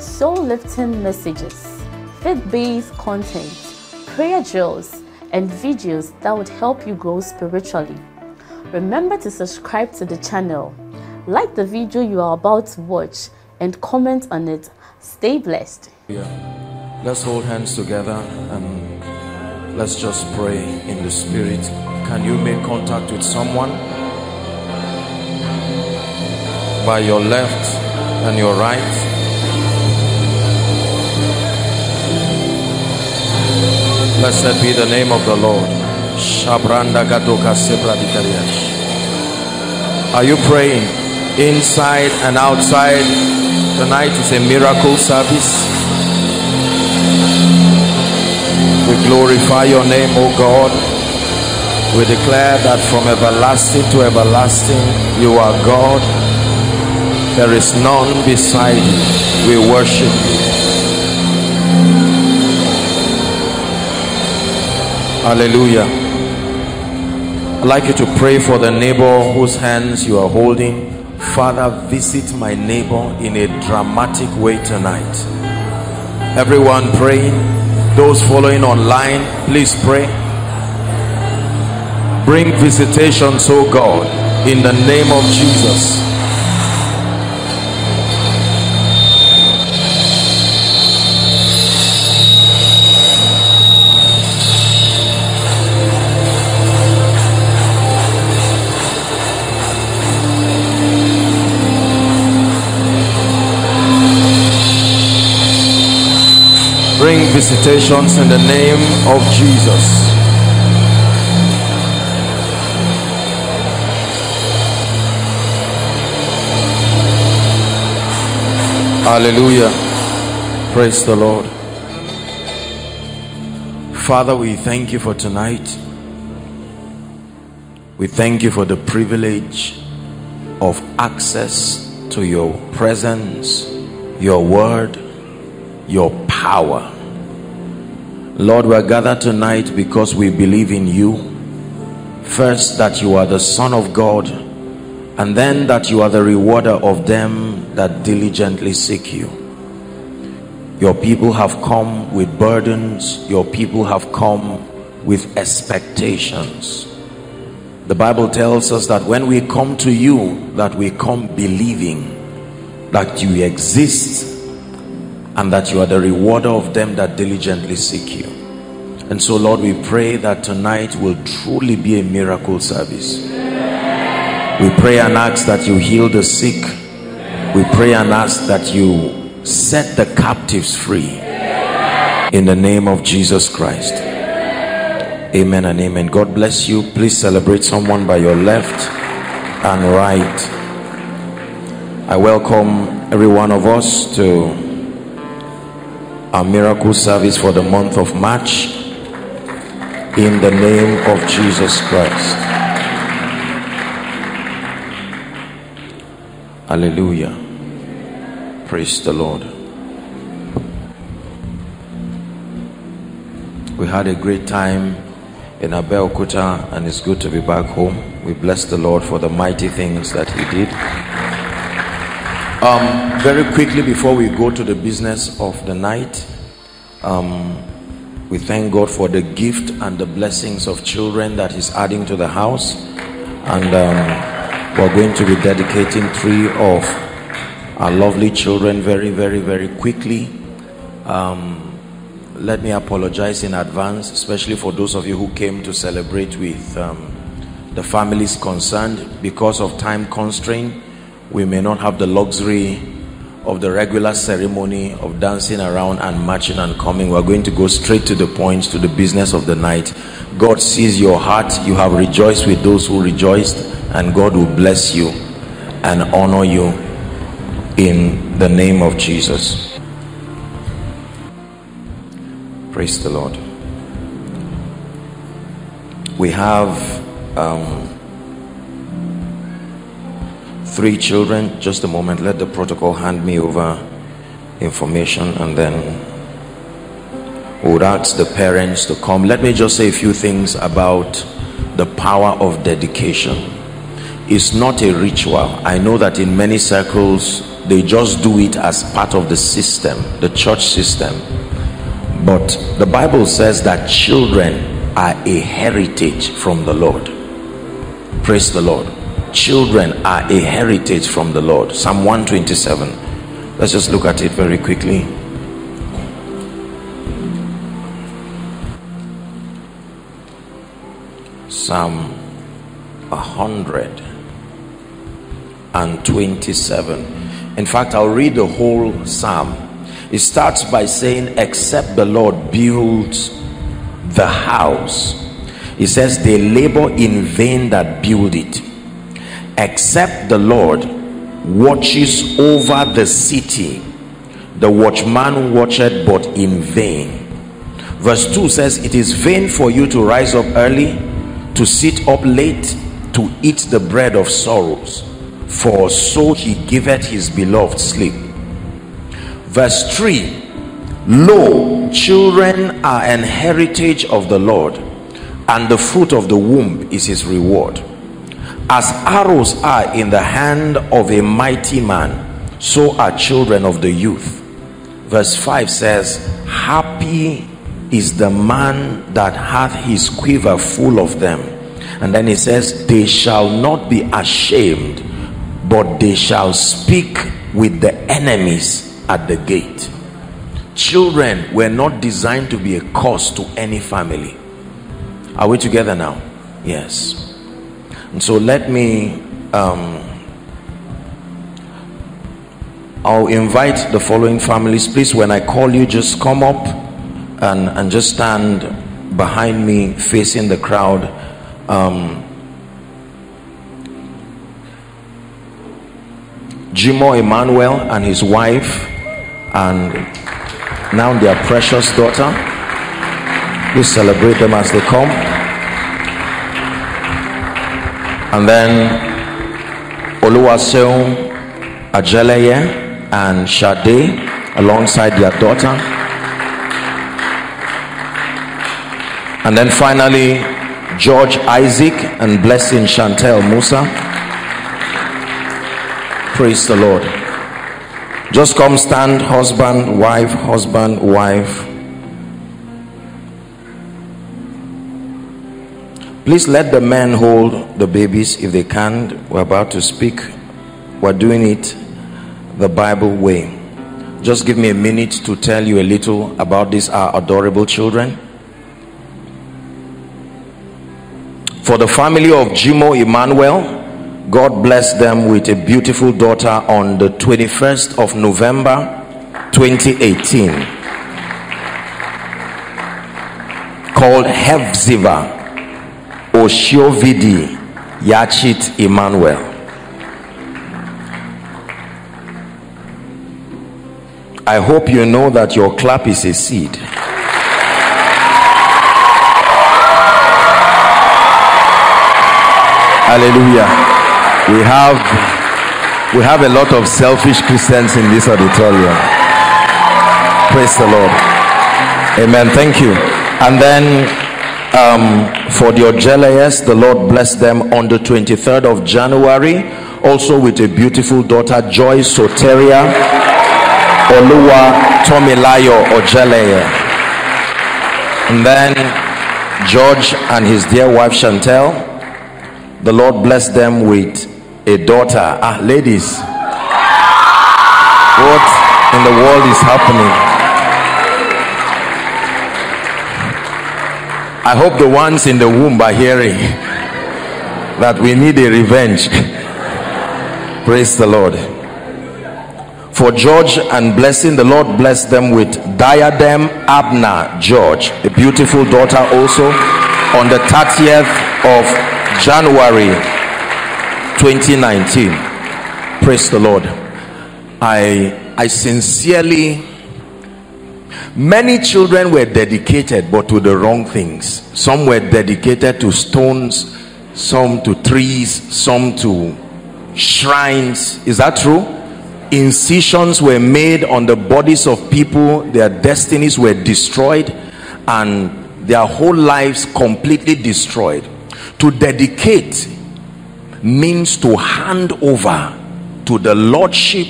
soul-lifting messages, faith-based content, prayer drills, and videos that would help you grow spiritually. Remember to subscribe to the channel, like the video you are about to watch, and comment on it. Stay blessed. Let's hold hands together and let's just pray in the spirit. Can you make contact with someone? By your left and your right. Blessed be the name of the Lord. Are you praying inside and outside? Tonight is a miracle service. We glorify your name, O God. We declare that from everlasting to everlasting, you are God. There is none beside you. We worship you. Hallelujah. I'd like you to pray for the neighbor whose hands you are holding. Father, visit my neighbor in a dramatic way tonight. Everyone praying, those following online, please pray. Bring visitations, so God, in the name of Jesus. Bring visitations in the name of Jesus. Hallelujah. Praise the Lord. Father, we thank you for tonight. We thank you for the privilege of access to your presence, your word, your power. Lord, we're gathered tonight because we believe in you. First, that you are the Son of God, and then that you are the rewarder of them that diligently seek you. Your people have come with burdens, your people have come with expectations. The Bible tells us that when we come to you, that we come believing that you exist and that you are the rewarder of them that diligently seek you. And so, Lord, we pray that tonight will truly be a miracle service. We pray and ask that you heal the sick. We pray and ask that you set the captives free. In the name of Jesus Christ. Amen and amen. God bless you. Please celebrate someone by your left and right. I welcome every one of us to our miracle service for the month of March in the name of Jesus Christ. Hallelujah. Praise the Lord. We had a great time in Abeokuta and it's good to be back home. We bless the Lord for the mighty things that he did. Um, very quickly before we go to the business of the night, um, we thank God for the gift and the blessings of children that He's adding to the house. And um, we're going to be dedicating three of our lovely children very, very, very quickly. Um, let me apologize in advance, especially for those of you who came to celebrate with um, the families concerned. Because of time constraint, we may not have the luxury of the regular ceremony of dancing around and marching and coming. We're going to go straight to the point, to the business of the night. God sees your heart. You have rejoiced with those who rejoiced, and God will bless you and honor you in the name of Jesus. Praise the Lord. We have um, three children. Just a moment. Let the protocol hand me over information and then would ask the parents to come. Let me just say a few things about the power of dedication. It's not a ritual. I know that in many circles they just do it as part of the system, the church system. But the Bible says that children are a heritage from the Lord. Praise the Lord. Children are a heritage from the Lord. Psalm 127. Let's just look at it very quickly. Psalm 127. In fact, I'll read the whole psalm. It starts by saying, Except the Lord builds the house, it says, They labor in vain that build it. Except the Lord watches over the city, the watchman watcheth but in vain. Verse 2 says, It is vain for you to rise up early to sit up late to eat the bread of sorrows for so he giveth his beloved sleep verse 3 lo children are an heritage of the lord and the fruit of the womb is his reward as arrows are in the hand of a mighty man so are children of the youth. Verse 5 says happy is the man that hath his quiver full of them. And then he says they shall not be ashamed but they shall speak with the enemies at the gate. Children were not designed to be a cause to any family. Are we together now? Yes and so let me um, I'll invite the following families. Please when I call you just come up and, and just stand behind me facing the crowd. Um, Jimo Emmanuel and his wife and now their precious daughter. We celebrate them as they come and then Oluwaseun Ojeleye and Shade alongside their daughter And then finally, George Isaac and Blessing Chantel Musa. Praise the Lord. Just come stand, husband, wife, husband, wife. Please let the men hold the babies if they can. We're about to speak. We're doing it the Bible way. Just give me a minute to tell you a little about these our adorable children. For the family of Jimo Emmanuel, God blessed them with a beautiful daughter on the 21st of November 2018 called Hephzibah Oshiovidi Yachit Emmanuel. I hope you know that your clap is a seed. Hallelujah. We have we have a lot of selfish Christians in this auditorium. Praise the Lord. Amen. Thank you. And then um, for the Ojeleyes, the Lord bless them on the 23rd of January, also with a beautiful daughter, Joy Soteria Oluwa Tomilayo Ojeleye. And then George and his dear wife Chantel the Lord blessed them with a daughter. Ah, ladies, what in the world is happening? I hope the ones in the womb are hearing that we need a revenge. Praise the Lord. For George and blessing, the Lord blessed them with Diadem Abner George, a beautiful daughter also on the 30th of January 2019. Praise the Lord. I I sincerely Many children were dedicated, but to the wrong things. Some were dedicated to stones, some to trees, some to shrines. Is that true? Incisions were made on the bodies of people, their destinies were destroyed, and their whole lives completely destroyed. To dedicate means to hand over to the lordship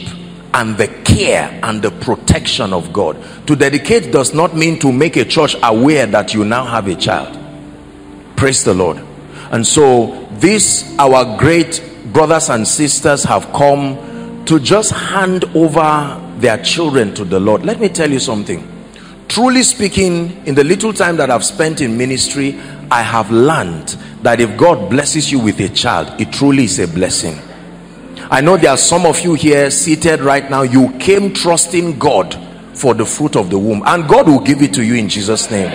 and the care and the protection of God. To dedicate does not mean to make a church aware that you now have a child. Praise the Lord. And so, this our great brothers and sisters have come to just hand over their children to the Lord. Let me tell you something. Truly speaking, in the little time that I've spent in ministry, I have learned that if God blesses you with a child, it truly is a blessing I know there are some of you here seated right now. You came trusting God for the fruit of the womb, and God will give it to you in Jesus' name.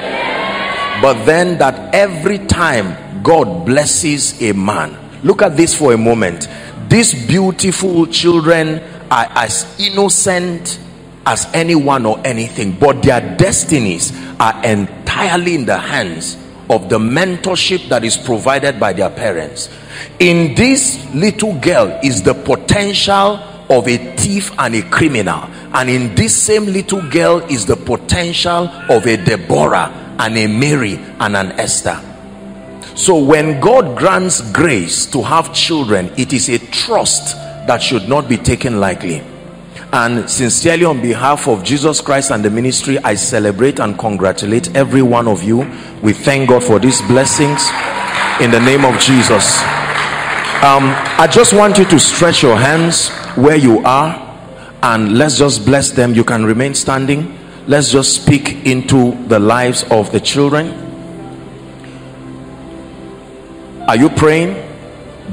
But then, that every time God blesses a man, look at this for a moment. These beautiful children are as innocent as anyone or anything, but their destinies are entirely in the hands of the mentorship that is provided by their parents. In this little girl is the potential of a thief and a criminal. And in this same little girl is the potential of a deborah and a mary and an esther. So when god grants grace to have children it is a trust that should not be taken lightly and sincerely on behalf of jesus christ and the ministry i celebrate and congratulate every one of you we thank god for these blessings in the name of jesus um, I just want you to stretch your hands where you are and let's just bless them. You can remain standing. Let's just speak into the lives of the children. Are you praying?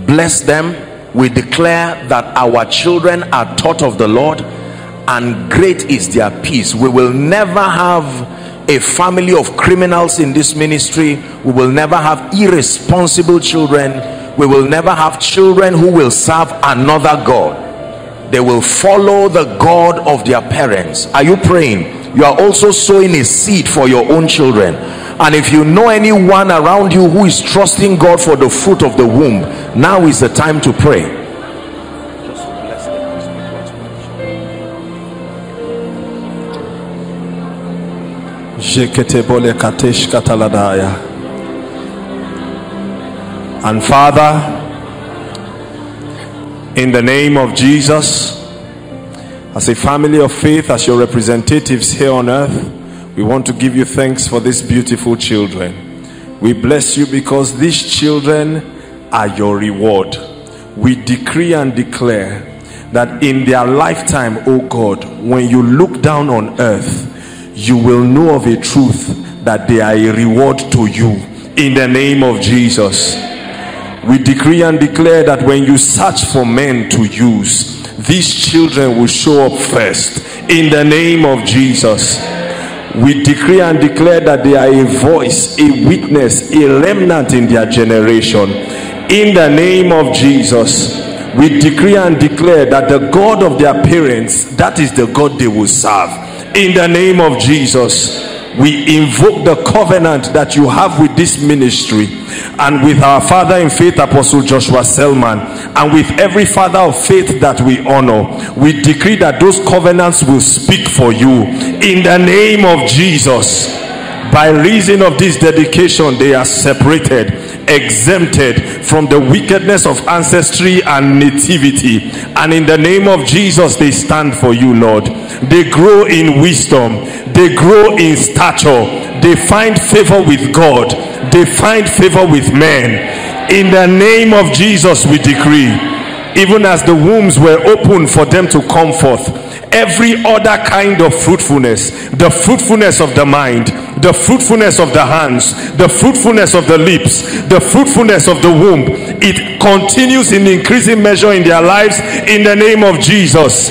Bless them. We declare that our children are taught of the Lord and great is their peace. We will never have a family of criminals in this ministry. We will never have irresponsible children we will never have children who will serve another God they will follow the God of their parents. Are you praying? You are also sowing a seed for your own children. And if you know anyone around you who is trusting God for the fruit of the womb now is the time to pray. And Father, in the name of Jesus, as a family of faith, as your representatives here on earth, we want to give you thanks for these beautiful children. We bless you because these children are your reward. We decree and declare that in their lifetime, O oh God, when you look down on earth, you will know of a truth that they are a reward to you in the name of Jesus we decree and declare that when you search for men to use these children will show up first. In the name of jesus. We decree and declare that they are a voice a witness a remnant in their generation. In the name of jesus. We decree and declare that the god of their parents that is the god they will serve. In the name of jesus we invoke the covenant that you have with this ministry and with our father in faith apostle joshua selman and with every father of faith that we honor. We decree that those covenants will speak for you in the name of jesus. By reason of this dedication they are separated exempted from the wickedness of ancestry and nativity. And in the name of jesus they stand for you lord. They grow in wisdom. They grow in stature. They find favor with god. They find favor with men. In the name of jesus we decree even as the wombs were open for them to come forth every other kind of fruitfulness the fruitfulness of the mind the fruitfulness of the hands the fruitfulness of the lips the fruitfulness of the womb it continues in increasing measure in their lives in the name of jesus.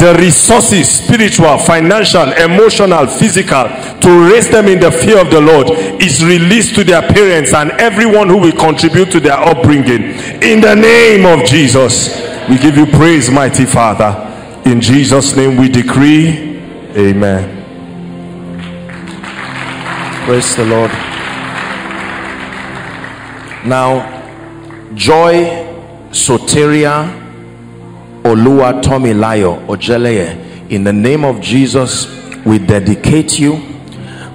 The resources spiritual financial emotional physical to raise them in the fear of the lord is released to their parents and everyone who will contribute to their upbringing. In the name of jesus we give you praise mighty father in jesus name we decree amen Praise the Lord. Now, Joy Soteria Olua Tomilayo Ojeleye, in the name of Jesus, we dedicate you.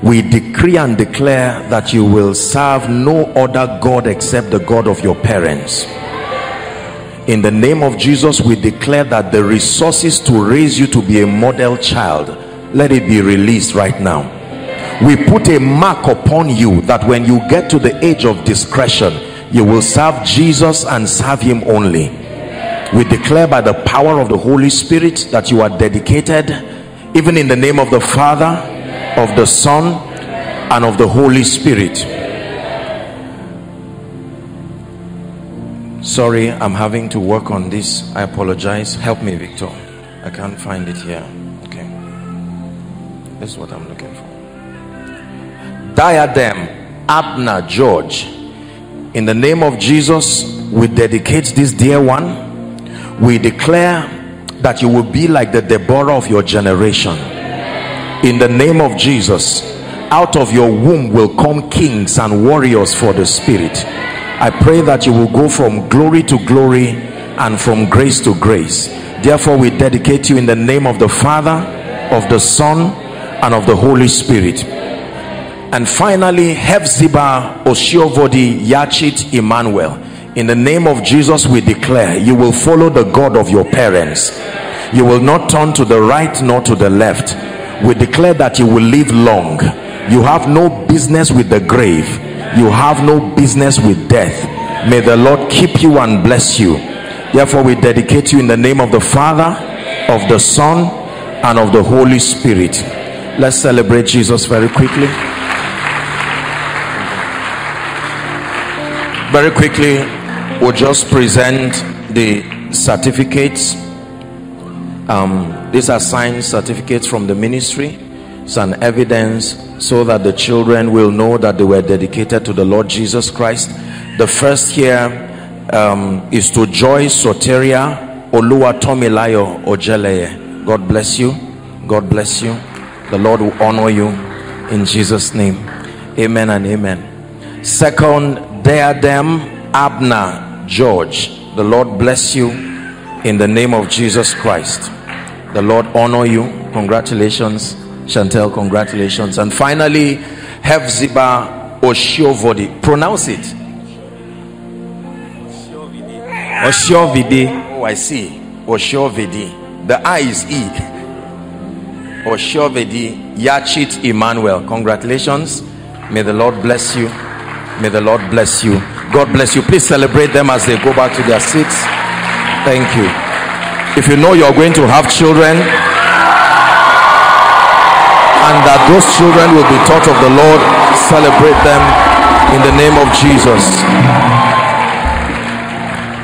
We decree and declare that you will serve no other God except the God of your parents. In the name of Jesus, we declare that the resources to raise you to be a model child, let it be released right now. We put a mark upon you that when you get to the age of discretion you will serve jesus and serve him only. We declare by the power of the holy spirit that you are dedicated even in the name of the father of the son and of the holy spirit sorry i'm having to work on this. I apologize. Help me victor. I can't find it here. Okay. This is what i'm looking for. Diadem abner george. In the name of jesus we dedicate this dear one. We declare that you will be like the deborah of your generation. In the name of jesus out of your womb will come kings and warriors for the spirit i pray that you will go from glory to glory and from grace to grace. Therefore we dedicate you in the name of the father of the son and of the holy spirit. And finally Hephzibah Oshiovodi Yachit Emmanuel. In the name of Jesus we declare you will follow the God of your parents. You will not turn to the right nor to the left. We declare that you will live long. You have no business with the grave you have no business with death. May the Lord keep you and bless you. Therefore we dedicate you in the name of the Father of the Son and of the Holy Spirit. Let's celebrate Jesus very quickly. Very quickly we'll just present the certificates. Um, these are signed certificates from the ministry. It's an evidence so that the children will know that they were dedicated to the Lord Jesus Christ. The first here um, is to Joy Soteria Olua Tomilayo Ojeleye. God bless you. God bless you. The Lord will honor you in Jesus name. Amen and amen. Second Diadem Abner George. The Lord bless you in the name of Jesus Christ. The Lord honor you. Congratulations, Chantel. Congratulations. And finally, Hephzibah Oshiovodi. Pronounce it. Oshiovidi. Oh, I see. Oshiovidi. The I is E. Oshiovidi Yachit Emmanuel. Congratulations. May the Lord bless you. May the Lord bless you. God bless you. Please celebrate them as they go back to their seats. Thank you. If you know you're going to have children and that those children will be taught of the Lord, celebrate them in the name of Jesus.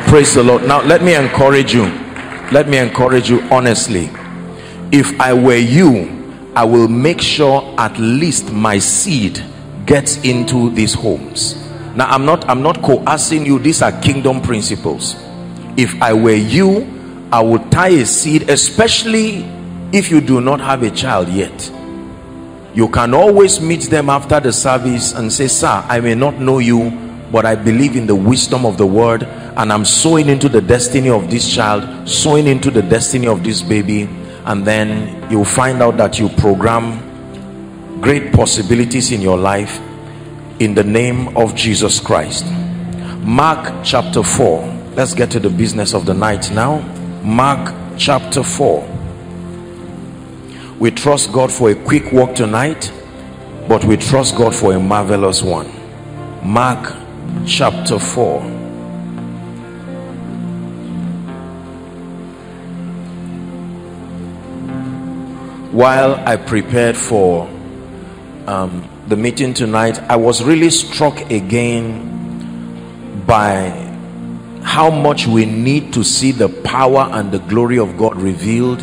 Praise the Lord. Now, let me encourage you. Let me encourage you honestly. If I were you, I will make sure at least my seed gets into these homes now i'm not i'm not coercing you these are kingdom principles if i were you i would tie a seed especially if you do not have a child yet you can always meet them after the service and say sir i may not know you but i believe in the wisdom of the word and i'm sowing into the destiny of this child sowing into the destiny of this baby and then you'll find out that you program great possibilities in your life in the name of Jesus Christ. Mark chapter 4. Let's get to the business of the night now. Mark chapter 4. We trust God for a quick walk tonight, but we trust God for a marvelous one. Mark chapter 4. While I prepared for um, the meeting tonight, I was really struck again by how much we need to see the power and the glory of God revealed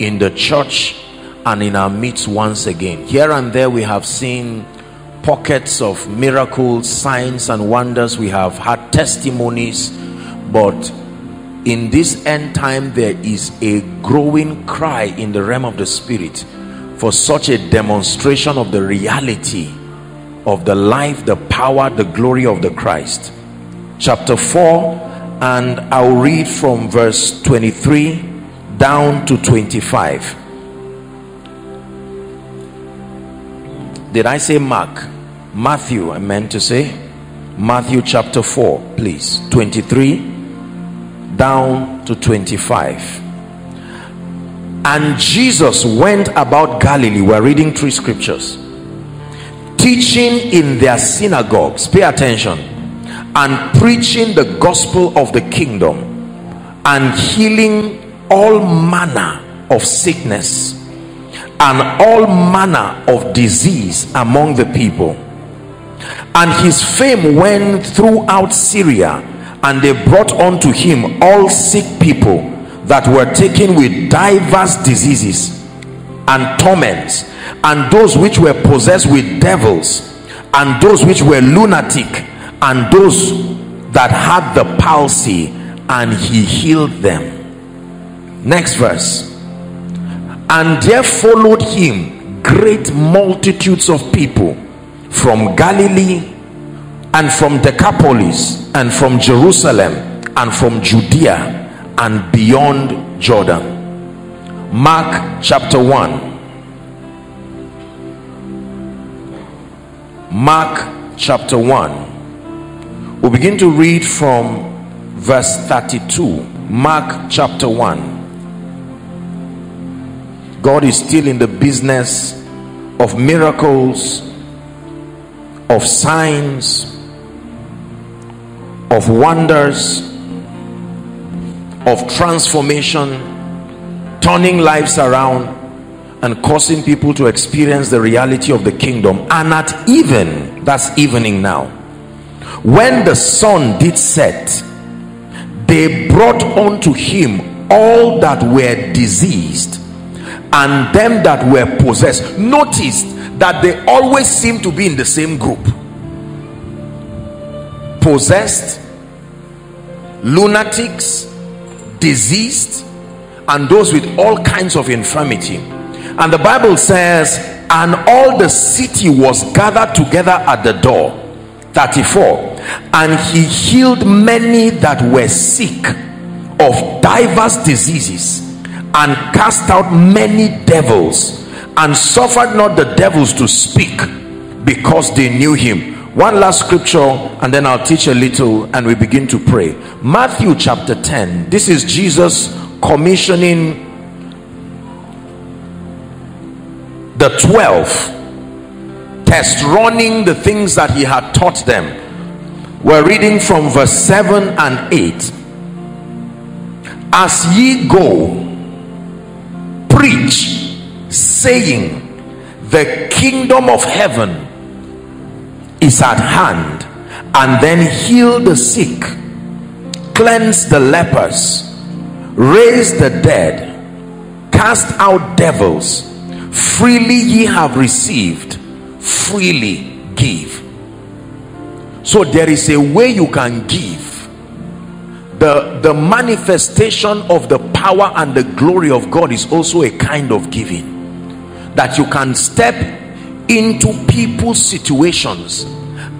in the church and in our midst once again. Here and there, we have seen pockets of miracles, signs, and wonders. We have had testimonies, but in this end time, there is a growing cry in the realm of the spirit for such a demonstration of the reality of the life the power the glory of the christ chapter 4 and i'll read from verse 23 down to 25 did i say mark? Matthew i meant to say. Matthew chapter 4 please. 23 down to 25 and jesus went about galilee. We're reading three scriptures. Teaching in their synagogues pay attention and preaching the gospel of the kingdom and healing all manner of sickness and all manner of disease among the people. And his fame went throughout syria and they brought unto him all sick people that were taken with diverse diseases and torments and those which were possessed with devils and those which were lunatic and those that had the palsy and he healed them. Next verse and there followed him great multitudes of people from galilee and from decapolis and from jerusalem and from judea and beyond jordan. Mark chapter 1 mark chapter 1 we'll begin to read from verse 32 mark chapter 1 God is still in the business of miracles, of signs, of wonders, of transformation, turning lives around and causing people to experience the reality of the kingdom. And at even, that's evening now, when the sun did set, they brought unto him all that were diseased and them that were possessed. Noticed that they always seem to be in the same group. Possessed lunatics diseased and those with all kinds of infirmity. And the bible says and all the city was gathered together at the door. 34 and he healed many that were sick of diverse diseases and cast out many devils and suffered not the devils to speak because they knew him. One last scripture and then i'll teach a little and we begin to pray. Matthew chapter 10 this is jesus commissioning the 12 test running the things that he had taught them. We're reading from verse 7 and 8 as ye go preach saying the kingdom of heaven is at hand and then heal the sick cleanse the lepers raise the dead cast out devils. Freely ye have received freely give. So there is a way you can give the the manifestation of the power and the glory of god is also a kind of giving. That you can step into people's situations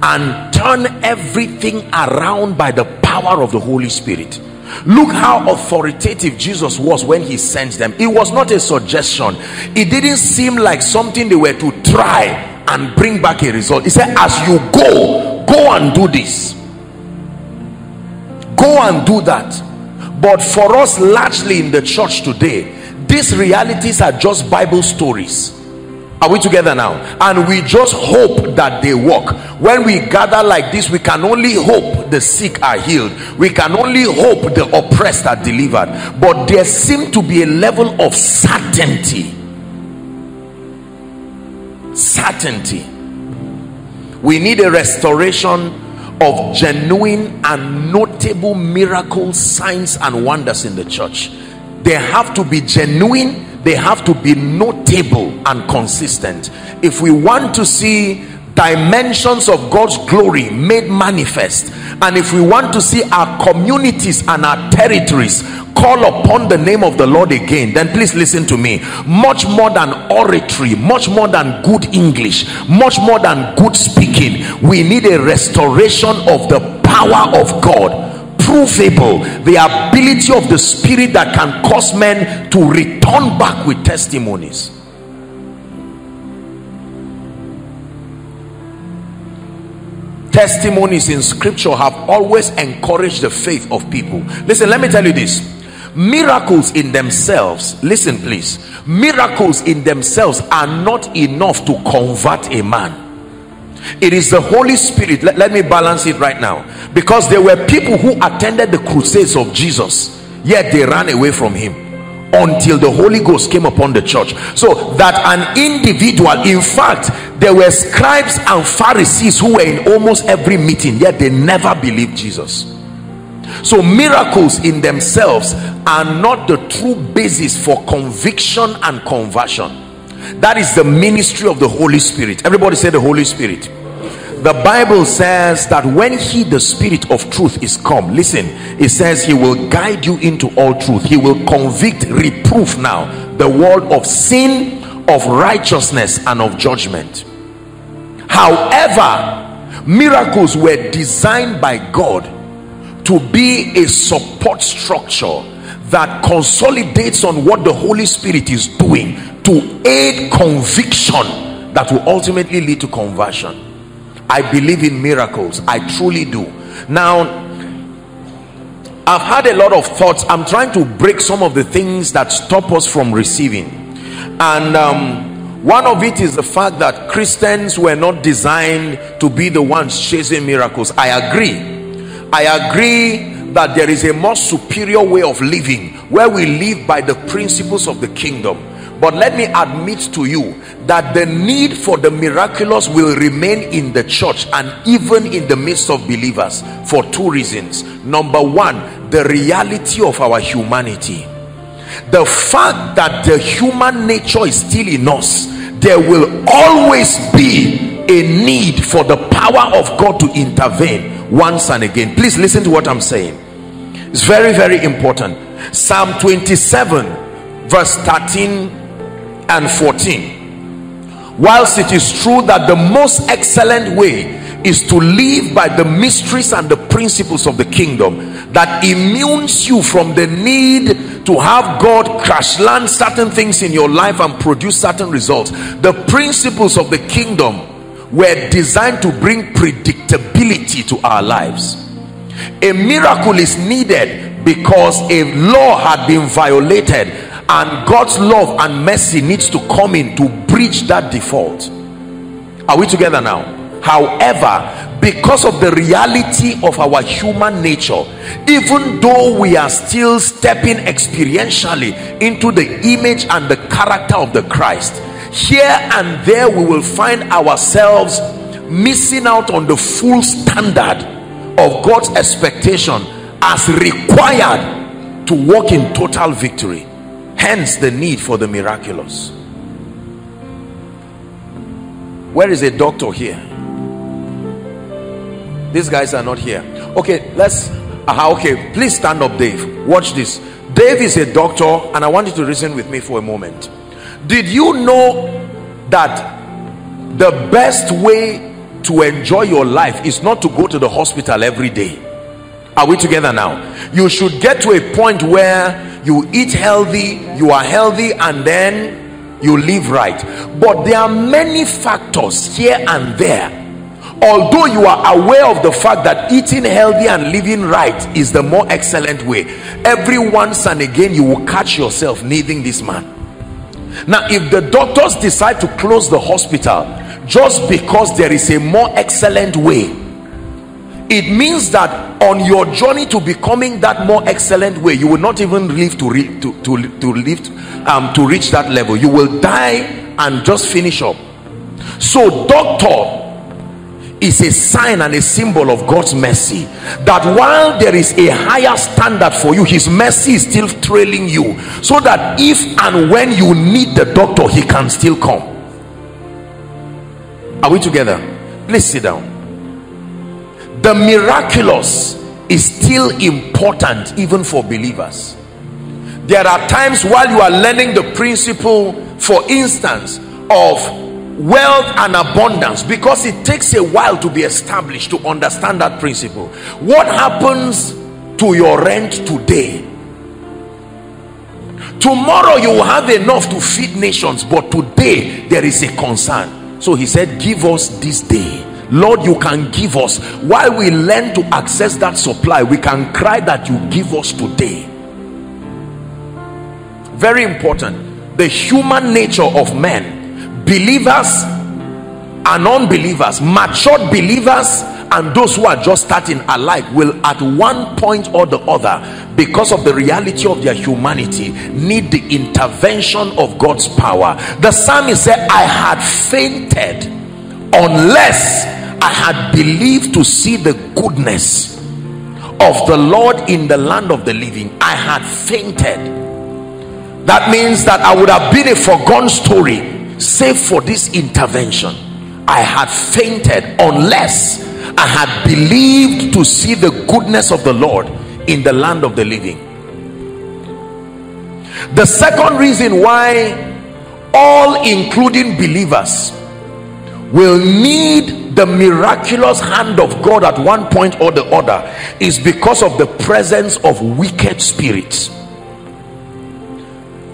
and turn everything around by the power of the holy spirit. Look how authoritative jesus was when he sent them. It was not a suggestion. It didn't seem like something they were to try and bring back a result. He said as you go go and do this go and do that. But for us largely in the church today these realities are just bible stories. Are we together now? And we just hope that they work. When we gather like this we can only hope the sick are healed. We can only hope the oppressed are delivered. But there seems to be a level of certainty. Certainty. We need a restoration of genuine and notable miracles signs and wonders in the church. They have to be genuine they have to be notable and consistent. If we want to see dimensions of God's glory made manifest. And if we want to see our communities and our territories call upon the name of the Lord again then please listen to me. Much more than oratory much more than good English much more than good speaking we need a restoration of the power of God. Provable. The ability of the spirit that can cause men to return back with testimonies testimonies in scripture have always encouraged the faith of people. Listen let me tell you this. Miracles in themselves listen please. Miracles in themselves are not enough to convert a man. It is the holy spirit. Let, let me balance it right now. Because there were people who attended the crusades of jesus yet they ran away from him until the holy ghost came upon the church. So that an individual in fact there were scribes and pharisees who were in almost every meeting yet they never believed jesus. So miracles in themselves are not the true basis for conviction and conversion. That is the ministry of the holy spirit. Everybody say the holy spirit the bible says that when he the spirit of truth is come listen it says he will guide you into all truth. He will convict reproof now the world of sin of righteousness and of judgment. However miracles were designed by god to be a support structure that consolidates on what the holy spirit is doing to aid conviction that will ultimately lead to conversion I believe in miracles. I truly do. Now, I've had a lot of thoughts. I'm trying to break some of the things that stop us from receiving. And um, one of it is the fact that Christians were not designed to be the ones chasing miracles. I agree. I agree that there is a more superior way of living where we live by the principles of the kingdom but let me admit to you that the need for the miraculous will remain in the church and even in the midst of believers for two reasons. Number one the reality of our humanity. The fact that the human nature is still in us there will always be a need for the power of God to intervene once and again. Please listen to what I'm saying. It's very very important. Psalm 27 verse 13 and 14 whilst it is true that the most excellent way is to live by the mysteries and the principles of the kingdom that immunes you from the need to have God crash land certain things in your life and produce certain results the principles of the kingdom were designed to bring predictability to our lives. A miracle is needed because a law had been violated and God's love and mercy needs to come in to breach that default. Are we together now? However because of the reality of our human nature even though we are still stepping experientially into the image and the character of the Christ here and there we will find ourselves missing out on the full standard of God's expectation as required to walk in total victory hence the need for the miraculous. Where is a doctor here? These guys are not here. Okay let's uh, okay please stand up dave. Watch this. Dave is a doctor and i want you to listen with me for a moment. Did you know that the best way to enjoy your life is not to go to the hospital every day are we together now? You should get to a point where you eat healthy you are healthy and then you live right. But there are many factors here and there. Although you are aware of the fact that eating healthy and living right is the more excellent way every once and again you will catch yourself needing this man. Now if the doctors decide to close the hospital just because there is a more excellent way it means that on your journey to becoming that more excellent way you will not even live to reach to, to, to live um to reach that level. You will die and just finish up. So doctor is a sign and a symbol of God's mercy that while there is a higher standard for you his mercy is still trailing you so that if and when you need the doctor he can still come. Are we together? Please sit down the miraculous is still important even for believers. There are times while you are learning the principle for instance of wealth and abundance because it takes a while to be established to understand that principle. What happens to your rent today? Tomorrow you will have enough to feed nations but today there is a concern. So he said give us this day lord you can give us. While we learn to access that supply we can cry that you give us today. Very important. The human nature of men believers and unbelievers matured believers and those who are just starting alike will at one point or the other because of the reality of their humanity need the intervention of God's power. The psalmist said I had fainted unless I had believed to see the goodness of the Lord in the land of the living. I had fainted. That means that I would have been a forgone story save for this intervention. I had fainted unless i had believed to see the goodness of the lord in the land of the living. The second reason why all including believers will need the miraculous hand of god at one point or the other is because of the presence of wicked spirits.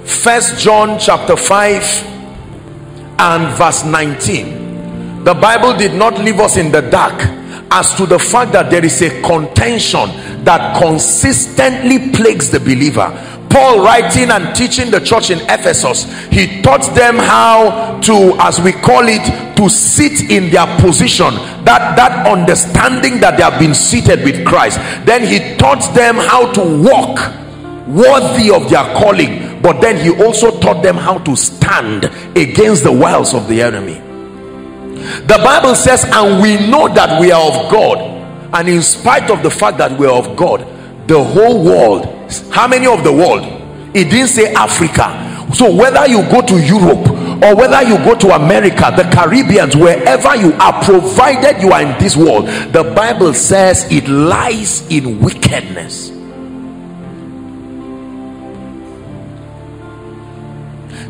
First john chapter 5 and verse 19 the bible did not leave us in the dark as to the fact that there is a contention that consistently plagues the believer paul writing and teaching the church in ephesus he taught them how to as we call it to sit in their position that that understanding that they have been seated with christ. Then he taught them how to walk worthy of their calling but then he also taught them how to stand against the wiles of the enemy. The bible says and we know that we are of god and in spite of the fact that we are of god the whole world how many of the world it didn't say africa. So whether you go to europe or whether you go to america the caribbeans wherever you are provided you are in this world the bible says it lies in wickedness.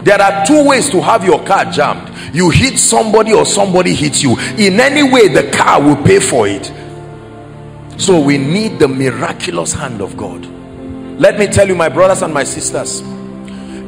There are two ways to have your car jammed. You hit somebody or somebody hits you. In any way the car will pay for it so we need the miraculous hand of god. Let me tell you my brothers and my sisters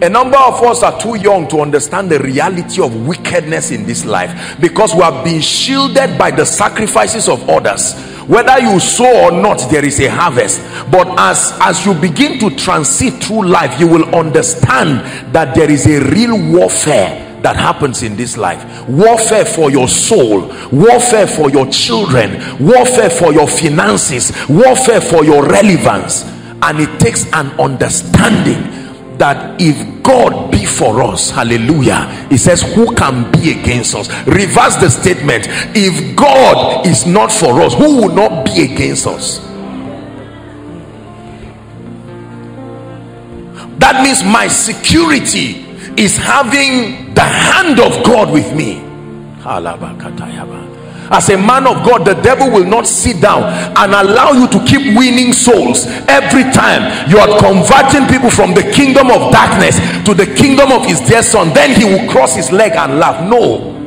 a number of us are too young to understand the reality of wickedness in this life because we have been shielded by the sacrifices of others. Whether you sow or not there is a harvest. But as as you begin to transit through life you will understand that there is a real warfare that happens in this life. Warfare for your soul warfare for your children warfare for your finances warfare for your relevance. And it takes an understanding that if God be for us hallelujah he says who can be against us? Reverse the statement. If God is not for us who will not be against us? That means my security is having the hand of God with me. As a man of God the devil will not sit down and allow you to keep winning souls every time you are converting people from the kingdom of darkness to the kingdom of his dear son. Then he will cross his leg and laugh. No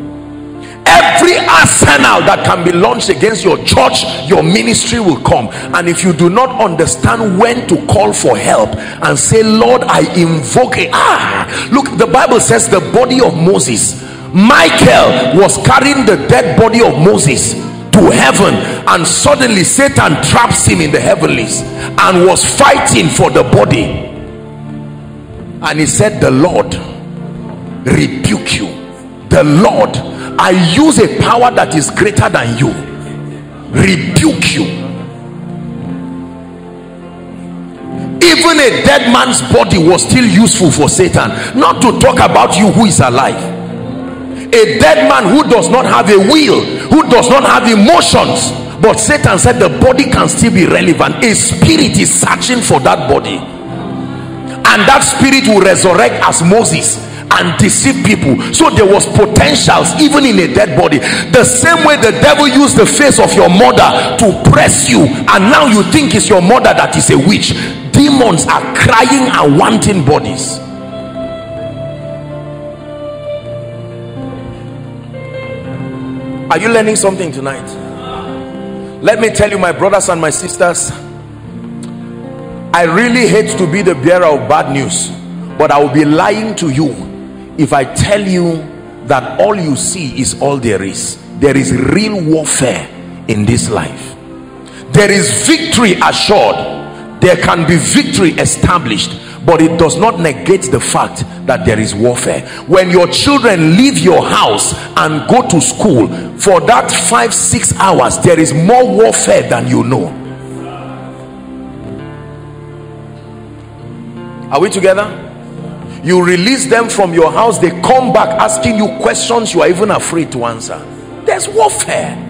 every arsenal that can be launched against your church your ministry will come. And if you do not understand when to call for help and say lord i invoke a, ah look the bible says the body of moses Michael was carrying the dead body of Moses to heaven. And suddenly Satan traps him in the heavenlies and was fighting for the body. And he said the Lord rebuke you. The Lord I use a power that is greater than you. Rebuke you. Even a dead man's body was still useful for Satan. Not to talk about you who is alive. A dead man who does not have a will who does not have emotions. But satan said the body can still be relevant. A spirit is searching for that body. And that spirit will resurrect as moses and deceive people. So there was potentials even in a dead body. The same way the devil used the face of your mother to press you and now you think it's your mother that is a witch. Demons are crying and wanting bodies. Are you learning something tonight? Let me tell you my brothers and my sisters I really hate to be the bearer of bad news but I will be lying to you if I tell you that all you see is all there is there is real warfare in this life. There is victory assured. There can be victory established but it does not negate the fact that there is warfare. When your children leave your house and go to school for that five six hours there is more warfare than you know. Are we together you release them from your house they come back asking you questions you are even afraid to answer. There's warfare.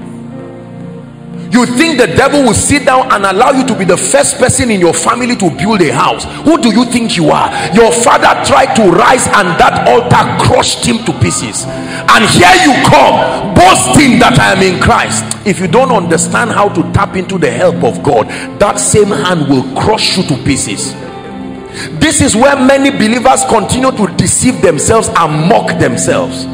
You think the devil will sit down and allow you to be the first person in your family to build a house? Who do you think you are? Your father tried to rise and that altar crushed him to pieces. And here you come boasting that i am in christ. If you don't understand how to tap into the help of god that same hand will crush you to pieces this is where many believers continue to deceive themselves and mock themselves.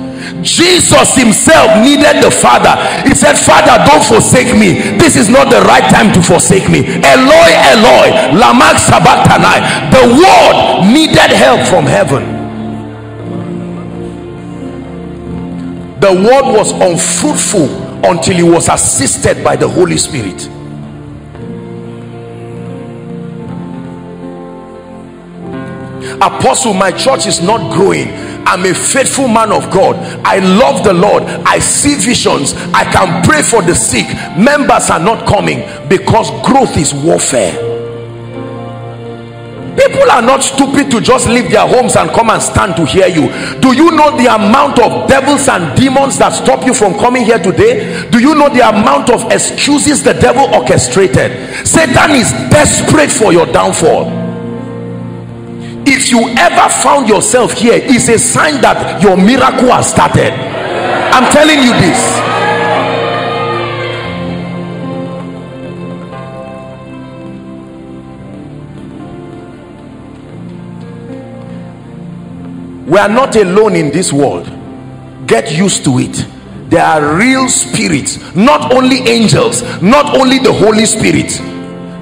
Jesus himself needed the father. He said father don't forsake me. This is not the right time to forsake me. Eloi eloi lama sabachthani the word needed help from heaven. The word was unfruitful until it was assisted by the holy spirit apostle my church is not growing. I'm a faithful man of god. I love the lord. I see visions. I can pray for the sick. Members are not coming because growth is warfare. People are not stupid to just leave their homes and come and stand to hear you. Do you know the amount of devils and demons that stop you from coming here today? Do you know the amount of excuses the devil orchestrated? Satan is desperate for your downfall if you ever found yourself here it's a sign that your miracle has started. I'm telling you this. We are not alone in this world. Get used to it. There are real spirits not only angels not only the holy spirit.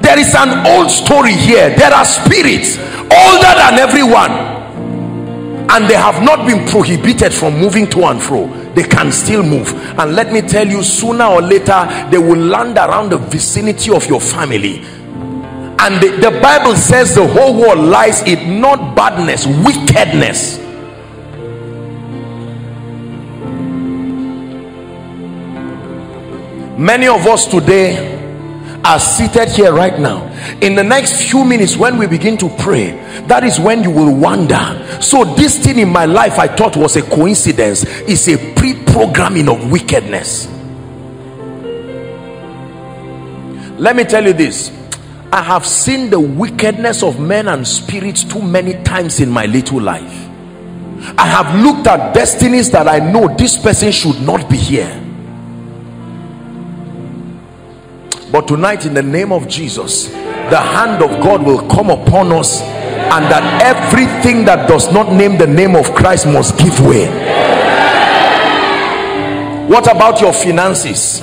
There is an old story here. There are spirits older than everyone. And they have not been prohibited from moving to and fro. They can still move. And let me tell you sooner or later they will land around the vicinity of your family. And the, the bible says the whole world lies in not badness wickedness. Many of us today are seated here right now in the next few minutes when we begin to pray that is when you will wonder. So this thing in my life i thought was a coincidence is a pre-programming of wickedness. Let me tell you this. I have seen the wickedness of men and spirits too many times in my little life. I have looked at destinies that i know this person should not be here but tonight in the name of jesus the hand of god will come upon us and that everything that does not name the name of christ must give way. What about your finances?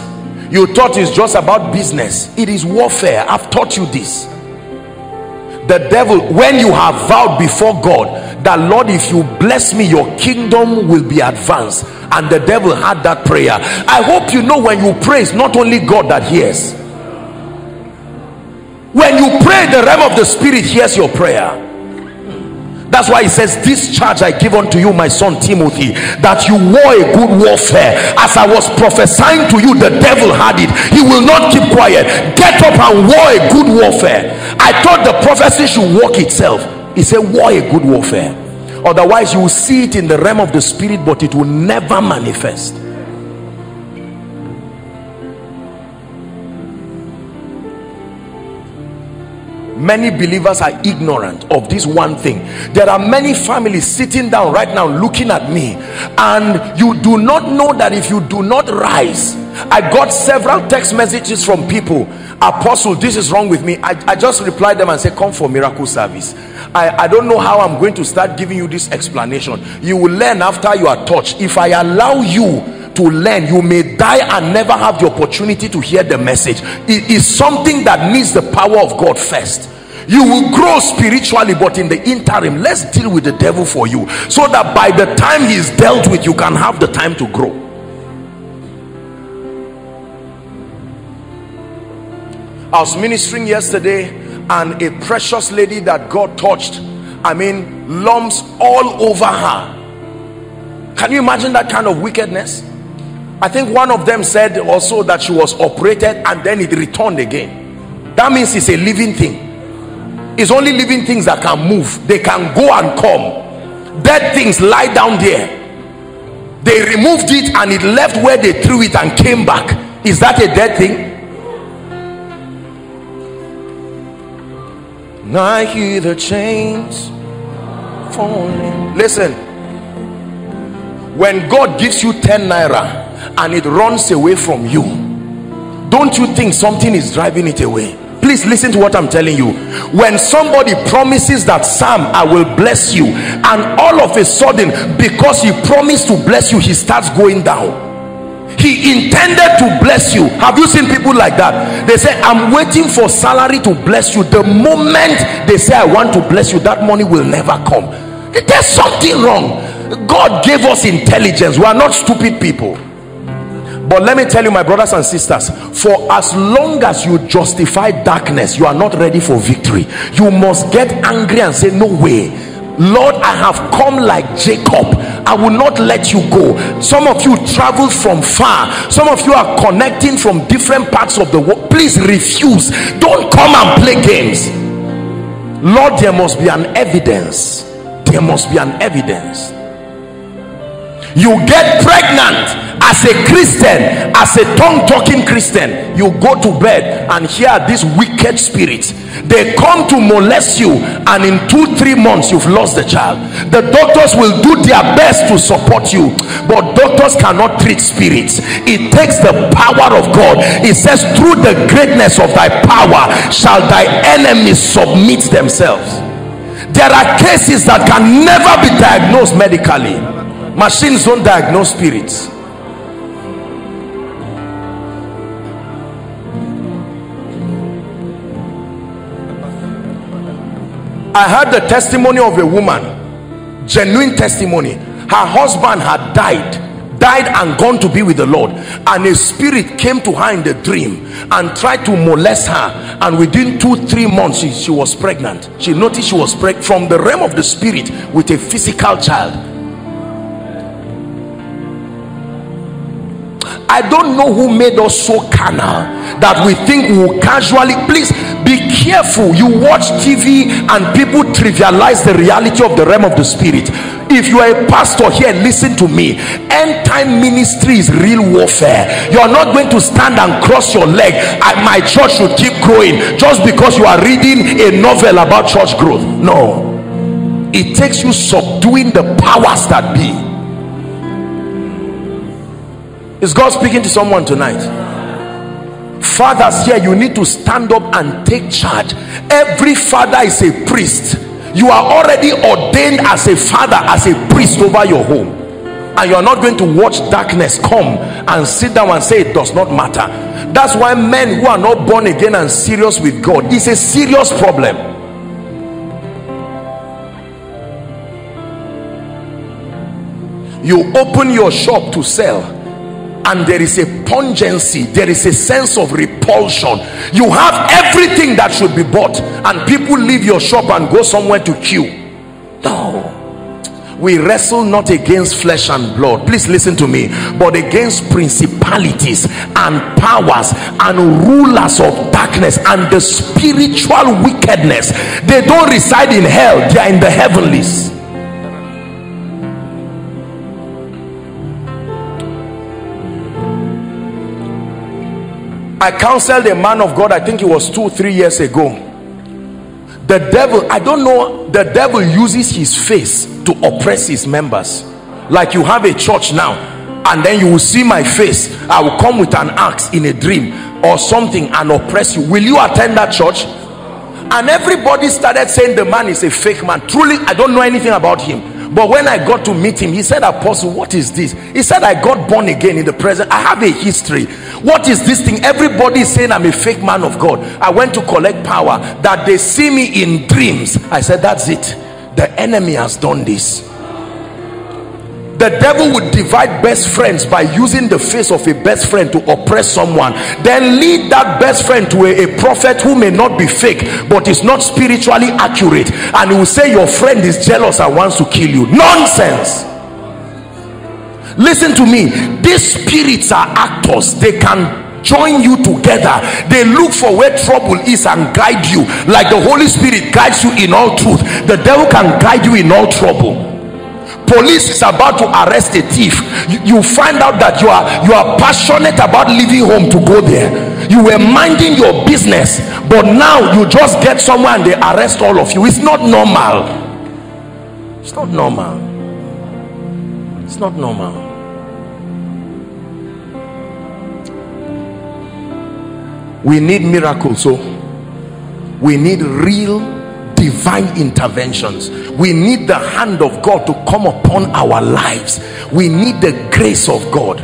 You thought it's just about business. It is warfare. I've taught you this. The devil when you have vowed before god that lord if you bless me your kingdom will be advanced and the devil had that prayer. I hope you know when you pray it's not only god that hears when you pray the realm of the spirit hears your prayer. That's why he says this charge i give unto you my son timothy that you war a good warfare. As i was prophesying to you the devil had it. He will not keep quiet. Get up and war a good warfare. I thought the prophecy should work itself. He said war a good warfare. Otherwise you will see it in the realm of the spirit but it will never manifest many believers are ignorant of this one thing. There are many families sitting down right now looking at me and you do not know that if you do not rise i got several text messages from people apostle this is wrong with me. I, I just replied them and said come for miracle service. I, I don't know how i'm going to start giving you this explanation. You will learn after you are touched. If i allow you to learn you may die and never have the opportunity to hear the message. It is something that needs the power of god first. You will grow spiritually but in the interim let's deal with the devil for you so that by the time he's dealt with you can have the time to grow. I was ministering yesterday and a precious lady that god touched i mean lumps all over her. Can you imagine that kind of wickedness I think one of them said also that she was operated and then it returned again. That means it's a living thing. It's only living things that can move. They can go and come. Dead things lie down there. They removed it and it left where they threw it and came back. Is that a dead thing? Now I hear the chains falling. Listen, when God gives you 10 naira and it runs away from you. Don't you think something is driving it away? Please listen to what i'm telling you. When somebody promises that sam i will bless you and all of a sudden because he promised to bless you he starts going down. He intended to bless you. Have you seen people like that? They say i'm waiting for salary to bless you. The moment they say i want to bless you that money will never come. There's something wrong. God gave us intelligence. We are not stupid people but let me tell you my brothers and sisters for as long as you justify darkness you are not ready for victory. You must get angry and say no way. Lord i have come like jacob. I will not let you go. Some of you travel from far. Some of you are connecting from different parts of the world. Please refuse. Don't come and play games. Lord there must be an evidence. There must be an evidence you get pregnant as a christian as a tongue-talking christian. You go to bed and hear these wicked spirits. They come to molest you and in two three months you've lost the child. The doctors will do their best to support you but doctors cannot treat spirits. It takes the power of god. It says through the greatness of thy power shall thy enemies submit themselves. There are cases that can never be diagnosed medically machines don't diagnose spirits. I heard the testimony of a woman genuine testimony. Her husband had died died and gone to be with the Lord. And a spirit came to her in the dream and tried to molest her. And within two three months she, she was pregnant. She noticed she was pregnant from the realm of the spirit with a physical child I don't know who made us so carnal that we think we will casually please be careful. You watch TV and people trivialize the reality of the realm of the spirit. If you are a pastor here listen to me. End time ministry is real warfare. You are not going to stand and cross your leg. And my church should keep growing just because you are reading a novel about church growth. No. It takes you subduing the powers that be is God speaking to someone tonight? Fathers here you need to stand up and take charge. Every father is a priest. You are already ordained as a father as a priest over your home. And you're not going to watch darkness come and sit down and say it does not matter. That's why men who are not born again and serious with God is a serious problem. You open your shop to sell and there is a pungency there is a sense of repulsion. You have everything that should be bought and people leave your shop and go somewhere to queue. No. We wrestle not against flesh and blood. Please listen to me. But against principalities and powers and rulers of darkness and the spiritual wickedness. They don't reside in hell. They are in the heavenlies I counseled a man of God I think it was two three years ago. The devil i don't know the devil uses his face to oppress his members. Like you have a church now and then you will see my face. I will come with an axe in a dream or something and oppress you. Will you attend that church? And everybody started saying the man is a fake man. Truly i don't know anything about him but when i got to meet him he said apostle what is this? He said i got born again in the present. I have a history. What is this thing? Everybody is saying i'm a fake man of god. I went to collect power. That they see me in dreams. I said that's it. The enemy has done this the devil would divide best friends by using the face of a best friend to oppress someone. Then lead that best friend to a, a, prophet who may not be fake but is not spiritually accurate and he will say your friend is jealous and wants to kill you. Nonsense. Listen to me. These spirits are actors. They can join you together. They look for where trouble is and guide you. Like the holy spirit guides you in all truth the devil can guide you in all trouble police is about to arrest a thief you, you, find out that you are you are passionate about leaving home to go there. You were minding your business but now you just get somewhere and they arrest all of you. It's not normal. It's not normal. It's not normal. We need miracles so we need real divine interventions. We need the hand of god to come upon our lives. We need the grace of god.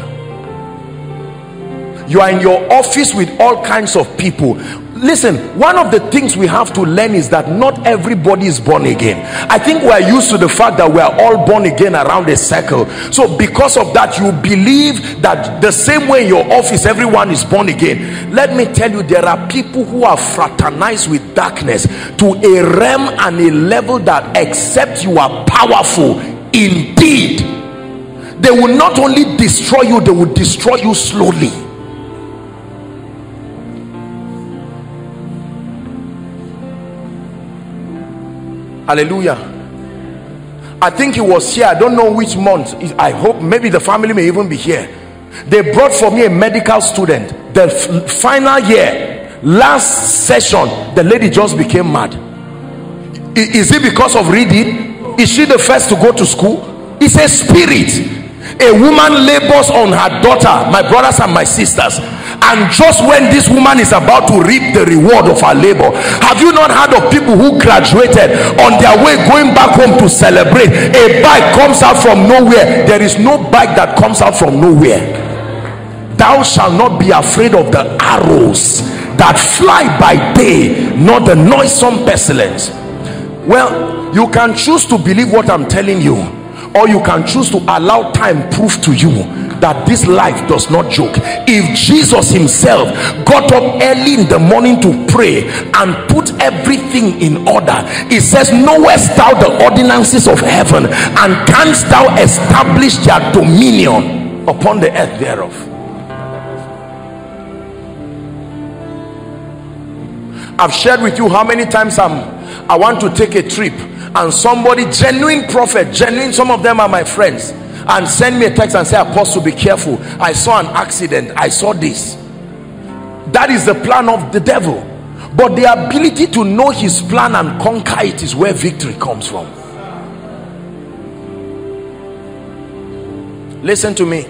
You are in your office with all kinds of people listen one of the things we have to learn is that not everybody is born again. I think we're used to the fact that we are all born again around a circle. So because of that you believe that the same way in your office everyone is born again. Let me tell you there are people who are fraternized with darkness to a realm and a level that except you are powerful indeed they will not only destroy you they will destroy you slowly hallelujah. I think he was here i don't know which month i hope maybe the family may even be here. They brought for me a medical student. The final year last session the lady just became mad. Is it because of reading? Is she the first to go to school? It's a spirit a woman labors on her daughter my brothers and my sisters. And just when this woman is about to reap the reward of her labor have you not heard of people who graduated on their way going back home to celebrate? A bike comes out from nowhere. There is no bike that comes out from nowhere. Thou shalt not be afraid of the arrows that fly by day nor the noisome pestilence. Well you can choose to believe what i'm telling you or you can choose to allow time prove to you that this life does not joke. If jesus himself got up early in the morning to pray and put everything in order he says knowest thou the ordinances of heaven and canst thou establish their dominion upon the earth thereof? I've shared with you how many times i'm i want to take a trip and somebody genuine prophet genuine some of them are my friends and send me a text and say apostle be careful. I saw an accident. I saw this. That is the plan of the devil. But the ability to know his plan and conquer it is where victory comes from. Listen to me.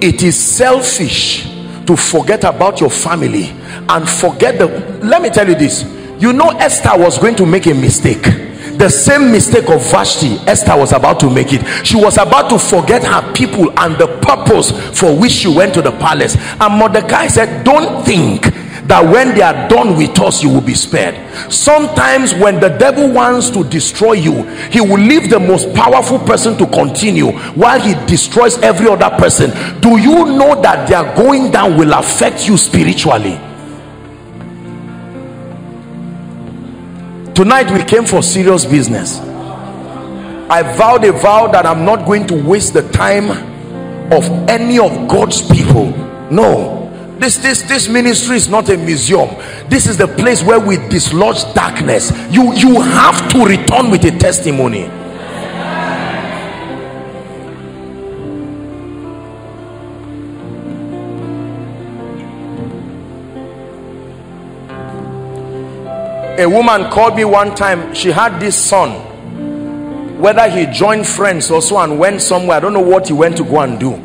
It is selfish to forget about your family and forget the let me tell you this. You know esther was going to make a mistake the same mistake of Vashti Esther was about to make it. She was about to forget her people and the purpose for which she went to the palace. And Mordecai said don't think that when they are done with us you will be spared. Sometimes when the devil wants to destroy you he will leave the most powerful person to continue while he destroys every other person. Do you know that their going down will affect you spiritually tonight we came for serious business. I vowed a vow that i'm not going to waste the time of any of god's people. No. This this this ministry is not a museum. This is the place where we dislodge darkness. You you have to return with a testimony a woman called me one time. She had this son. Whether he joined friends also and went somewhere i don't know what he went to go and do.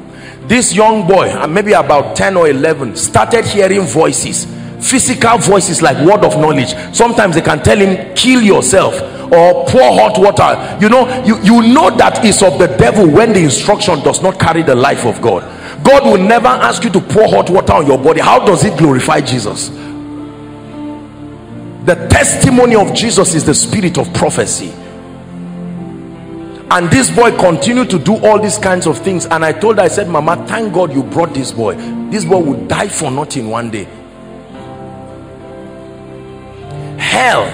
This young boy uh, maybe about 10 or 11 started hearing voices physical voices like word of knowledge. Sometimes they can tell him kill yourself or pour hot water. You know you you know that is of the devil when the instruction does not carry the life of god. God will never ask you to pour hot water on your body. How does it glorify jesus the testimony of jesus is the spirit of prophecy. And this boy continued to do all these kinds of things. And i told her i said mama thank god you brought this boy. This boy would die for nothing one day. Hell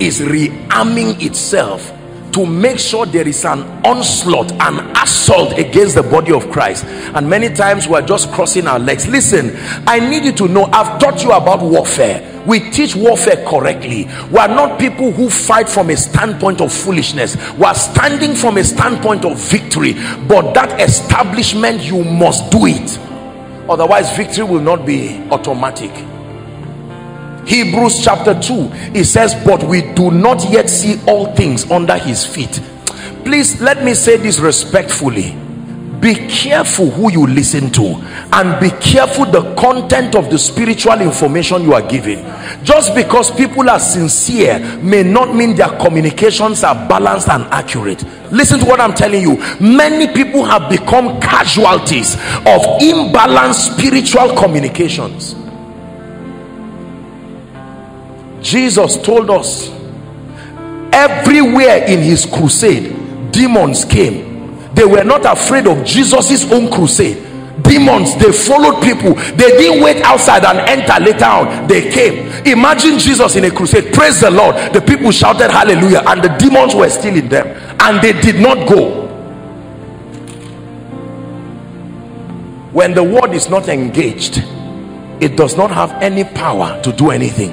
is rearming itself to make sure there is an onslaught an assault against the body of christ. And many times we're just crossing our legs. Listen i need you to know i've taught you about warfare. We teach warfare correctly. We are not people who fight from a standpoint of foolishness. We are standing from a standpoint of victory. But that establishment you must do it. Otherwise victory will not be automatic Hebrews chapter 2 it says but we do not yet see all things under his feet. Please let me say this respectfully. Be careful who you listen to and be careful the content of the spiritual information you are giving. Just because people are sincere may not mean their communications are balanced and accurate. Listen to what i'm telling you. Many people have become casualties of imbalanced spiritual communications Jesus told us everywhere in his crusade demons came. They were not afraid of Jesus's own crusade. Demons they followed people. They didn't wait outside and enter later on. They came. Imagine Jesus in a crusade. Praise the Lord. The people shouted hallelujah and the demons were still in them. And they did not go. When the word is not engaged it does not have any power to do anything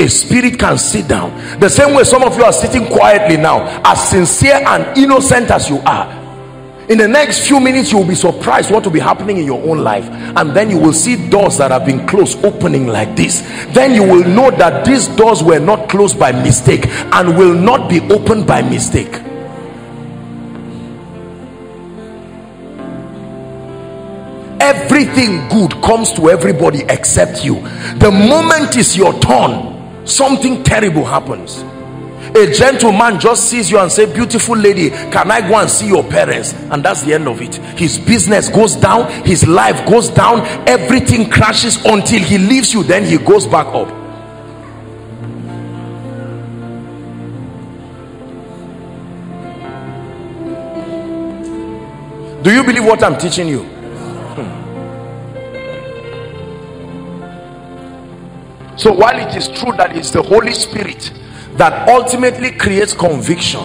a spirit can sit down. The same way some of you are sitting quietly now as sincere and innocent as you are in the next few minutes you will be surprised what will be happening in your own life. And then you will see doors that have been closed opening like this. Then you will know that these doors were not closed by mistake and will not be opened by mistake. Everything good comes to everybody except you. The moment is your turn something terrible happens. A gentleman just sees you and say beautiful lady can i go and see your parents? And that's the end of it. His business goes down his life goes down everything crashes until he leaves you then he goes back up. Do you believe what i'm teaching you so while it is true that it's the holy spirit that ultimately creates conviction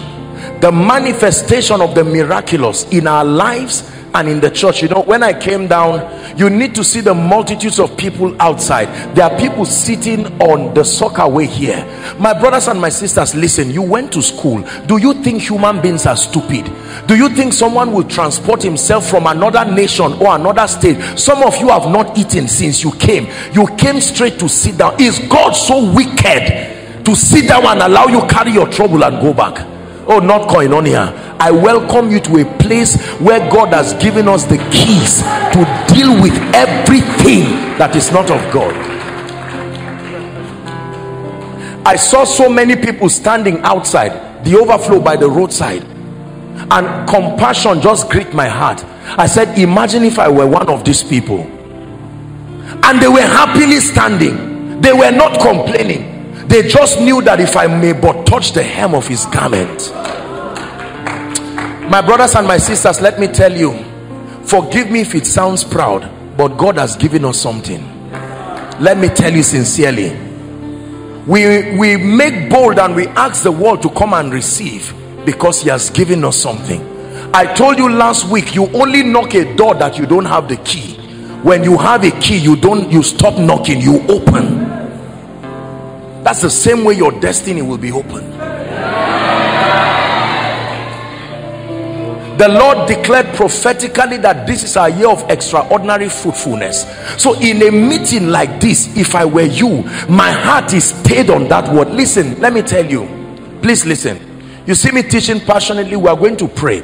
the manifestation of the miraculous in our lives and in the church. You know when i came down you need to see the multitudes of people outside. There are people sitting on the soccer way here. My brothers and my sisters listen you went to school. Do you think human beings are stupid? Do you think someone will transport himself from another nation or another state? Some of you have not eaten since you came. You came straight to sit down. Is god so wicked to sit down and allow you carry your trouble and go back oh not koinonia I welcome you to a place where God has given us the keys to deal with everything that is not of God. I saw so many people standing outside the overflow by the roadside and compassion just gripped my heart. I said, Imagine if I were one of these people, and they were happily standing, they were not complaining, they just knew that if I may but touch the hem of his garment. My brothers and my sisters let me tell you forgive me if it sounds proud but god has given us something. Let me tell you sincerely. We we make bold and we ask the world to come and receive because he has given us something. I told you last week you only knock a door that you don't have the key. When you have a key you don't you stop knocking you open that's the same way your destiny will be opened. The lord declared prophetically that this is a year of extraordinary fruitfulness. So in a meeting like this if i were you my heart is stayed on that word. Listen let me tell you. Please listen. You see me teaching passionately. We are going to pray.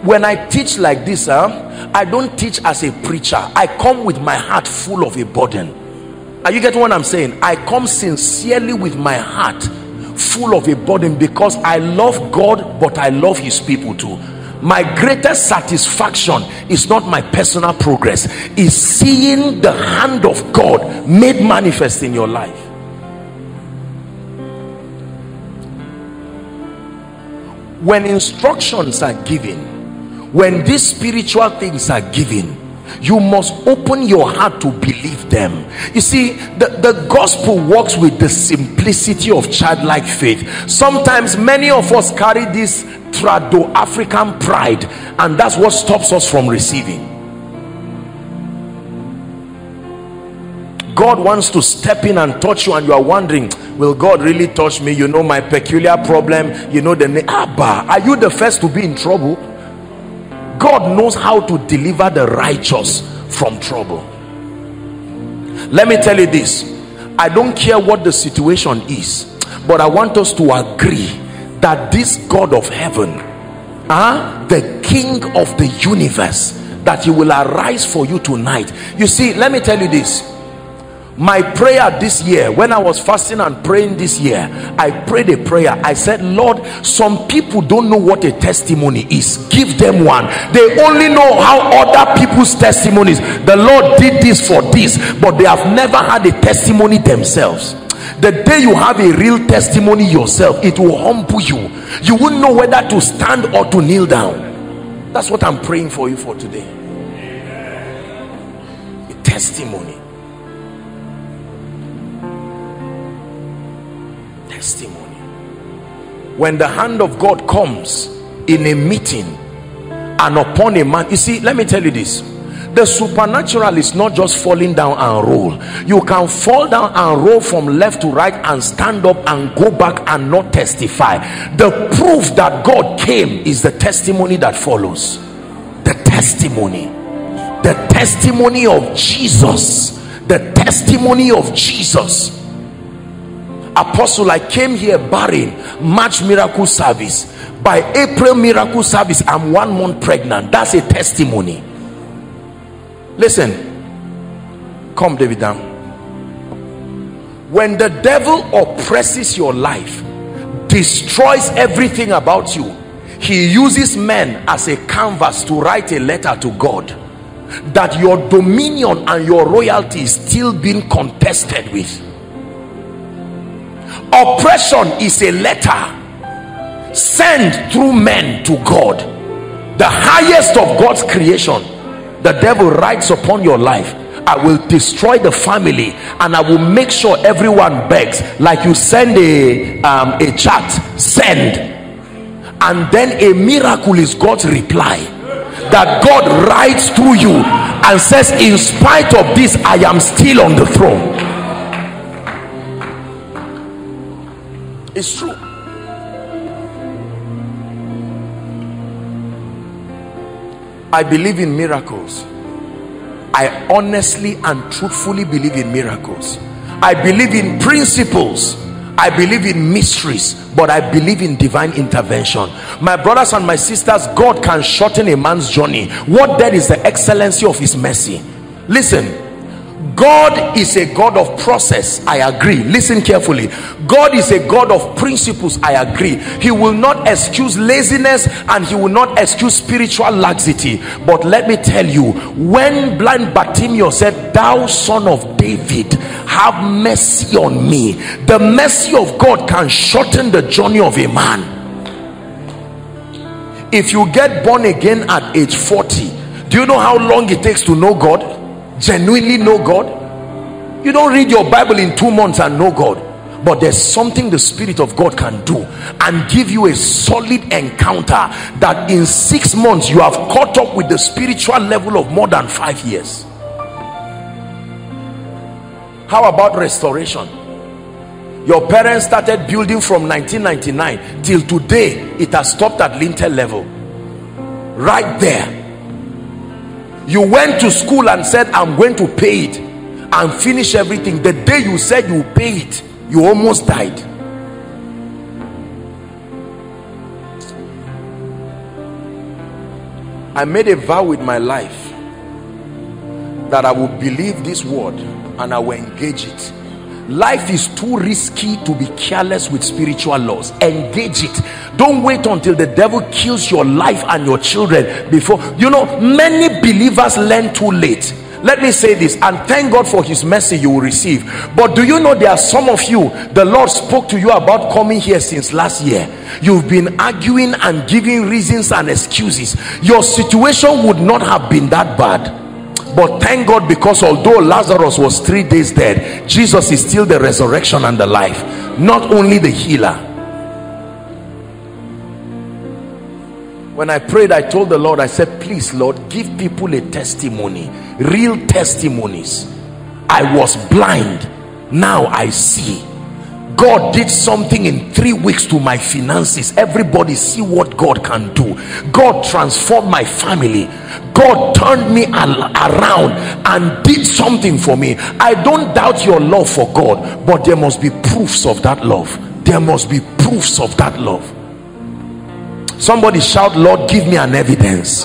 When i teach like this huh, i don't teach as a preacher. I come with my heart full of a burden are you getting what i'm saying? I come sincerely with my heart full of a burden because i love god but i love his people too. My greatest satisfaction is not my personal progress. Is seeing the hand of god made manifest in your life. When instructions are given when these spiritual things are given you must open your heart to believe them. You see the, the gospel works with the simplicity of childlike faith. Sometimes many of us carry this trado-african pride and that's what stops us from receiving. God wants to step in and touch you and you are wondering will God really touch me? You know my peculiar problem. You know the name Abba are you the first to be in trouble God knows how to deliver the righteous from trouble. Let me tell you this. I don't care what the situation is but I want us to agree that this God of heaven uh, the king of the universe that he will arise for you tonight. You see let me tell you this. My prayer this year when i was fasting and praying this year i prayed a prayer. I said lord some people don't know what a testimony is. Give them one. They only know how other people's testimonies. The lord did this for this but they have never had a testimony themselves. The day you have a real testimony yourself it will humble you. You won't know whether to stand or to kneel down. That's what i'm praying for you for today. A testimony. Testimony when the hand of God comes in a meeting and upon a man you see let me tell you this. The supernatural is not just falling down and roll. You can fall down and roll from left to right and stand up and go back and not testify. The proof that God came is the testimony that follows. The testimony. The testimony of Jesus. The testimony of Jesus apostle i came here barren march miracle service. By april miracle service i'm one month pregnant. That's a testimony. Listen. Come david down. When the devil oppresses your life destroys everything about you he uses men as a canvas to write a letter to god that your dominion and your royalty is still being contested with oppression is a letter sent through men to God. The highest of God's creation the devil writes upon your life. I will destroy the family and I will make sure everyone begs. Like you send a um, a chat send. And then a miracle is God's reply that God writes through you and says in spite of this I am still on the throne It's true. I believe in miracles. I honestly and truthfully believe in miracles. I believe in principles. I believe in mysteries, but I believe in divine intervention. My brothers and my sisters, God can shorten a man's journey. What then is the excellency of his mercy? Listen, God is a God of process I agree. Listen carefully. God is a God of principles I agree. He will not excuse laziness and he will not excuse spiritual laxity. But let me tell you when blind Bartimaeus said thou son of David have mercy on me the mercy of God can shorten the journey of a man. If you get born again at age 40 do you know how long it takes to know God genuinely know God? You don't read your Bible in two months and know God but there's something the Spirit of God can do and give you a solid encounter that in six months you have caught up with the spiritual level of more than five years. How about restoration? Your parents started building from 1999 till today it has stopped at lintel level. Right there you went to school and said i'm going to pay it and finish everything. The day you said you pay it you almost died. I made a vow with my life that I will believe this word and I will engage it life is too risky to be careless with spiritual laws. Engage it. Don't wait until the devil kills your life and your children before you know many believers learn too late. Let me say this and thank god for his mercy you will receive. But do you know there are some of you the lord spoke to you about coming here since last year. You've been arguing and giving reasons and excuses. Your situation would not have been that bad but thank God because although Lazarus was three days dead Jesus is still the resurrection and the life not only the healer. When I prayed I told the Lord I said please Lord give people a testimony real testimonies. I was blind. Now I see God did something in three weeks to my finances. Everybody see what God can do. God transformed my family. God turned me around and did something for me. I don't doubt your love for God but there must be proofs of that love. There must be proofs of that love. Somebody shout Lord give me an evidence.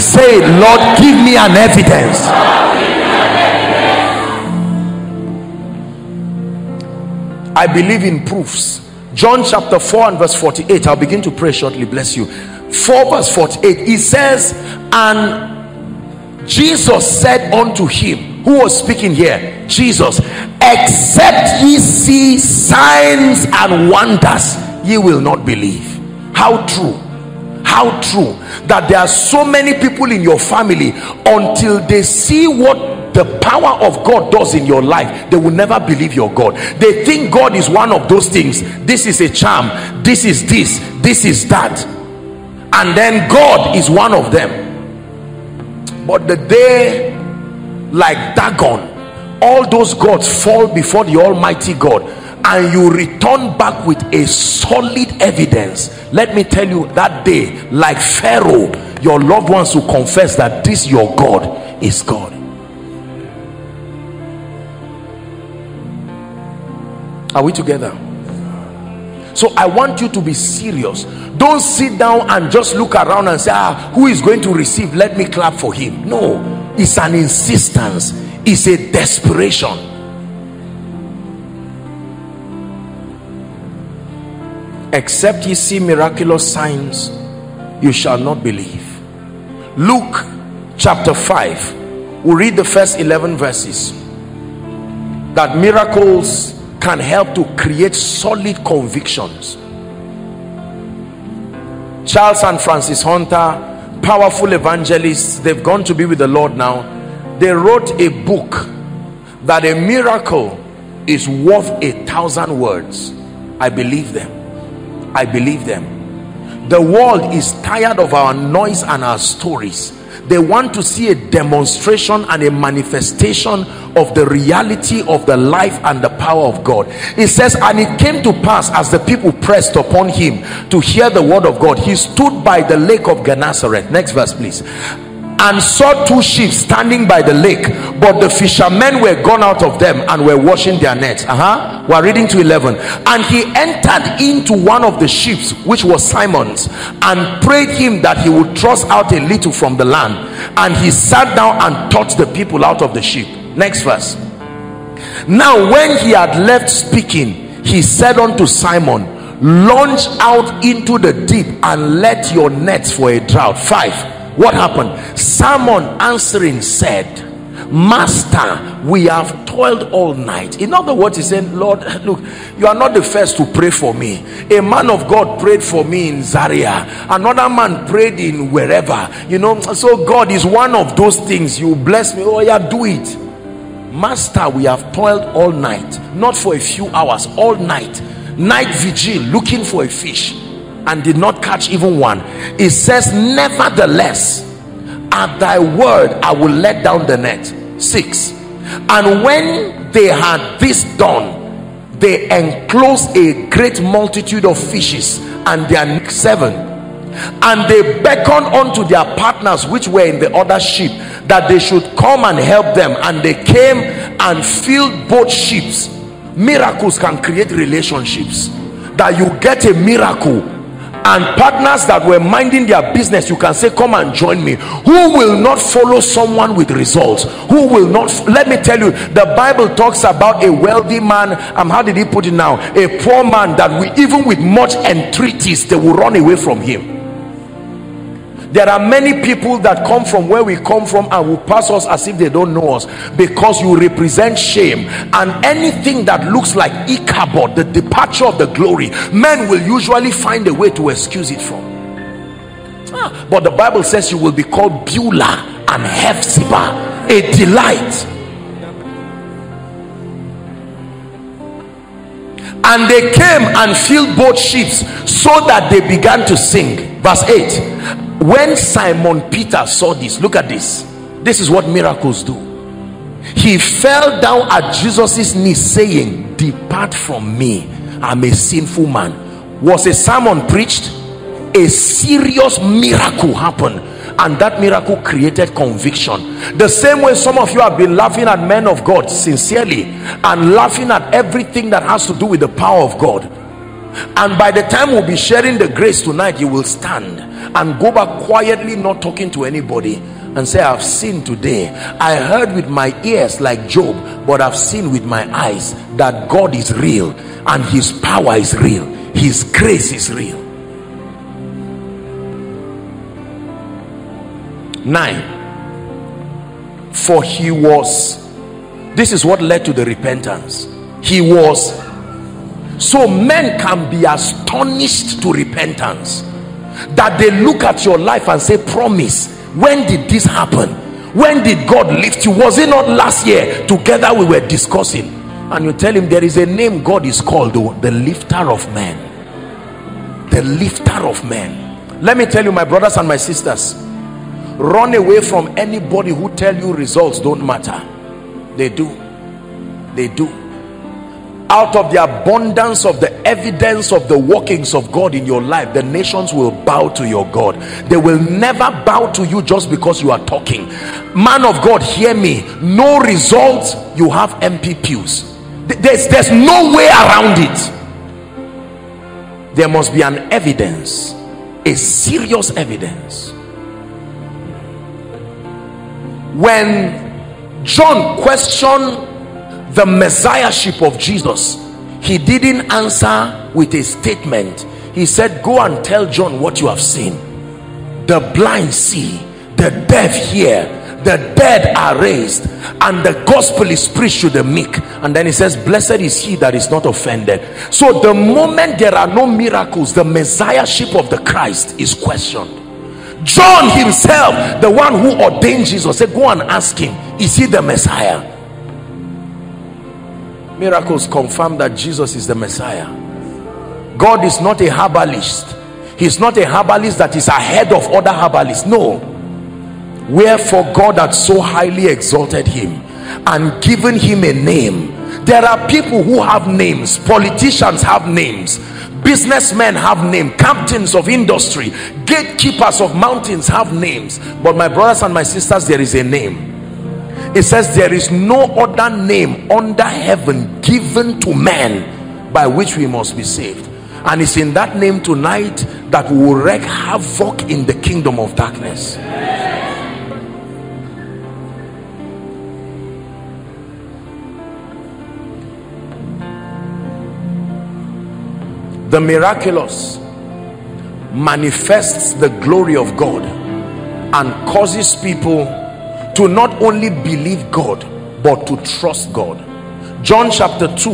Say Lord give me an evidence I believe in proofs. John chapter 4 and verse 48. I'll begin to pray shortly. Bless you. 4 verse 48. He says, And Jesus said unto him, Who was speaking here? Jesus, except ye see signs and wonders, ye will not believe. How true how true that there are so many people in your family until they see what the power of God does in your life they will never believe your God. They think God is one of those things. This is a charm. This is this. This is that. And then God is one of them. But the day like Dagon all those gods fall before the almighty God and you return back with a solid evidence. Let me tell you that day like Pharaoh your loved ones will confess that this your God is God are we together? So i want you to be serious. Don't sit down and just look around and say ah who is going to receive? Let me clap for him. No. It's an insistence. It's a desperation. Except ye see miraculous signs you shall not believe. Luke chapter 5 we'll read the first 11 verses. That miracles can help to create solid convictions. Charles and francis hunter powerful evangelists they've gone to be with the lord now. They wrote a book that a miracle is worth a thousand words. I believe them. I believe them. The world is tired of our noise and our stories they want to see a demonstration and a manifestation of the reality of the life and the power of God. It says and it came to pass as the people pressed upon him to hear the word of God he stood by the lake of Gennesaret. Next verse please and saw two ships standing by the lake but the fishermen were gone out of them and were washing their nets. Uh-huh. We're reading to 11 and he entered into one of the ships which was simon's and prayed him that he would thrust out a little from the land. And he sat down and taught the people out of the ship. Next verse. Now when he had left speaking he said unto simon launch out into the deep and let your nets for a drought. Five what happened? Simon answering said master we have toiled all night. In other words he said lord look you are not the first to pray for me. A man of god prayed for me in zaria. Another man prayed in wherever. You know so god is one of those things. You bless me. Oh yeah do it. Master we have toiled all night not for a few hours all night. Night vigil looking for a fish and did not catch even one. It says nevertheless at thy word i will let down the net. Six. And when they had this done they enclosed a great multitude of fishes and their seven. And they beckoned unto their partners which were in the other ship that they should come and help them. And they came and filled both ships. Miracles can create relationships. That you get a miracle and partners that were minding their business you can say come and join me. Who will not follow someone with results? Who will not let me tell you the bible talks about a wealthy man. Um how did he put it now? A poor man that we even with much entreaties they will run away from him there are many people that come from where we come from and will pass us as if they don't know us because you represent shame. And anything that looks like Ichabod the departure of the glory men will usually find a way to excuse it from. Ah, but the Bible says you will be called Beulah and Hephzibah a delight. And they came and filled both ships so that they began to sing. Verse 8 when simon peter saw this look at this. This is what miracles do. He fell down at jesus's knees saying depart from me. I'm a sinful man. Was a sermon preached? A serious miracle happened and that miracle created conviction. The same way some of you have been laughing at men of god sincerely and laughing at everything that has to do with the power of god and by the time we'll be sharing the grace tonight you will stand and go back quietly not talking to anybody and say i've seen today. I heard with my ears like job but i've seen with my eyes that god is real and his power is real. His grace is real. Nine. For he was this is what led to the repentance. He was so men can be astonished to repentance. That they look at your life and say promise when did this happen? When did god lift you? Was it not last year? Together we were discussing. And you tell him there is a name god is called though, the lifter of men. The lifter of men. Let me tell you my brothers and my sisters run away from anybody who tell you results don't matter. They do. They do out of the abundance of the evidence of the workings of God in your life the nations will bow to your God. They will never bow to you just because you are talking. Man of God hear me. No results. You have empty pews. There's, there's no way around it. There must be an evidence a serious evidence. When John questioned the messiahship of jesus. He didn't answer with a statement. He said go and tell john what you have seen. The blind see the deaf hear the dead are raised and the gospel is preached to the meek. And then he says blessed is he that is not offended. So the moment there are no miracles the messiahship of the christ is questioned. John himself the one who ordained jesus said go and ask him is he the messiah miracles confirm that jesus is the messiah. God is not a herbalist. He's not a herbalist that is ahead of other herbalists. No. Wherefore god had so highly exalted him and given him a name. There are people who have names. Politicians have names. Businessmen have names. Captains of industry. Gatekeepers of mountains have names. But my brothers and my sisters there is a name it says there is no other name under heaven given to man by which we must be saved. And it's in that name tonight that we will wreak havoc in the kingdom of darkness. The miraculous manifests the glory of God and causes people to not only believe God but to trust God. John chapter 2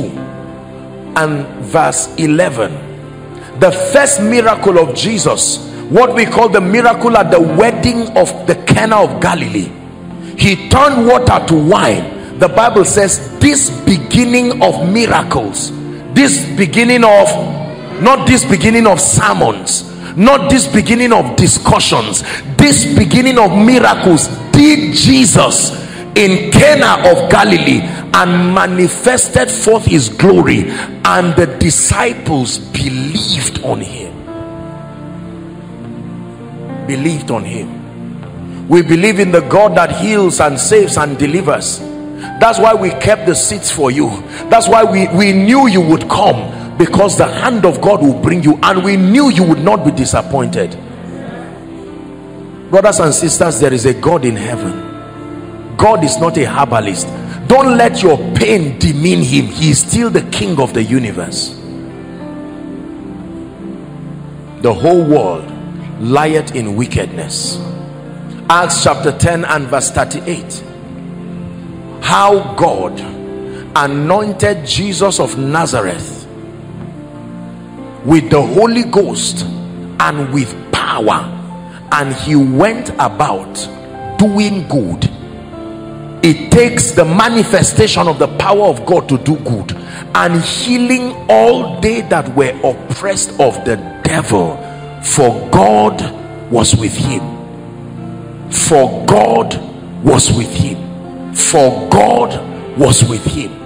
and verse 11 the first miracle of Jesus what we call the miracle at the wedding of the Cana of Galilee. He turned water to wine. The Bible says this beginning of miracles this beginning of not this beginning of sermons not this beginning of discussions this beginning of miracles did jesus in cana of galilee and manifested forth his glory and the disciples believed on him. Believed on him. We believe in the God that heals and saves and delivers. That's why we kept the seats for you. That's why we we knew you would come because the hand of God will bring you and we knew you would not be disappointed brothers and sisters there is a God in heaven. God is not a herbalist. Don't let your pain demean him. He is still the king of the universe. The whole world lieth in wickedness. Acts chapter 10 and verse 38 how god anointed jesus of nazareth with the holy ghost and with power and he went about doing good. It takes the manifestation of the power of god to do good and healing all they that were oppressed of the devil. For God was with him. For God was with him. For God was with him.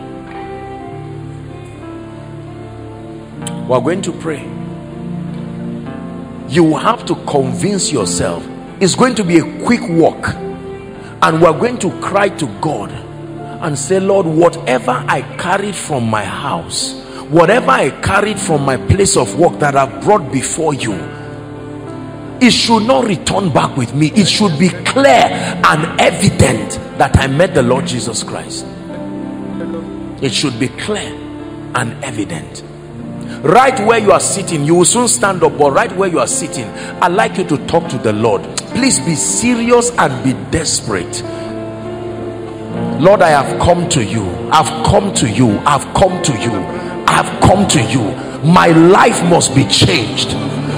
We're going to pray you have to convince yourself it's going to be a quick walk. And we're going to cry to God and say Lord whatever I carried from my house whatever I carried from my place of work that I've brought before you it should not return back with me. It should be clear and evident that I met the Lord Jesus Christ. It should be clear and evident right where you are sitting you will soon stand up but right where you are sitting I'd like you to talk to the Lord. Please be serious and be desperate. Lord I have come to you. I've come to you. I've come to you. I've come to you. My life must be changed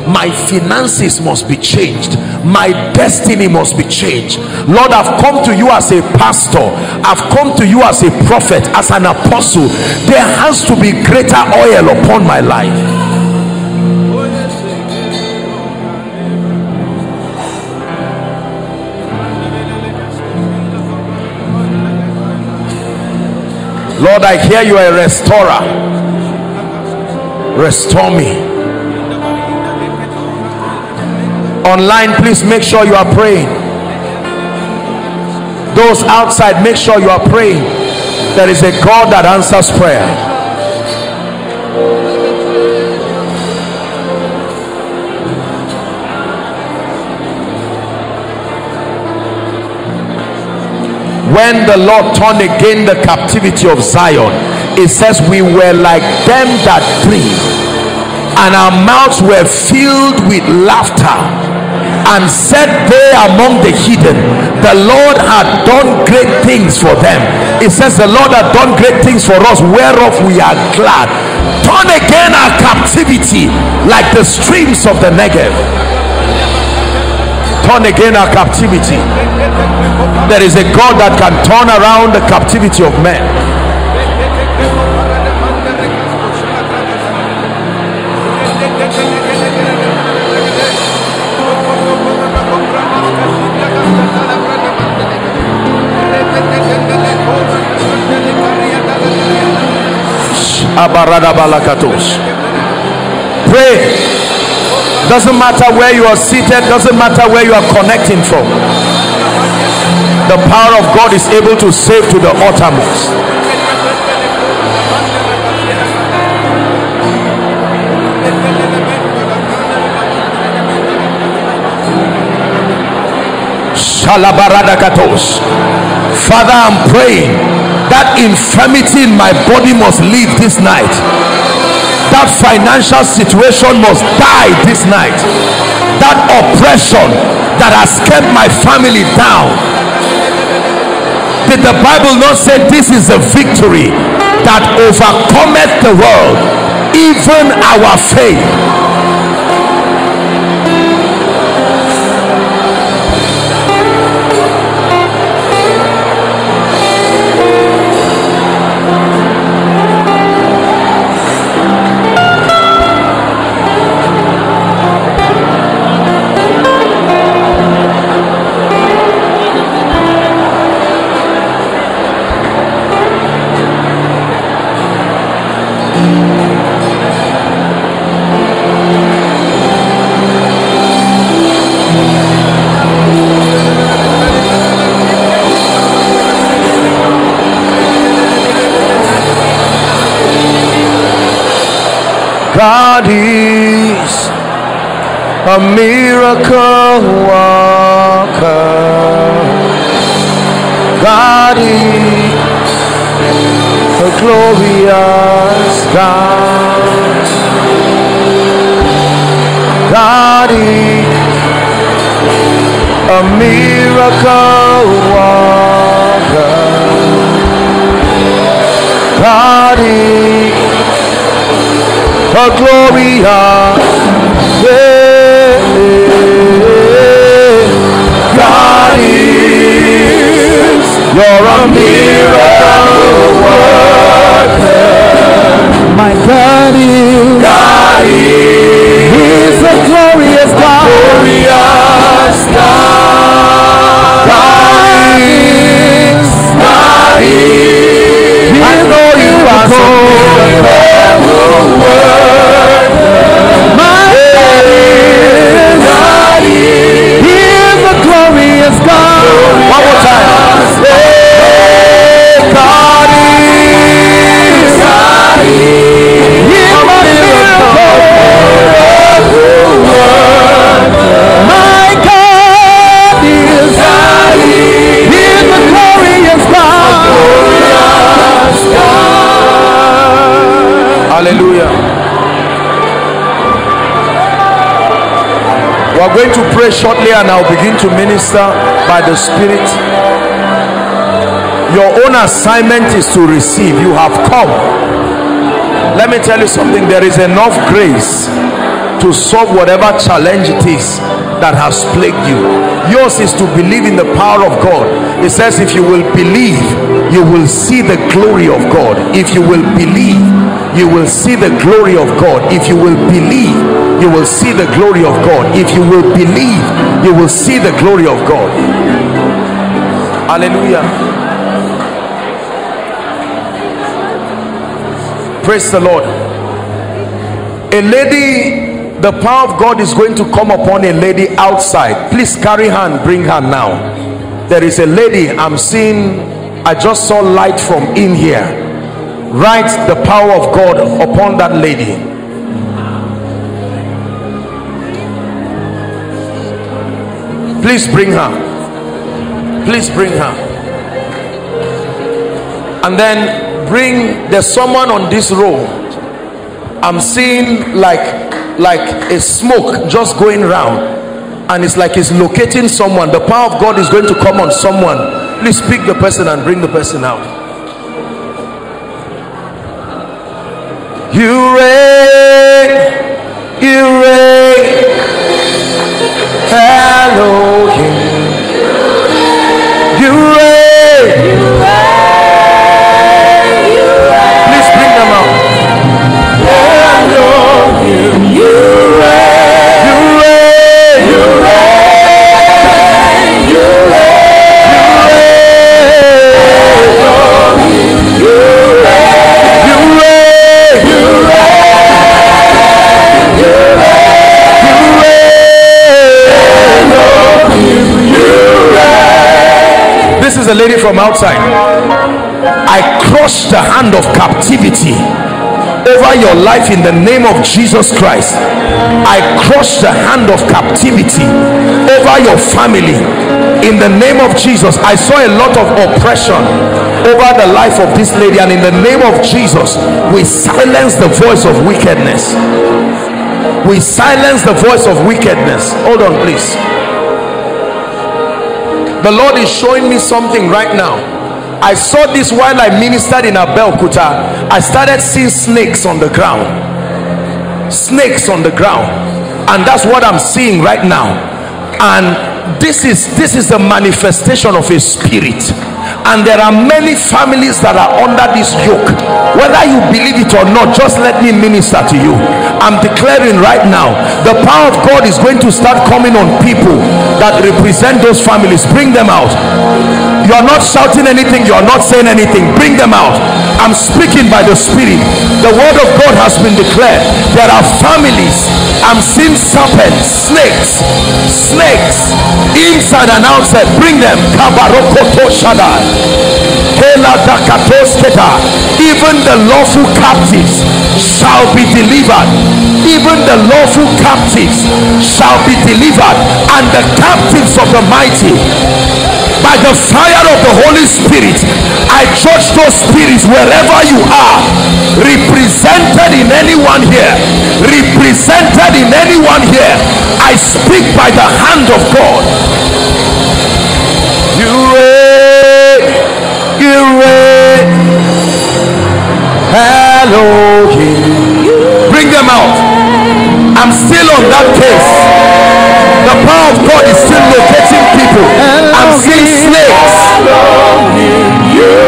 my finances must be changed. My destiny must be changed. Lord i've come to you as a pastor. I've come to you as a prophet as an apostle. There has to be greater oil upon my life. Lord, I hear you are a restorer. Restore me online please make sure you are praying. Those outside make sure you are praying. There is a God that answers prayer. When the Lord turned again the captivity of Zion it says we were like them that dream and our mouths were filled with laughter and said they among the hidden the lord had done great things for them. It says the lord had done great things for us whereof we are glad. Turn again our captivity like the streams of the negev. Turn again our captivity. There is a god that can turn around the captivity of men pray. Doesn't matter where you are seated doesn't matter where you are connecting from. The power of God is able to save to the uttermost Father, I'm praying that infirmity in my body must leave this night. That financial situation must die this night. That oppression that has kept my family down. Did the bible not say this is a victory that overcometh the world even our faith God is a miracle worker. God is a glorious God. God is a miracle worker. God is a glorious. God is you're a miracle worker. My God is God is He's a glorious God. Glorious God. God is God is I know you are so miracle We are going to pray shortly and I'll begin to minister by the Spirit. Your own assignment is to receive. You have come. Let me tell you something. There is enough grace to solve whatever challenge it is that has plagued you. Yours is to believe in the power of God. It says if you will believe you will see the glory of God. If you will believe you will see the glory of God. If you will believe you will see the glory of God. If you will believe you will see the glory of God. Hallelujah praise the Lord. A lady the power of God is going to come upon a lady outside. Please carry her and bring her now. There is a lady I'm seeing I just saw light from in here. Right the power of God upon that lady. Please bring her. Please bring her. And then bring there's someone on this road I'm seeing like like a smoke just going round. And it's like it's locating someone. The power of God is going to come on someone. Please pick the person and bring the person out. You reign. You reign. Elohim is a lady from outside. I crush the hand of captivity over your life in the name of jesus christ. I crush the hand of captivity over your family in the name of jesus. I saw a lot of oppression over the life of this lady and in the name of jesus we silence the voice of wickedness. We silence the voice of wickedness. Hold on please the lord is showing me something right now. I saw this while i ministered in Abeokuta. I started seeing snakes on the ground. Snakes on the ground. And that's what i'm seeing right now. And this is this is the manifestation of a spirit and there are many families that are under this yoke. Whether you believe it or not just let me minister to you. I'm declaring right now the power of god is going to start coming on people that represent those families. Bring them out. You're not shouting anything. You're not saying anything. Bring them out. I'm speaking by the spirit. The word of god has been declared. There are families i'm seeing serpents snakes snakes inside and outside. Bring them. Even the lawful captives shall be delivered. Even the lawful captives shall be delivered. And the captives of the mighty by the fire of the Holy Spirit I judge those spirits wherever you are represented in anyone here represented in anyone here. I speak by the hand of God. You reign you reign Elohim. Bring them out. I'm still on that case the power of God is still locating people I'm seeing snakes you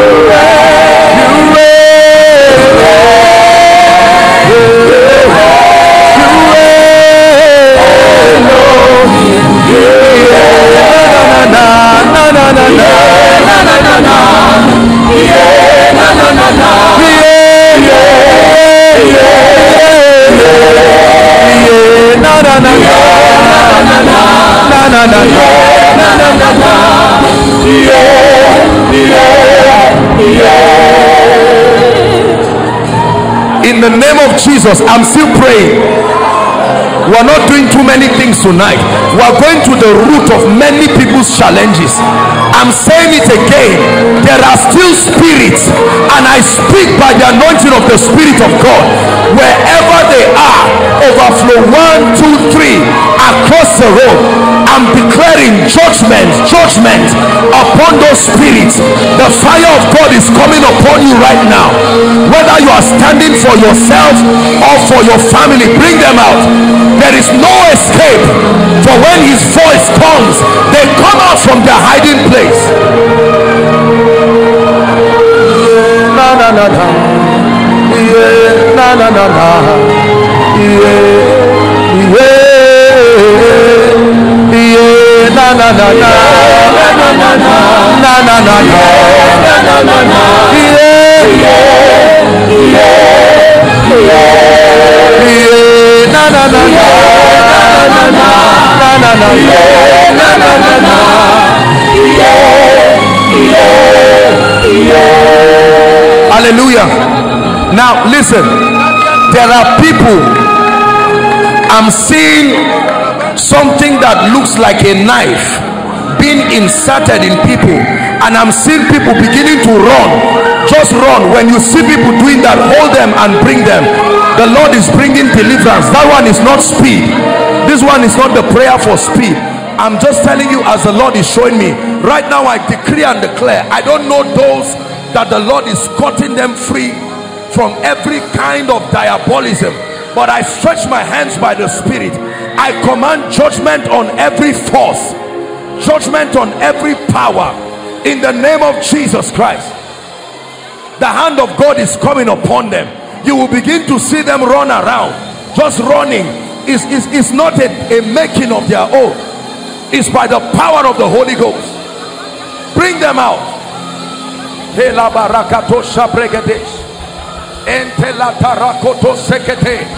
in the name of Jesus I'm still praying. We're not doing too many things tonight. We're going to the root of many people's challenges. I'm saying it again. There are still spirits and i speak by the anointing of the spirit of god. Wherever they are overflow. One two three across the road. I'm declaring judgment judgment upon those spirits. The fire of god is coming upon you right now. Whether you are standing for yourself or for your family bring them out. There is no escape for when his voice comes they come out from their hiding place. Na na na na. Yeah, na na na na yeah. Hallelujah. Now listen, there are people I'm seeing something that looks like a knife being inserted in people. And I'm seeing people beginning to run. Just run. When you see people doing that hold them and bring them. The Lord is bringing deliverance. That one is not speed. This one is not the prayer for speed. I'm just telling you as the Lord is showing me. Right now I decree and declare I don't know those that the Lord is cutting them free from every kind of diabolism but I stretch my hands by the spirit. I command judgment on every force judgment on every power in the name of Jesus Christ. The hand of God is coming upon them. You will begin to see them run around. Just running is is is not a, a making of their own. It's by the power of the Holy Ghost. Bring them out. Barakato shabregedesh. Entela tarakoto sekete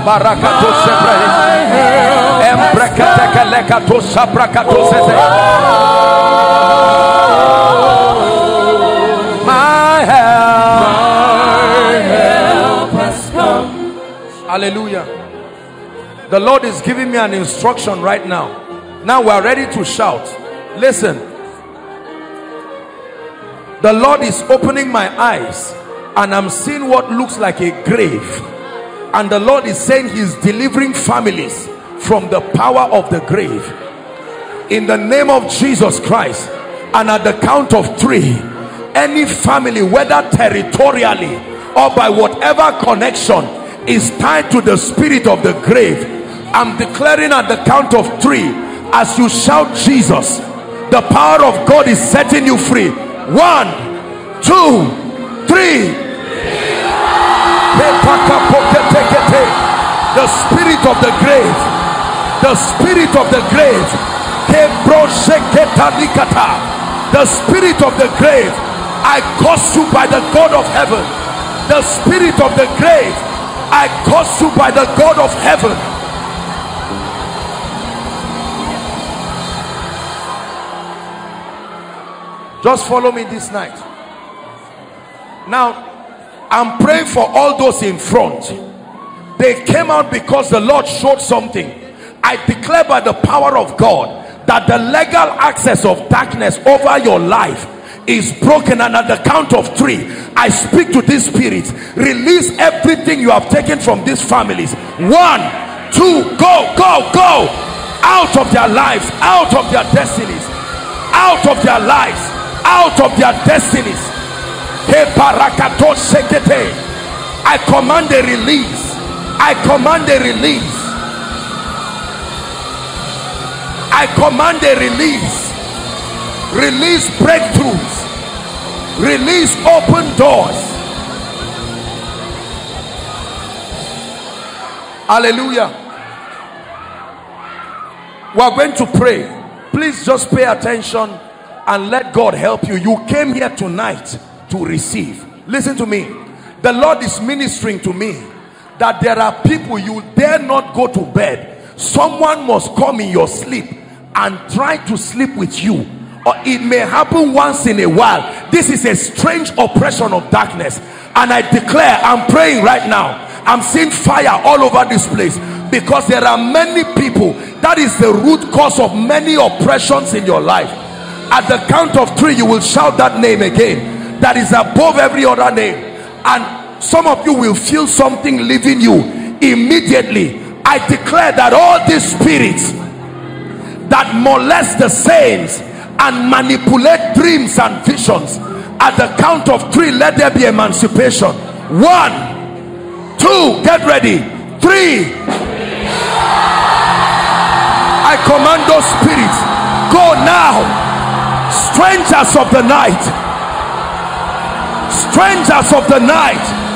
Kalabarakato sebre. Sete. My help. Hallelujah. The Lord is giving me an instruction right now. Now we are ready to shout. Listen. The Lord is opening my eyes and I'm seeing what looks like a grave. And the Lord is saying he's delivering families from the power of the grave. In the name of Jesus Christ. And at the count of three, any family, whether territorially or by whatever connection, is tied to the spirit of the grave I'm declaring at the count of three as you shout Jesus the power of God is setting you free one two three the spirit of the grave. The spirit of the grave. The spirit of the grave. I curse you by the God of heaven. The spirit of the grave. I curse you by the God of heaven. Just follow me this night. Now I'm praying for all those in front they came out because the Lord showed something. I declare by the power of God that the legal access of darkness over your life is broken and at the count of three I speak to these spirits release everything you have taken from these families. One two go go go. Out of their lives out of their destinies. Out of their lives out of their destinies. I command a release I command a release. I command a release. Release breakthroughs. Release open doors. Hallelujah. We are going to pray. Please just pay attention and let God help you. You came here tonight to receive. Listen to me. The Lord is ministering to me that there are people you dare not go to bed. Someone must come in your sleep and try to sleep with you. Or it may happen once in a while. This is a strange oppression of darkness. And i declare i'm praying right now. I'm seeing fire all over this place. Because there are many people that is the root cause of many oppressions in your life. At the count of three you will shout that name again. That is above every other name. And some of you will feel something leaving you immediately. I declare that all these spirits that molest the saints and manipulate dreams and visions at the count of three let there be emancipation. One two get ready. Three. I command those spirits go now. Strangers of the night. Strangers of the night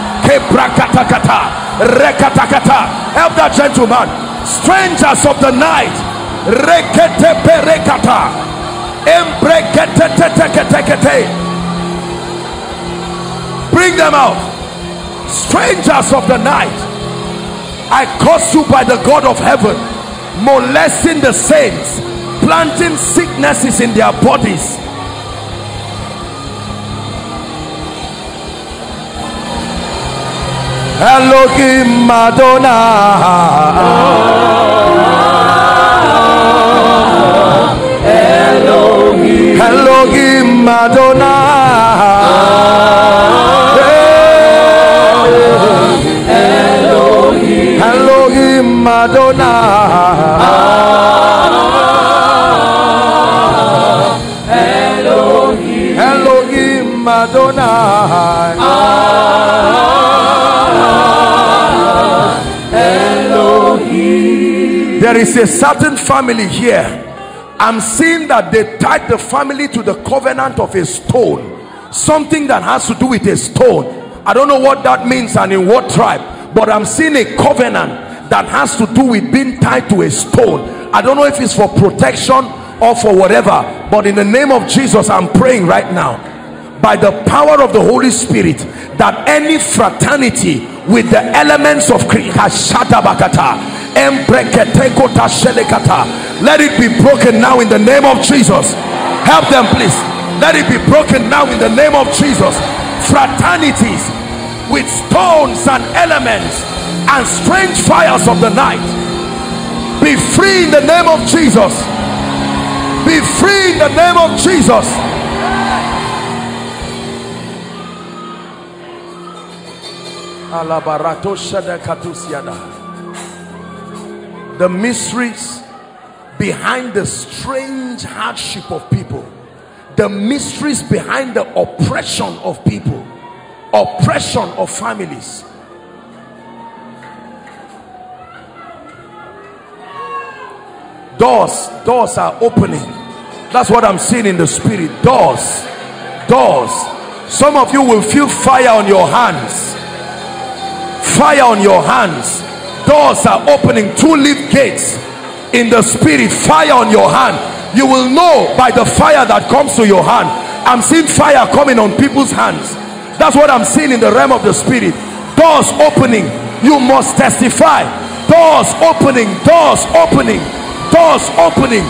help that gentleman. Strangers of the night. Rekete perekata bring them out. Strangers of the night. I curse you by the god of heaven molesting the saints planting sicknesses in their bodies Elohim Madonna Elohim Madonna Elohim Elohim Madonna Elohim Elohim Madonna There is a certain family here. I'm seeing that they tied the family to the covenant of a stone. Something that has to do with a stone. I don't know what that means and in what tribe but I'm seeing a covenant that has to do with being tied to a stone. I don't know if it's for protection or for whatever but in the name of Jesus I'm praying right now. By the power of the Holy Spirit that any fraternity with the elements of Bakata let it be broken now in the name of Jesus. Help them please. Let it be broken now in the name of Jesus. Fraternities with stones and elements and strange fires of the night. Be free in the name of Jesus. Be free in the name of Jesus. Alabarato Shadakatusiada the mysteries behind the strange hardship of people the mysteries behind the oppression of people oppression of families. Doors doors are opening. That's what i'm seeing in the spirit. Doors doors. Some of you will feel fire on your hands. Fire on your hands doors are opening two leaf gates in the spirit fire on your hand. You will know by the fire that comes to your hand. I'm seeing fire coming on people's hands. That's what i'm seeing in the realm of the spirit. Doors opening. You must testify. Doors opening doors opening doors opening.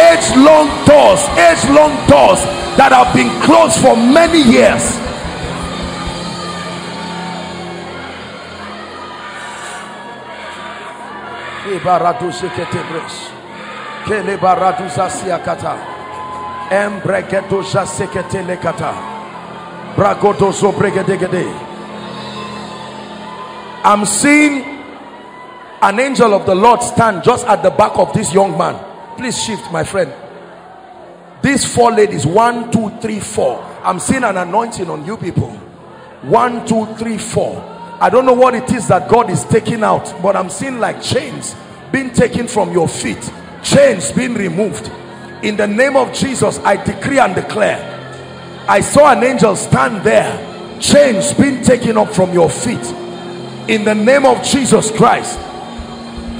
Age-long doors age-long doors that have been closed for many years I'm seeing an angel of the Lord stand just at the back of this young man. Please shift my friend. These four ladies one two three four. I'm seeing an anointing on you people. One two three four I don't know what it is that God is taking out but I'm seeing like chains being taken from your feet chains being removed. In the name of Jesus I decree and declare I saw an angel stand there chains being taken up from your feet. In the name of Jesus Christ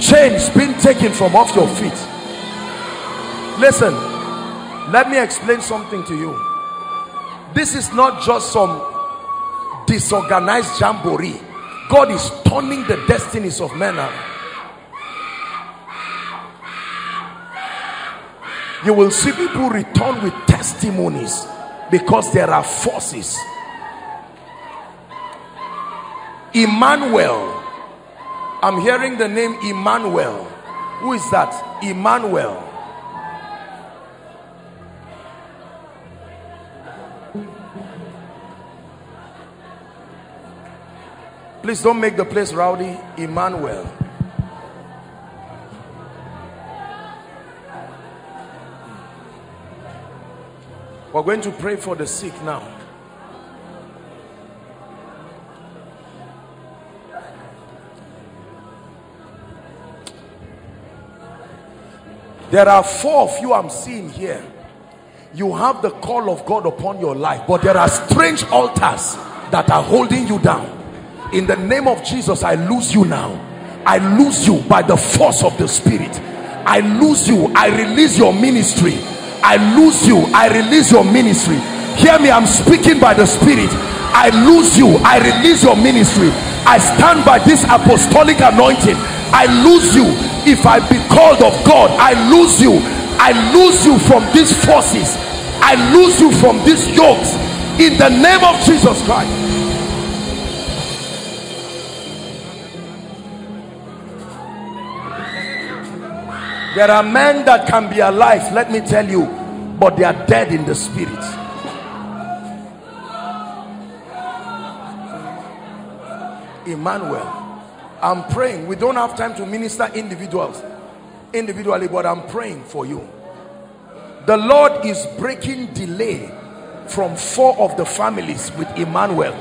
chains being taken from off your feet. Listen let me explain something to you. This is not just some disorganized jamboree God is turning the destinies of men around. You will see people return with testimonies because there are forces. Emmanuel. I'm hearing the name Emmanuel. Who is that? Emmanuel. Please don't make the place rowdy. Emmanuel. We're going to pray for the sick now. There are four of you I'm seeing here. You have the call of God upon your life, but there are strange altars that are holding you down in the name of Jesus I lose you now. I lose you by the force of the spirit. I lose you. I release your ministry. I lose you. I release your ministry. Hear me I'm speaking by the spirit. I lose you. I release your ministry. I stand by this apostolic anointing. I lose you. If I be called of God I lose you. I lose you from these forces. I lose you from these yokes. In the name of Jesus Christ there are men that can be alive let me tell you but they are dead in the spirit. Emmanuel I'm praying. We don't have time to minister individuals individually but I'm praying for you. The Lord is breaking delay from four of the families with Emmanuel.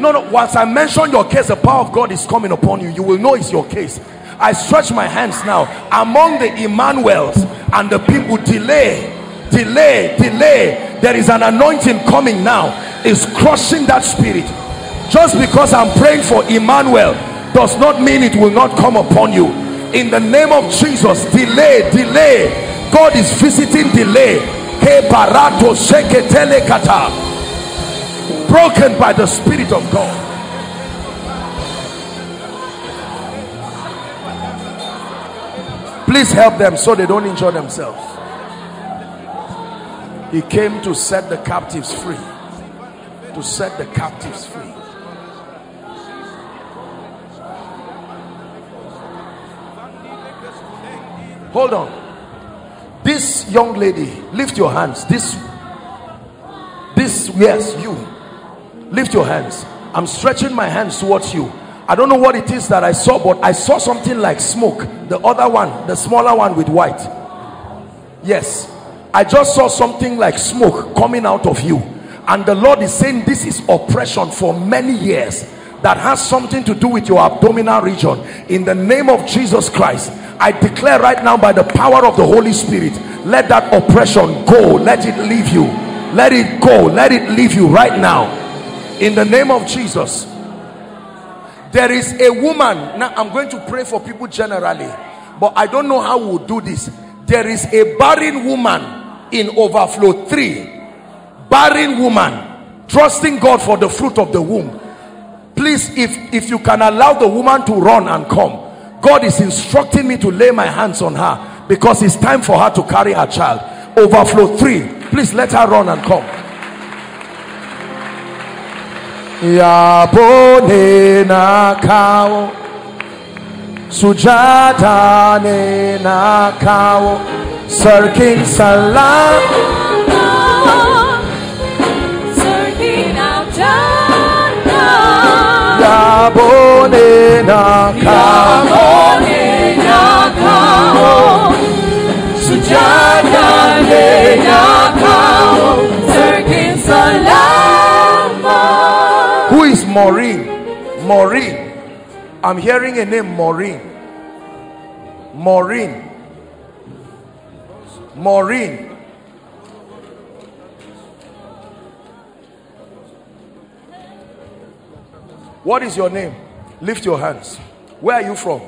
No no once I mention your case the power of God is coming upon you. You will know it's your case I stretch my hands now among the Emmanuels and the people. Delay delay delay. There is an anointing coming now. Is crushing that spirit. Just because I'm praying for Emmanuel does not mean it will not come upon you. In the name of Jesus delay delay. God is visiting delay. Broken by the spirit of God please help them so they don't injure themselves. He came to set the captives free. To set the captives free. Hold on. This young lady lift your hands. This this yes you. Lift your hands. I'm stretching my hands towards you I don't know what it is that I saw, but I saw something like smoke. The other one, the smaller one with white. Yes. I just saw something like smoke coming out of you. And the Lord is saying this is oppression for many years. that has something to do with your abdominal region in the name of Jesus Christ I declare right now by the power of the Holy Spirit let that oppression go let it leave you let it go let it leave you right now in the name of Jesus there is a woman now I'm going to pray for people generally but I don't know how we'll do this. There is a barren woman in overflow three. Barren woman trusting God for the fruit of the womb. Please if if you can allow the woman to run and come God is instructing me to lay my hands on her because it's time for her to carry her child. Overflow three. Please let her run and come Yabone nakao. Sujata ne nakao Sirking salam Yabone nakao. Sujata ne Maureen? Maureen. I'm hearing a name Maureen. Maureen. Maureen. What is your name? Lift your hands. Where are you from?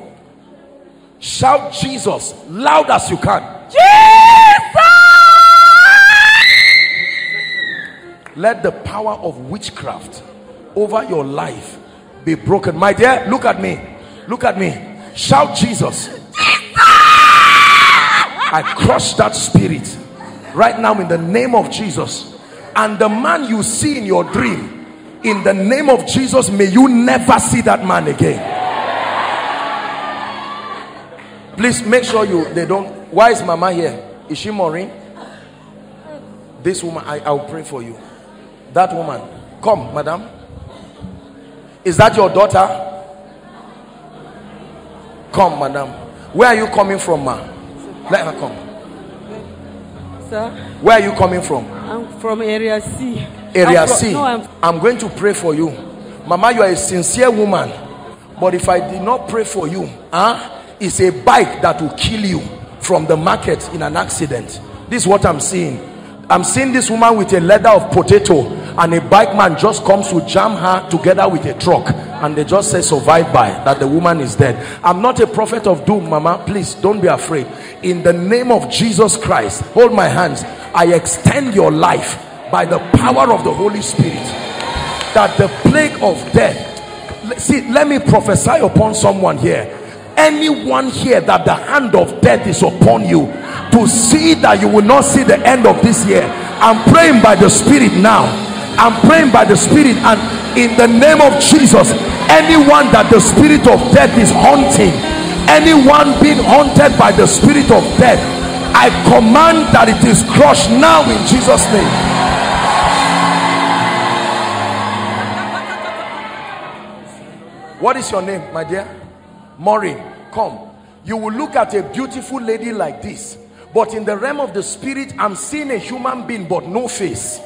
Shout Jesus loud as you can. Jesus! Let the power of witchcraft over your life be broken. My dear, look at me. Look at me. Shout Jesus. I crush that spirit right now in the name of Jesus. And the man you see in your dream, in the name of Jesus, may you never see that man again. Please make sure you they don't. Why is Mama here? Is she Maureen? This woman, I, I will pray for you. That woman, come, madam. Is that your daughter? Come, madam. Where are you coming from, ma? Let her come. Sir, Where are you coming from? I'm from area C. Area I'm C. No, I'm I'm going to pray for you. Mama, you are a sincere woman. But if I did not pray for you, huh, it's a bike that will kill you from the market in an accident. This is what I'm seeing. I'm seeing this woman with a leather of potato and a bike man just comes to jam her together with a truck and they just say survive by that the woman is dead. I'm not a prophet of doom, mama. Please don't be afraid. In the name of Jesus Christ, hold my hands. I extend your life by the power of the Holy Spirit that the plague of death see let me prophesy upon someone here anyone here that the hand of death is upon you to see that you will not see the end of this year. I'm praying by the spirit now. I'm praying by the spirit and in the name of jesus anyone that the spirit of death is haunting anyone being haunted by the spirit of death i command that it is crushed now in jesus name. What is your name, my dear? Maureen, come. You will look at a beautiful lady like this. But in the realm of the spirit, I'm seeing a human being, but no face.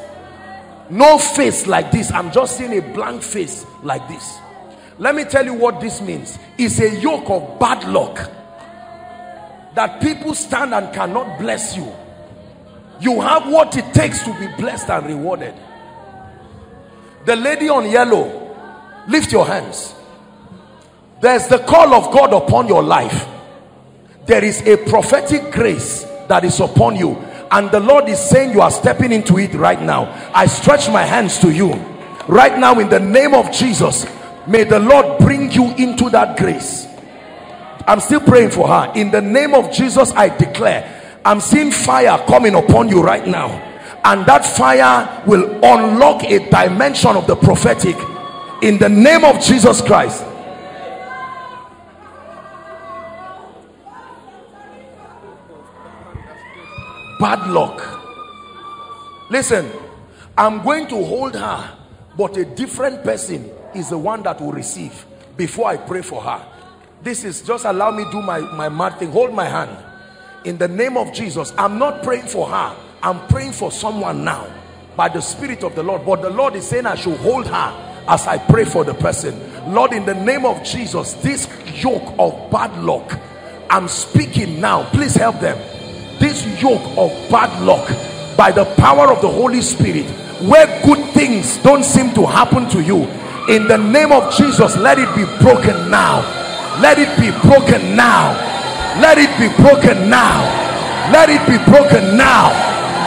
No face like this. I'm just seeing a blank face like this. Let me tell you what this means. It's a yoke of bad luck. That people stand and cannot bless you. You have what it takes to be blessed and rewarded. The lady on yellow, lift your hands there's the call of God upon your life. There is a prophetic grace that is upon you and the Lord is saying you are stepping into it right now. I stretch my hands to you. Right now in the name of Jesus may the Lord bring you into that grace. I'm still praying for her. In the name of Jesus I declare I'm seeing fire coming upon you right now. And that fire will unlock a dimension of the prophetic. In the name of Jesus Christ bad luck. Listen i'm going to hold her but a different person is the one that will receive before i pray for her. This is just allow me do my my mad thing. Hold my hand. In the name of jesus i'm not praying for her. I'm praying for someone now by the spirit of the lord. But the lord is saying i should hold her as i pray for the person. Lord, in the name of Jesus, this yoke of bad luck, I'm speaking now. Please help them. This yoke of bad luck, by the power of the Holy Spirit, where good things don't seem to happen to you, in the name of Jesus, let it be broken now. Let it be broken now. Let it be broken now. Let it be broken now.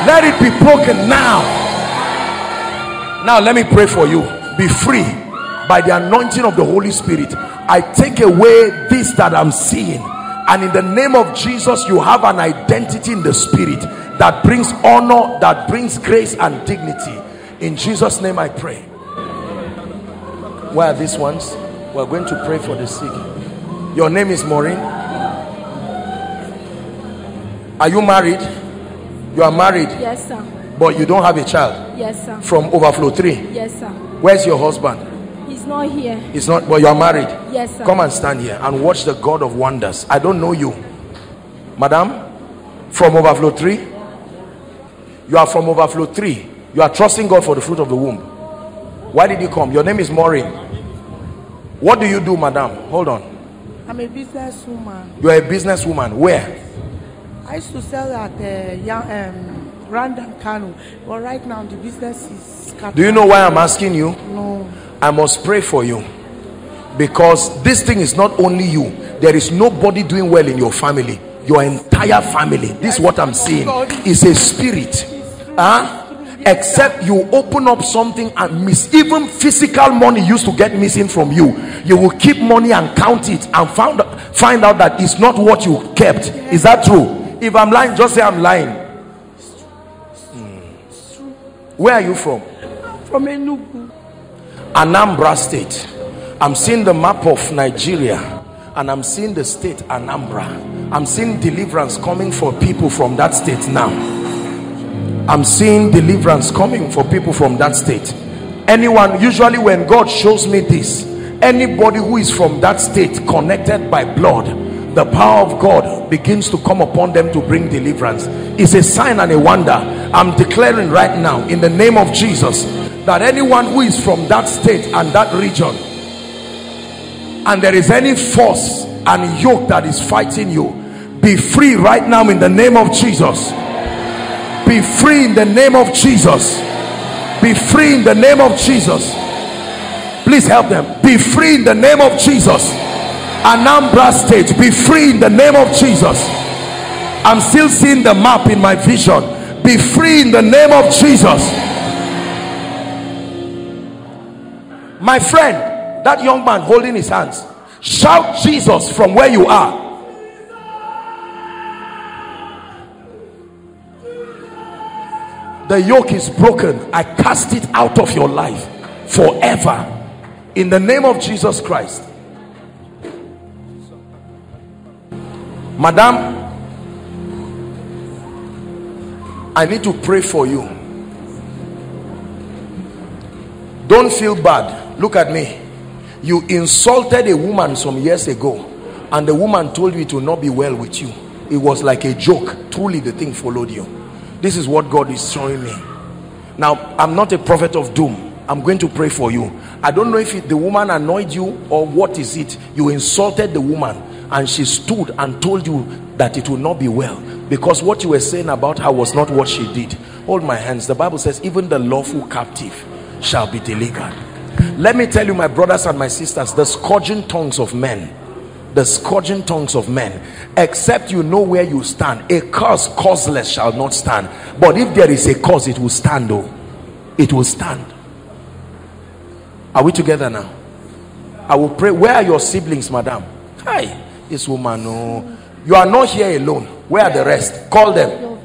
Let it be broken now. Now, let me pray for you. Be free by the anointing of the Holy Spirit. I take away this that I'm seeing, and in the name of Jesus, you have an identity in the spirit that brings honor, that brings grace and dignity. In Jesus' name, I pray. Where are these ones? We're going to pray for the sick. Your name is Maureen. Are you married? You are married, Yes, sir. but you don't have a child Yes, sir. from overflow three. Yes, sir. Where's your husband? He's not here. He's not, but you are married. Yes, sir. Come and stand here and watch the God of wonders. I don't know you, madam, from overflow three. You are from overflow three. You are trusting God for the fruit of the womb. Why did you come? Your name is Maureen. What do you do, madam? Hold on. I'm a businesswoman. You are a businesswoman. Where? I used to sell at uh, young, um, Random Kano, but right now the business is scattered. Do you know why I'm asking you? No. I must pray for you because this thing is not only you, there is nobody doing well in your family, your entire family. This is what I'm saying is a spirit, huh? Except you open up something and miss even physical money used to get missing from you. You will keep money and count it and found find out that it's not what you kept. Is that true? If I'm lying, just say I'm lying. Hmm. Where are you from? From Enugu. Anambra State. I'm seeing the map of Nigeria and I'm seeing the state Anambra. I'm seeing deliverance coming for people from that state now. I'm seeing deliverance coming for people from that state. Anyone, usually when God shows me this, anybody who is from that state connected by blood, the power of God begins to come upon them to bring deliverance. It's a sign and a wonder. I'm declaring right now in the name of Jesus that anyone who is from that state and that region and there is any force and yoke that is fighting you be free right now in the name of Jesus. Be free in the name of Jesus. Be free in the name of Jesus. Please help them. Be free in the name of Jesus. Anambra state be free in the name of Jesus. I'm still seeing the map in my vision. Be free in the name of Jesus my friend that young man holding his hands. Shout jesus from where you are. The yoke is broken. I cast it out of your life forever. In the name of jesus christ. Madam i need to pray for you. Don't feel bad look at me. You insulted a woman some years ago and the woman told you it will not be well with you. It was like a joke. Truly the thing followed you. This is what god is showing me. Now i'm not a prophet of doom. I'm going to pray for you. I don't know if it, the woman annoyed you or what is it. You insulted the woman and she stood and told you that it will not be well. Because what you were saying about her was not what she did. Hold my hands. The bible says even the lawful captive shall be delivered let me tell you my brothers and my sisters the scourging tongues of men the scourging tongues of men except you know where you stand a curse causeless shall not stand. But if there is a cause it will stand though it will stand. Are we together now? I will pray. Where are your siblings madam? Hi this woman no you are not here alone. Where are the rest? Call them.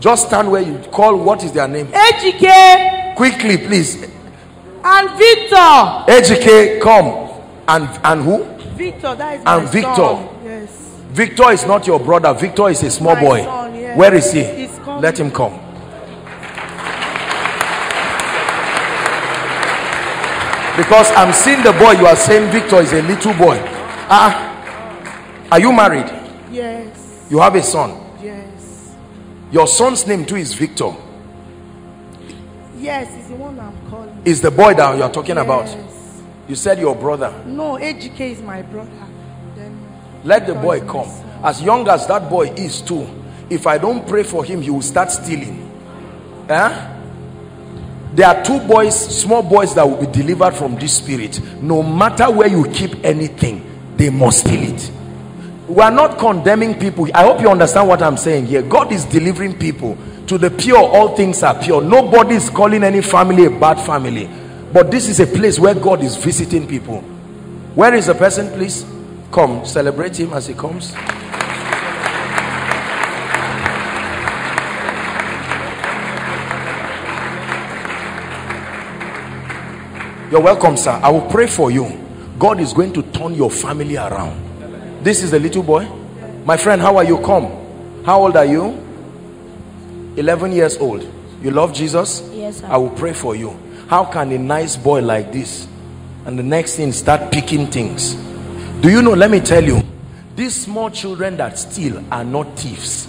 Just stand where you call what is their name? Ejike! Quickly please and Victor. ejike come and and who Victor, that is And Victor. son. Yes. victor is not your brother victor is a small My boy son, yes. where is he He's let him come because i'm seeing the boy you are saying victor is a little boy ah are you married Yes. you have a son Yes. your son's name too is victor Yes, it's the one I'm. Is the boy that you are talking about You said your brother. No, Ejike is my brother. Then Let the boy come. As young as that boy is too, if I don't pray for him, he will start stealing. Eh? There are two boys, small boys that will be delivered from this spirit. No matter where you keep anything, they must steal it. We are not condemning people. I hope you understand what I'm saying here. God is delivering people. To the pure, all things are pure. Nobody is calling any family a bad family. But this is a place where God is visiting people. Where is the person, please? Come, celebrate him as he comes. You're welcome, sir. I will pray for you. God is going to turn your family around. This is the little boy. My friend, how are you? Come. How old are you? 11 years old. You love Jesus? Yes, sir. I will pray for you. How can a nice boy like this and the next thing start picking things? Do you know? Let me tell you, these small children that steal are not thieves.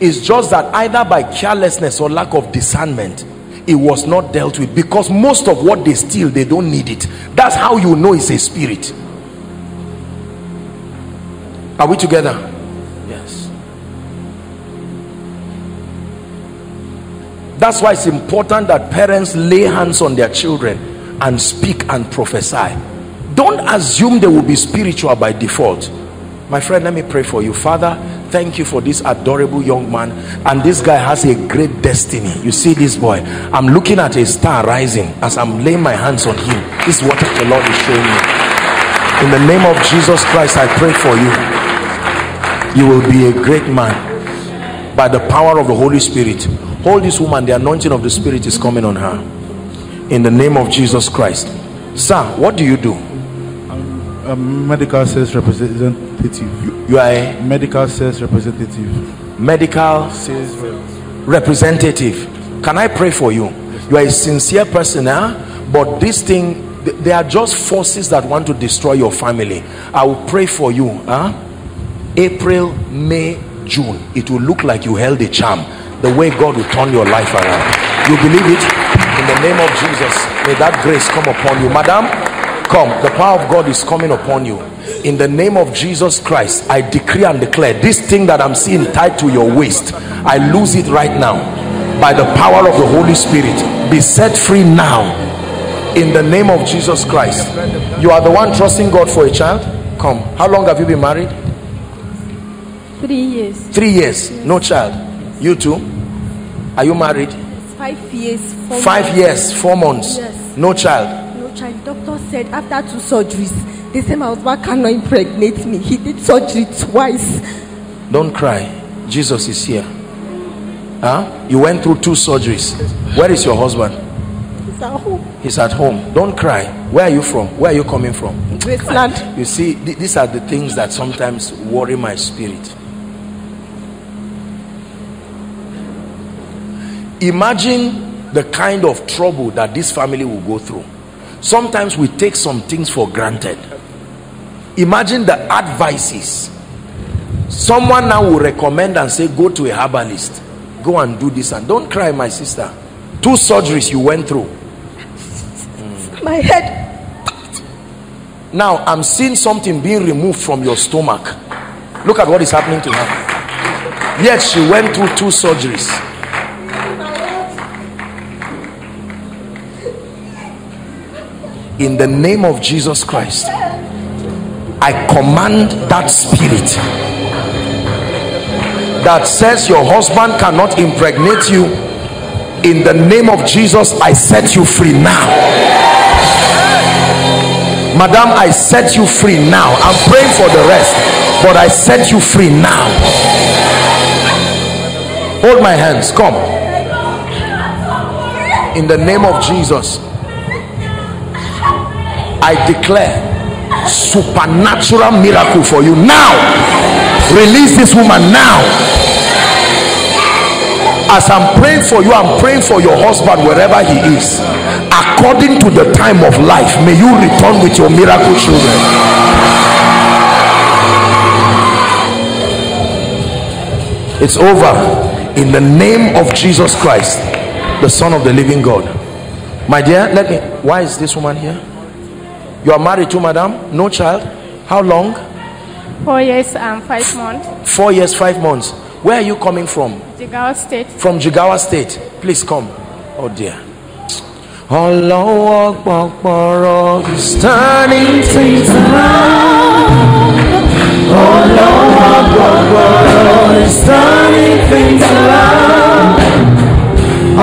It's just that either by carelessness or lack of discernment, it was not dealt with because most of what they steal, they don't need it. That's how you know it's a spirit. Are we together? That's why it's important that parents lay hands on their children and speak and prophesy. Don't assume they will be spiritual by default. My friend, let me pray for you. Father, thank you for this adorable young man. And this guy has a great destiny. You see this boy. I'm looking at a star rising as I'm laying my hands on him. This is what the Lord is showing me. In the name of Jesus Christ, I pray for you you will be a great man by the power of the Holy Spirit. Hold this woman, the anointing of the Spirit is coming on her. In the name of Jesus Christ. Sir, what do you do? A medical sales representative. You are a Medical sales representative. medical Sales rep. Can I pray for you? You are a sincere person, huh? but this thing, they are just forces that want to destroy your family. I will pray for you. Huh? April, May, June, it will look like you held a charm. The way God will turn your life around. You believe it? In the name of Jesus, may that grace come upon you. Madam, come. The power of God is coming upon you. In the name of Jesus Christ, I decree and declare this thing that I'm seeing tied to your waist, I lose it right now. By the power of the Holy Spirit, be set free now. In the name of Jesus Christ. You are the one trusting God for a child? Come. How long have you been married? Three years. Three years, no child. You too? Are you married? Five years. Four Five months. years, four months, Yes. no child. No child. Doctor said after two surgeries, they said my husband cannot impregnate me. He did surgery twice. Don't cry. Jesus is here. Huh? You went through two surgeries. Where is your husband? He's at home. He's at home. Don't cry. Where are you from? Where are you coming from? Graceland. You see, th- these are the things that sometimes worry my spirit. Imagine the kind of trouble that this family will go through. Sometimes we take some things for granted. Imagine the advices. Someone now will recommend and say, Go to a herbalist, go and do this. And don't cry, my sister. Two surgeries you went through. My head. Now I'm seeing something being removed from your stomach. Look at what is happening to her. Yet she went through two surgeries. In the name of Jesus Christ, I command that spirit that says your husband cannot impregnate you. In the name of Jesus, I set you free now. Madam, I set you free now. I'm praying for the rest, but I set you free now. Hold my hands. Come. In the name of Jesus, I declare supernatural miracle for you now. Release this woman now. As I'm praying for you, I'm praying for your husband wherever he is. According to the time of life, may you return with your miracle children. It's over in the name of Jesus Christ, the Son of the living God. My dear, let me. Why is this woman here? You are married to madam? No child? How long? Four years and five months. Four years, five months. Where are you coming from? Jigawa State. From Jigawa State. Please come. Oh dear. Ọlọ́wọ́ gbọ̀ngbọ̀rọ̀ is turning things around. Ọlọ́wọ́ gbọ̀ngbọ̀rọ̀ is turning things around.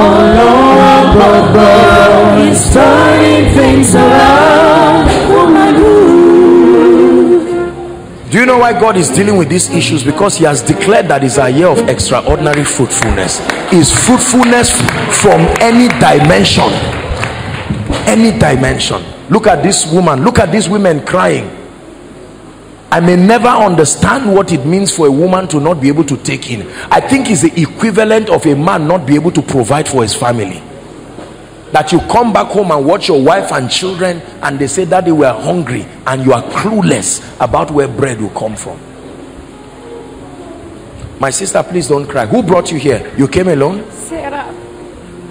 Ọlọ́wọ́ gbọ̀ngbọ̀rọ̀ is turning things around. Do you know why God is dealing with these issues? Because He has declared that is a year of extraordinary fruitfulness. Is fruitfulness from any dimension. Any dimension. Look at this woman. Look at these women crying. I may never understand what it means for a woman to not be able to take in. I think it's the equivalent of a man not be able to provide for his family that you come back home and watch your wife and children and they say that they were hungry and you are clueless about where bread will come from. My sister please don't cry. Who brought you here? You came alone? Sarah.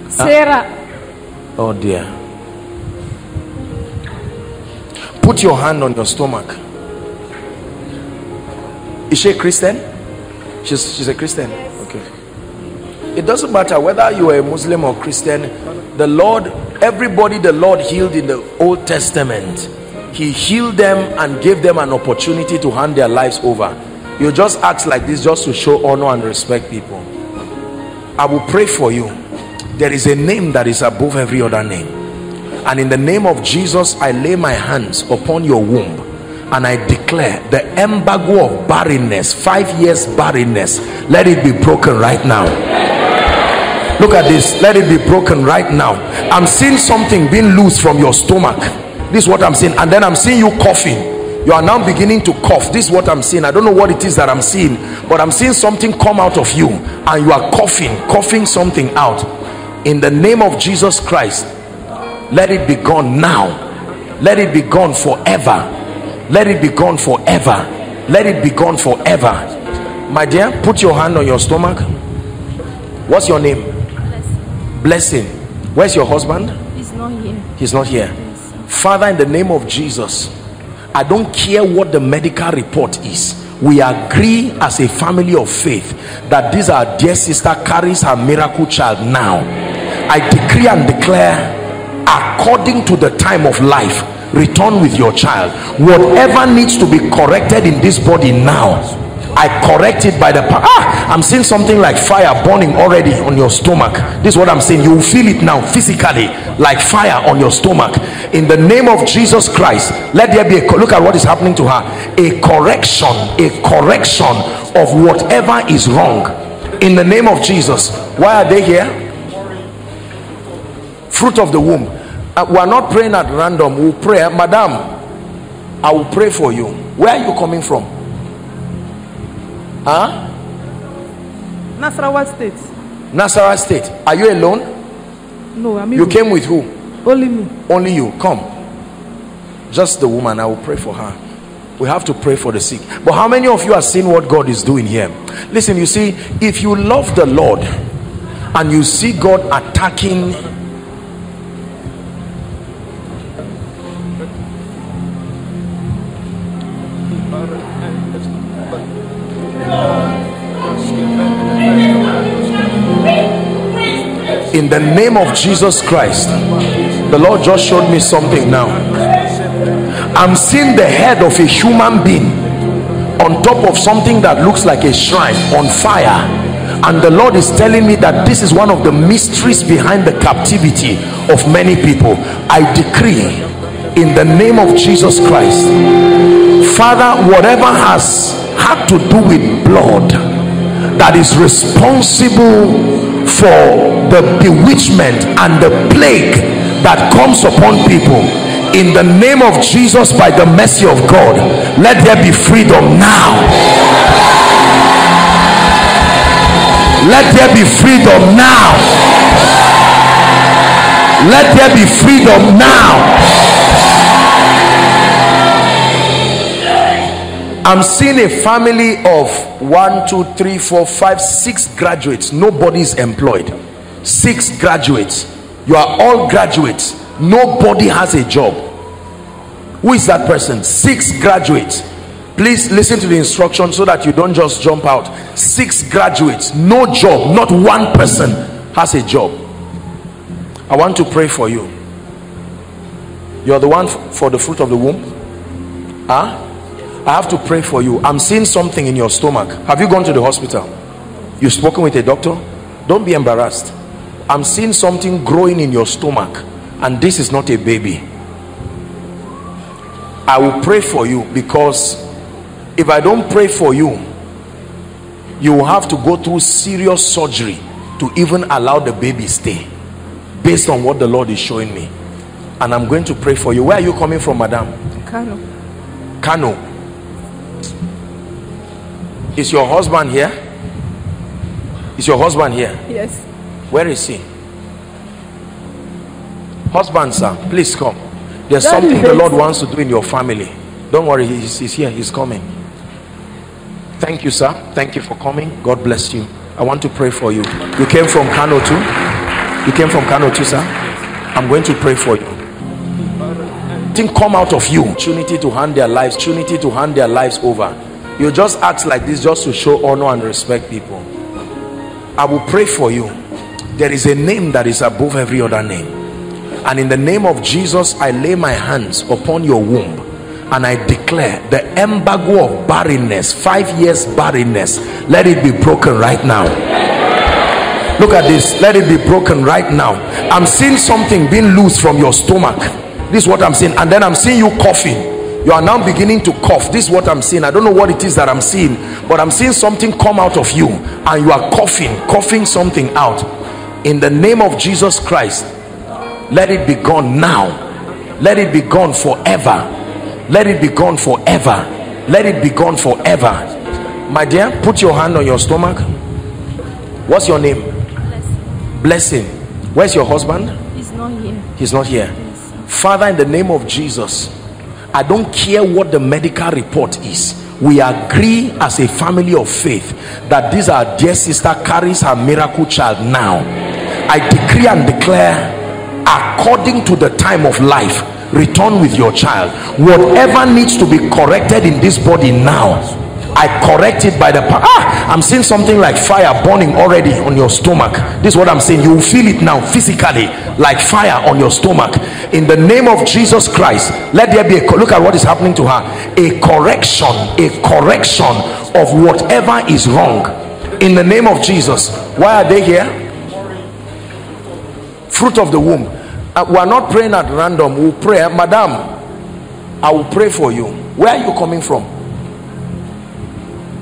Sarah. oh dear. Put your hand on your stomach. Is she a christian? She's she's a christian? Okay. It doesn't matter whether you are a muslim or christian the lord everybody the lord healed in the old testament he healed them and gave them an opportunity to hand their lives over. You just act like this just to show honor and respect people. I will pray for you. There is a name that is above every other name. And in the name of jesus i lay my hands upon your womb and i declare the embargo of barrenness five years barrenness let it be broken right now look at this. Let it be broken right now. I'm seeing something being loose from your stomach. This is what i'm seeing. And then i'm seeing you coughing. You are now beginning to cough. This is what i'm seeing. I don't know what it is that i'm seeing but i'm seeing something come out of you and you are coughing coughing something out. In the name of jesus christ let it be gone now. Let it be gone forever. Let it be gone forever. Let it be gone forever. My dear put your hand on your stomach. What's your name blessing where's your husband? He's not here. he's not here. Father in the name of jesus i don't care what the medical report is. We agree as a family of faith that this our dear sister carries her miracle child now. I decree and declare according to the time of life return with your child. Whatever needs to be corrected in this body now I correct it by the power. Ah, I'm seeing something like fire burning already on your stomach. This is what I'm saying. You will feel it now physically, like fire on your stomach. In the name of Jesus Christ, let there be a look at what is happening to her. A correction, a correction of whatever is wrong. In the name of Jesus. Why are they here? Fruit of the womb. Uh, we are not praying at random. We'll pray, Madam. I will pray for you. Where are you coming from? Huh? Nasarawa State. Nasarawa State. Are you alone? No, I mean You came with who? only me. Only you. Come. Just the woman. I will pray for her. We have to pray for the sick. But how many of you are seeing what God is doing here? Listen, you see, if you love the Lord and you see God attacking in the name of Jesus Christ. The Lord just showed me something now. I'm seeing the head of a human being on top of something that looks like a shrine on fire. And the Lord is telling me that this is one of the mysteries behind the captivity of many people. I decree in the name of Jesus Christ Father whatever has had to do with blood that is responsible for the bewitchment and the plague that comes upon people in the name of Jesus by the mercy of God let there be freedom now let there be freedom now let there be freedom now I'm seeing a family of one, two, three, four, five, six graduates. Nobody's employed. Six graduates. You are all graduates. Nobody has a job. who is that person? Six graduates. Please listen to the instruction so that you don't just jump out. Six graduates. No job. Not one person has a job. I want to pray for you. You're the one for the fruit of the womb? Huh? I have to pray for you. I'm seeing something in your stomach. Have you gone to the hospital? You've spoken with a doctor? Don't be embarrassed i'm seeing something growing in your stomach and this is not a baby. I will pray for you because if i don't pray for you you will have to go through serious surgery to even allow the baby stay based on what the lord is showing me. And i'm going to pray for you. Where are you coming from madam? Kano. kano. Is your husband here? Is your husband here? Yes. Where is he? Husband sir please come. There's Daddy, something the lord wants to do in your family. Don't worry he's, he's here he's coming. Thank you sir. Thank you for coming. God bless you. I want to pray for you. You came from kano too? You came from kano too sir? I'm going to pray for you. Think come out of you. Opportunity to hand their lives opportunity to hand their lives over. You just act like this just to show honor and respect people. I will pray for you there is a name that is above every other name. And in the name of jesus i lay my hands upon your womb and i declare the embargo of barrenness five years barrenness let it be broken right now. Look at this. Let it be broken right now. I'm seeing something being loose from your stomach. This is what i'm seeing. And then i'm seeing you coughing. You are now beginning to cough. This is what i'm seeing. I don't know what it is that i'm seeing but i'm seeing something come out of you and you are coughing coughing something out in the name of jesus christ let it be gone now. Let it be gone forever. Let it be gone forever. Let it be gone forever. My dear put your hand on your stomach. What's your name? Blessing. Blessing. where's your husband? He's not here. he's not here. Father in the name of jesus i don't care what the medical report is. We agree as a family of faith that this our dear sister carries her miracle child now i decree and declare according to the time of life return with your child whatever needs to be corrected in this body now I correct it by the power. Ah, I'm seeing something like fire burning already on your stomach. This is what I'm saying. You will feel it now physically, like fire on your stomach. In the name of Jesus Christ, let there be a look at what is happening to her. A correction, a correction of whatever is wrong. In the name of Jesus. Why are they here? Fruit of the womb. Uh, we are not praying at random. We'll pray, Madam. I will pray for you. Where are you coming from?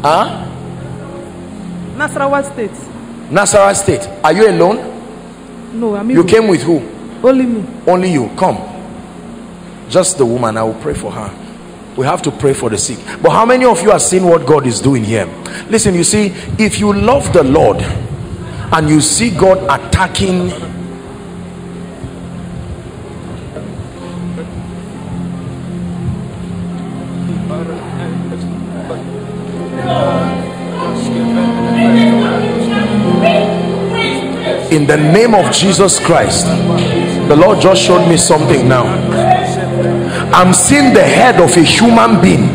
Huh? Nasarawa State. Nasarawa State. Are you alone? No, I'm You came with who? Only me. Only you. Come. Just the woman. I will pray for her. We have to pray for the sick. But how many of you are seeing what God is doing here? Listen, you see, if you love the Lord and you see God attacking the name of Jesus Christ the Lord just showed me something now. I'm seeing the head of a human being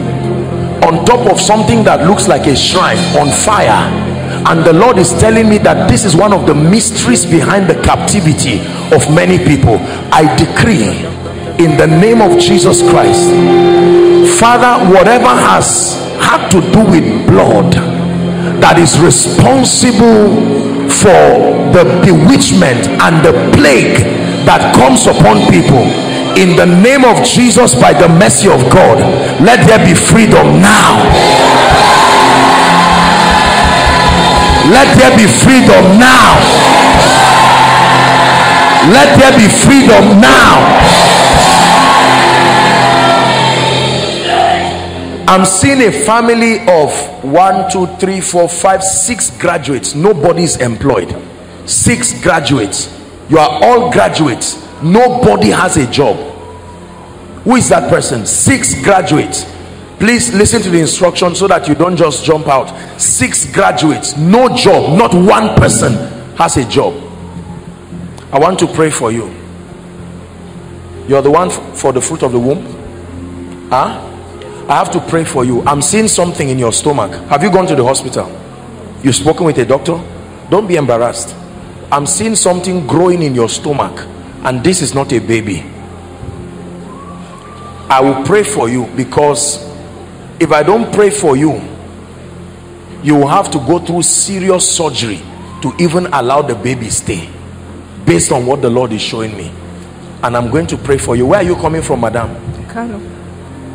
on top of something that looks like a shrine on fire. And the Lord is telling me that this is one of the mysteries behind the captivity of many people. I decree in the name of Jesus Christ Father whatever has had to do with blood that is responsible for the bewitchment and the plague that comes upon people. In the name of Jesus by the mercy of God let there be freedom now. Let there be freedom now. Let there be freedom now I'm seeing a family of one, two, three, four, five, six graduates. Nobody's employed. Six graduates. You are all graduates. Nobody has a job. Who is that person? Six graduates. Please listen to the instruction so that you don't just jump out. Six graduates, no job, not one person has a job. I want to pray for you. You're the one for the fruit of the womb. Huh? I have to pray for you. I'm seeing something in your stomach. Have you gone to the hospital? You've spoken with a doctor? Don't be embarrassed. I'm seeing something growing in your stomach and this is not a baby. I will pray for you because if I don't pray for you, you will have to go through serious surgery to even allow the baby stay based on what the Lord is showing me. And I'm going to pray for you. Where are you coming from, madam? Kano.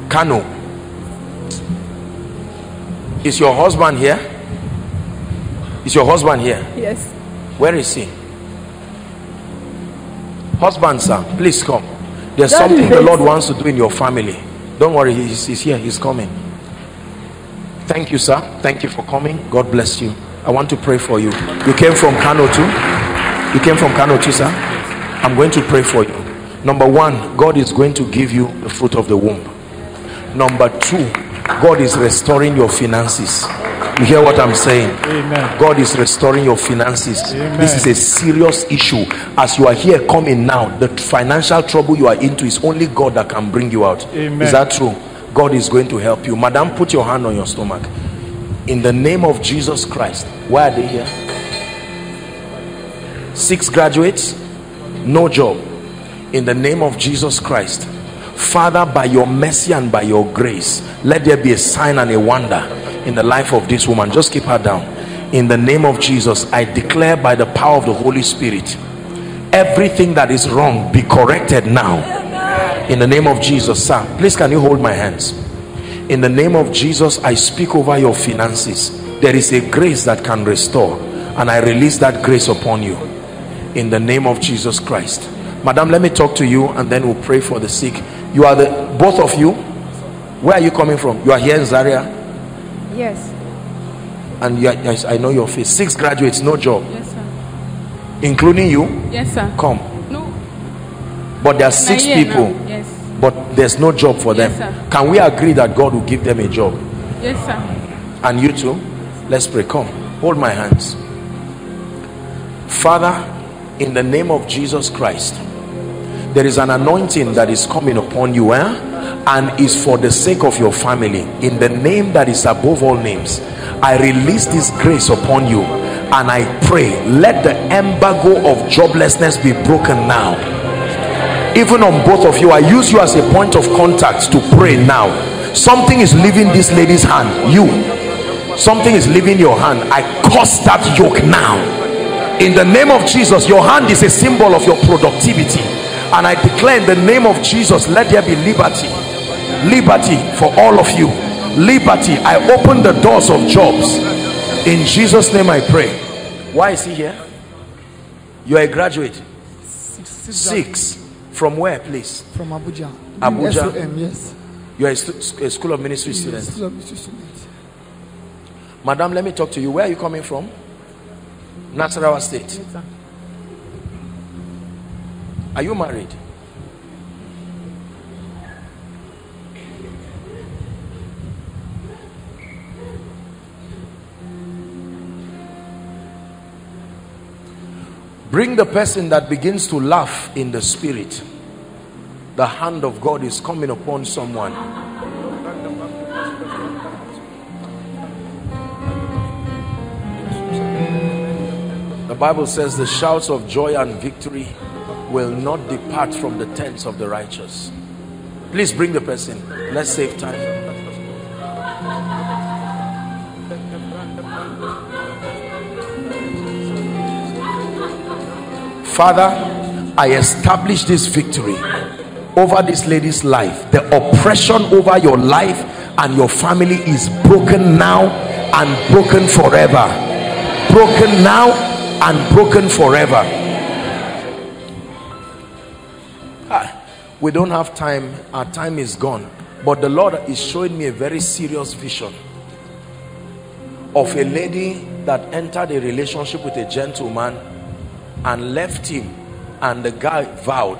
Kano. Is your husband here? Is your husband here? Yes. Where is he? Husband, sir, please come. There's something the. Lord wants to do in your family. Don't worry, he's, he's here, he's coming. Thank you, sir. Thank you for coming. God bless you. I want to pray for you. You came from Kano too? You came from Kano too, sir? I'm going to pray for you. Number one, God is going to give you the fruit of the womb. Number two, God is restoring your finances. You hear what I'm saying? Amen. God is restoring your finances. Amen. This is a serious issue. As you are here coming now, the financial trouble you are into is only God that can bring you out. Amen. Is that true? God is going to help you. Madam, put your hand on your stomach. In the name of Jesus Christ. Why are they here? Six graduates, no job. In the name of Jesus Christ. Father, by your mercy and by your grace, let there be a sign and a wonder in the life of this woman. Just keep her down. In the name of Jesus, I declare by the power of the Holy Spirit, everything that is wrong be corrected now. In the name of Jesus, sir, please can you hold my hands? In the name of Jesus, I speak over your finances. There is a grace that can restore, and I release that grace upon you. In the name of Jesus Christ. Madam, let me talk to you and then we'll pray for the sick. You are the both of you. Where are you coming from? You are here in Zaria, Yes. and you are, yes, I know your face. Six graduates, no job, Yes, sir. including you. Yes, sir. Come, No. but there are six people, now. Yes. but there's no job for them. Yes, sir. Can we agree that God will give them a job? Yes, sir. and you too let's pray come hold my hands father in the name of jesus christ there is an anointing that is coming upon you eh? and is for the sake of your family. In the name that is above all names i release this grace upon you. And i pray let the embargo of joblessness be broken now. Even on both of you i use you as a point of contact to pray now. Something is leaving this lady's hand. You. Something is leaving your hand. I curse that yoke now. In the name of jesus your hand is a symbol of your productivity and i declare in the name of jesus let there be liberty. Liberty for all of you. Liberty. I open the doors of jobs. In jesus name i pray. Why is he here? You are a graduate. Six. From where please? From Abuja. Abuja. SOM, yes. you are a, a school of ministry student. Still a ministry student. madam let me talk to you. Where are you coming from? Nasarawa state are you married? Bring the person that begins to laugh in the spirit. The hand of god is coming upon someone. The Bible says the shouts of joy and victory will not depart from the tents of the righteous. Please bring the person. Let's save time. Father, I establish this victory over this lady's life. The oppression over your life and your family is broken now and broken forever broken now and broken forever we don't have time. Our time is gone. But the lord is showing me a very serious vision of a lady that entered a relationship with a gentleman and left him and the guy vowed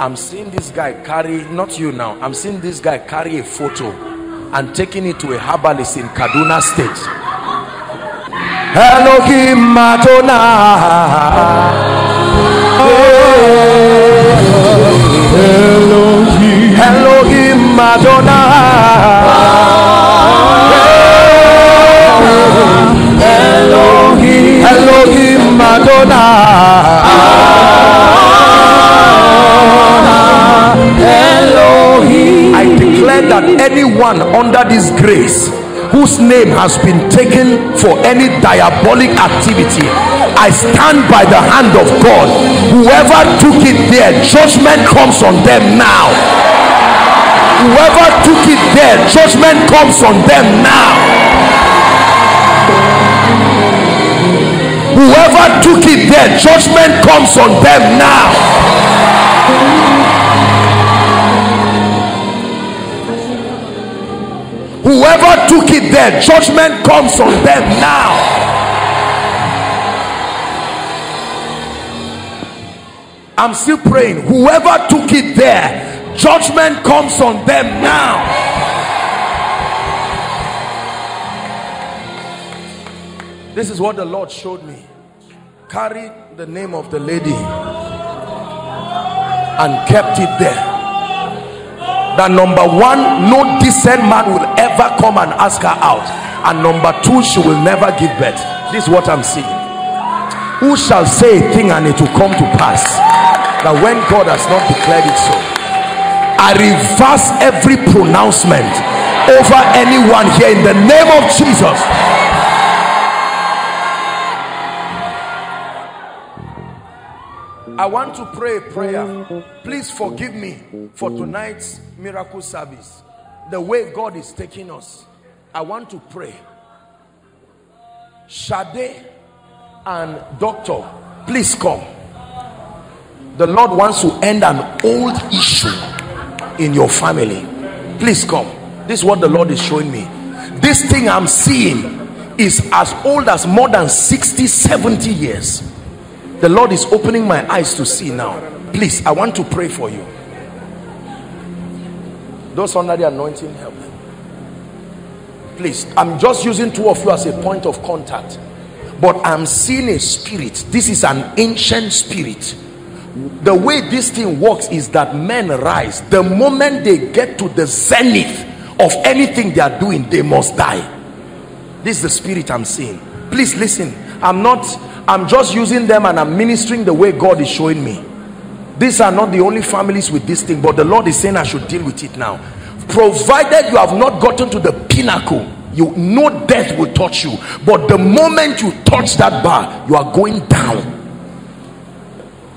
i'm seeing this guy carry not you now i'm seeing this guy carry a photo and taking it to a herbalist in kaduna state. Elohim Adonai Elohim Elohim, Elohim Elohim. I declare that anyone under this grace whose name has been taken for any diabolic activity I stand by the hand of God. Whoever took it there judgment comes on them now. Whoever took it there judgment comes on them now. Whoever took it there judgment comes on them now. Whoever took it there judgment comes on them now i'm still praying. Whoever took it there judgment comes on them now. This is what the lord showed me. Carried the name of the lady and kept it there. That number one no decent man will ever come and ask her out. And number two she will never give birth. This is what i'm seeing. Who shall say a thing and it will come to pass that when god has not declared it so i reverse every pronouncement over anyone here in the name of jesus I want to pray a prayer. Please forgive me for tonight's miracle service. The way God is taking us. I want to pray. Shade and Doctor, please come. The Lord wants to end an old issue in your family. Please come. This is what the Lord is showing me. This thing I'm seeing is as old as more than 60, 70 years the lord is opening my eyes to see now please i want to pray for you those under the anointing help please i'm just using two of you as a point of contact but i'm seeing a spirit this is an ancient spirit the way this thing works is that men rise the moment they get to the zenith of anything they are doing they must die this is the spirit i'm seeing please listen i'm not I'm just using them and I'm ministering the way God is showing me. These are not the only families with this thing, but the Lord is saying I should deal with it now. Provided you have not gotten to the pinnacle, you no death will touch you. But the moment you touch that bar, you are going down.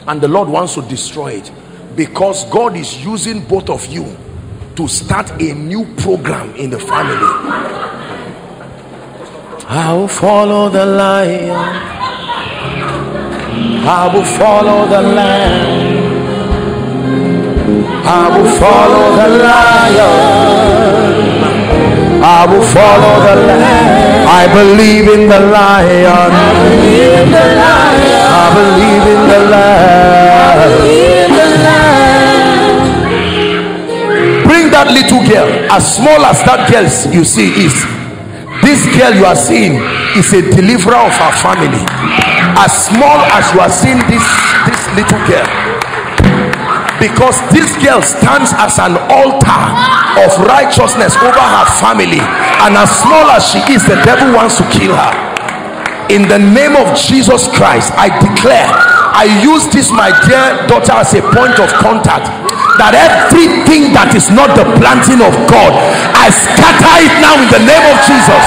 And the Lord wants to destroy it because God is using both of you to start a new program in the family. I will follow the lion. I will follow the lamb. I will follow the lion. I will follow the lamb. I believe in the lion. I believe in the lion. Believe in the lamb. Bring that little girl, as small as that girl you see is. This girl you are seeing is a deliverer of her family as small as you are seeing this this little girl because this girl stands as an altar of righteousness over her family and as small as she is the devil wants to kill her in the name of jesus christ i declare i use this my dear daughter as a point of contact that everything that is not the planting of god i scatter it now in the name of jesus.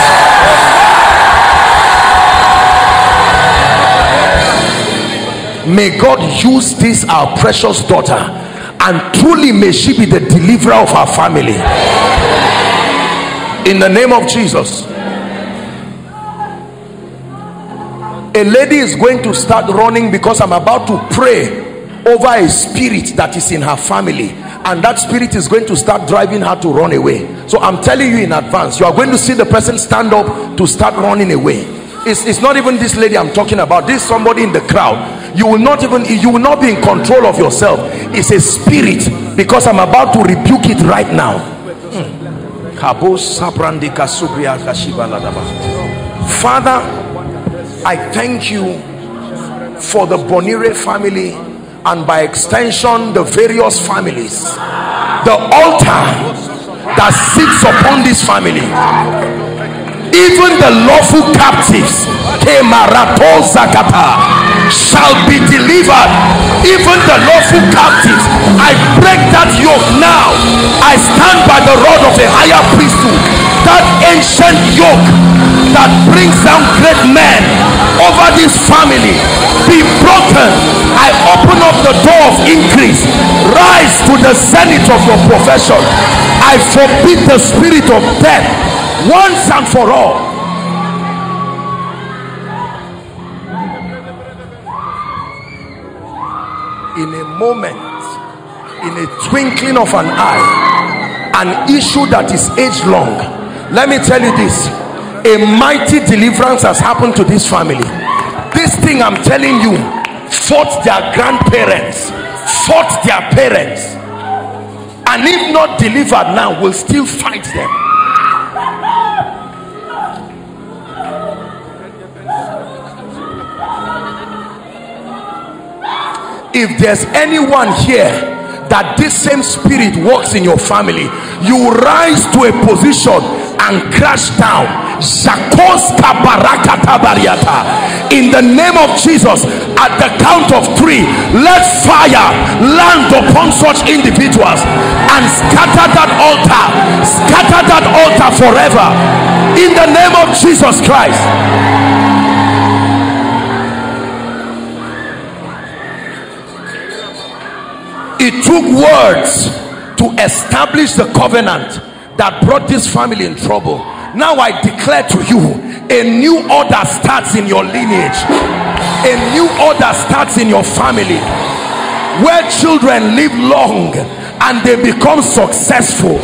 May God use this our precious daughter and truly may she be the deliverer of our family. In the name of Jesus a lady is going to start running because I'm about to pray over a spirit that is in her family. And that spirit is going to start driving her to run away. So I'm telling you in advance you are going to see the person stand up to start running away. It's, it's not even this lady I'm talking about. This somebody in the crowd. You will not even you will not be in control of yourself. It's a spirit because i'm about to rebuke it right now. Hmm. Father i thank you for the bonire family and by extension the various families. The altar that sits upon this family. Even the lawful captives shall be delivered even the lawful captives i break that yoke now. I stand by the rod of a higher priesthood. That ancient yoke that brings down great men over this family be broken. I open up the door of increase. Rise to the zenith of your profession. I forbid the spirit of death once and for all moment in a twinkling of an eye an issue that is age long. Let me tell you this. A mighty deliverance has happened to this family. This thing i'm telling you fought their grandparents fought their parents and if not delivered now will still fight them if there's anyone here that this same spirit works in your family you rise to a position and crash down. In the name of jesus at the count of three let fire land upon such individuals and scatter that altar scatter that altar forever. In the name of jesus christ it took words to establish the covenant that brought this family in trouble. Now i declare to you a new order starts in your lineage. A new order starts in your family. Where children live long and they become successful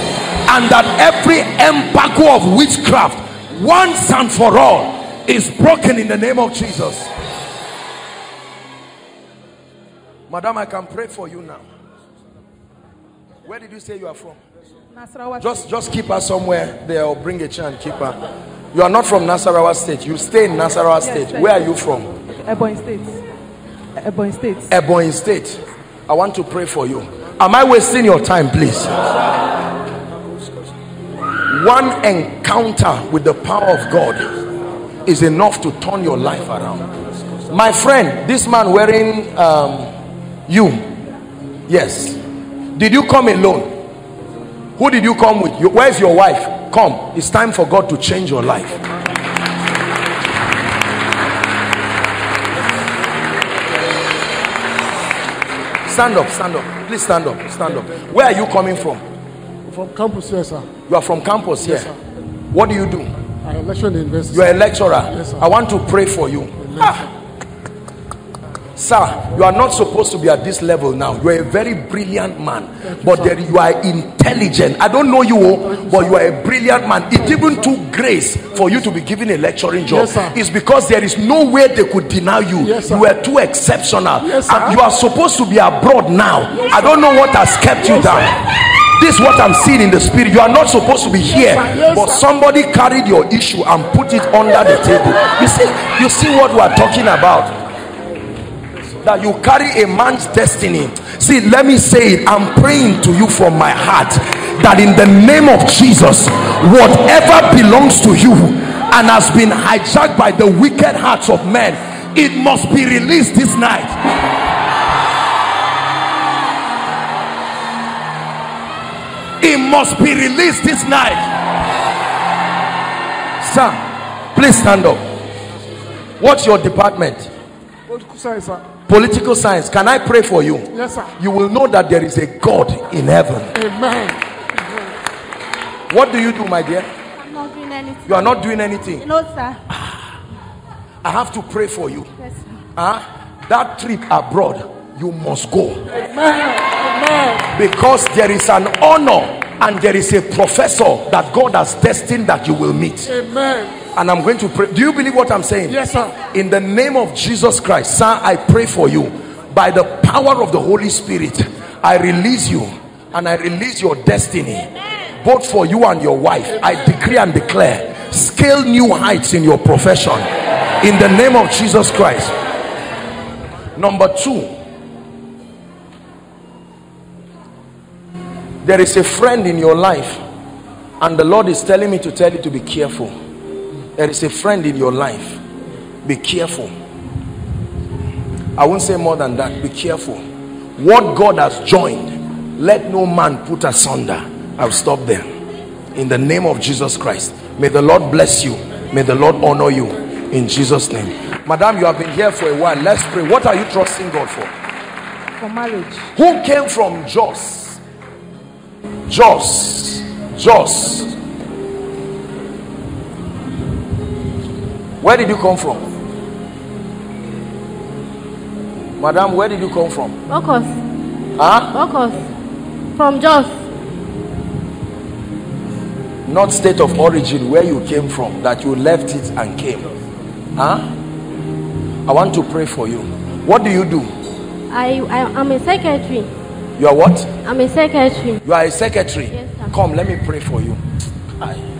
and that every embargo of witchcraft once and for all is broken in the name of jesus. Madam i can pray for you now where did you say you are from? Nasarawa Just just keep her somewhere there or bring a chair and keep her. You are not from Nasarawa State. You stay in Nasarawa State. Yes, Where are you from? Ebonyi State. Ebonyi State. Ebonyi State. I want to pray for you. Am I wasting your time, please? One encounter with the power of God is enough to turn your life around. My friend, this man wearing um, you, yes. Did you come alone? Who did you come with? You- Where's your wife? Come. It's time for God to change your life. Stand up, stand up. Please stand up, stand up. Where are you coming from? From campus, yes, sir. You are from campus here. Yes, sir. What do you do? I lecture in university. You are a lecturer. Yes, sir. I want to pray for you. Ah. Sir, you are not supposed to be at this level now. You are a very brilliant man, but there you are intelligent. I don't know you, oh, but you are a brilliant man. It even took grace for you to be given a lecturing job. Yes. It's because there is no way they could deny you. Yes, you are too exceptional. Yes. And you are supposed to be abroad now. I don't know what has kept you down. This is what I'm seeing in the spirit. You are not supposed to be here, but somebody carried your issue and put it under the table. You see, you see what we are talking about. That you carry a man's destiny. See, let me say it. I'm praying to you from my heart that in the name of Jesus, whatever belongs to you and has been hijacked by the wicked hearts of men, it must be released this night. It must be released this night. Sir, please stand up. What's your department? Science, sir. Political science. Can I pray for you? Yes, sir. You will know that there is a God in heaven. Amen. What do you do, my dear? I'm not doing anything. You are not doing anything. No, sir. I have to pray for you. Yes, sir. Huh? That trip abroad, you must go. Amen. Amen. Because there is an honor and there is a professor that God has destined that you will meet. Amen. And I'm going to pray. Do you believe what I'm saying? Yes, sir. In the name of Jesus Christ, sir, I pray for you. By the power of the Holy Spirit, I release you and I release your destiny, both for you and your wife. I decree and declare, scale new heights in your profession. In the name of Jesus Christ. Number two, there is a friend in your life And the Lord is telling me to tell you to be careful. There is a friend in your life. Be careful. I won't say more than that. Be careful. What God has joined, let no man put asunder. I'll stop there. In the name of Jesus Christ. May the Lord bless you. May the Lord honor you. In Jesus' name. Madam, you have been here for a while. Let's pray. What are you trusting God for? For marriage. Who came from joss joss Jos. Where did you come from? Madam, where did you come from? Focus. Huh? Focus. From Jos. Not state of origin where you came from, that you left it and came. Huh? I want to pray for you. What do you do? I, I I'm a secretary. You are what? I'm a secretary. You are a secretary. Yes, sir. Come, let me pray for you. Aye.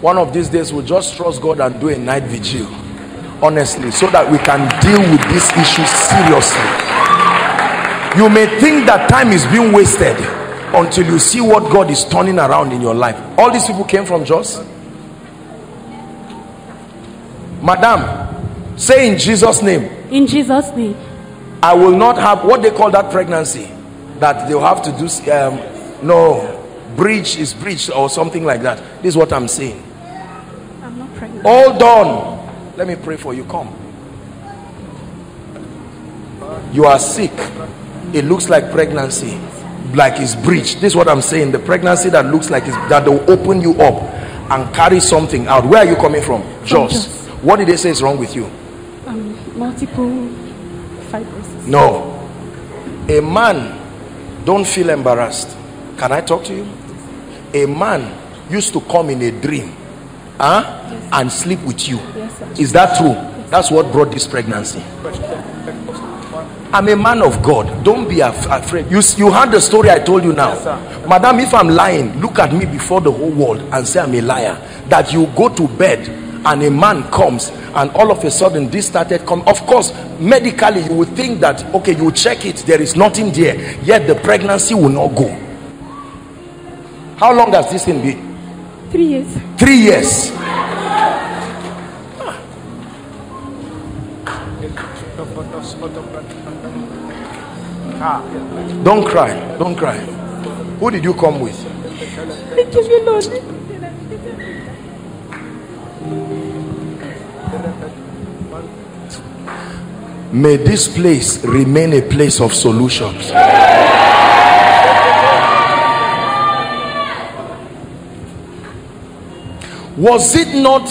One of these days, we'll just trust God and do a night vigil. Honestly, so that we can deal with this issue seriously. You may think that time is being wasted until you see what God is turning around in your life. All these people came from Jos. Madam, say in Jesus' name, In Jesus' name. I will not have what they call that pregnancy that they'll have to do. Um, no, breach is breach or something like that. This is what I'm saying. Hold on. Let me pray for you. Come. You are sick. It looks like pregnancy, like it's breach. This is what I'm saying. The pregnancy that looks like it's that they'll open you up and carry something out. Where are you coming from? Jos. What did they say is wrong with you? Um, multiple fibroids. No. A man, don't feel embarrassed. Can I talk to you? A man used to come in a dream huh? and sleep with you. Yes. Is that true? That's what brought this pregnancy. I'm a man of God. Don't be af- afraid. You, you heard the story I told you now. Madam, if I'm lying, look at me before the whole world and say I'm a liar. That you go to bed and a man comes and all of a sudden this started come of course medically you would think that okay you check it there is nothing there yet the pregnancy will not go how long has this thing been Three years. three years. Don't cry. Don't cry. Who did you come with? May this place remain a place of solutions was it not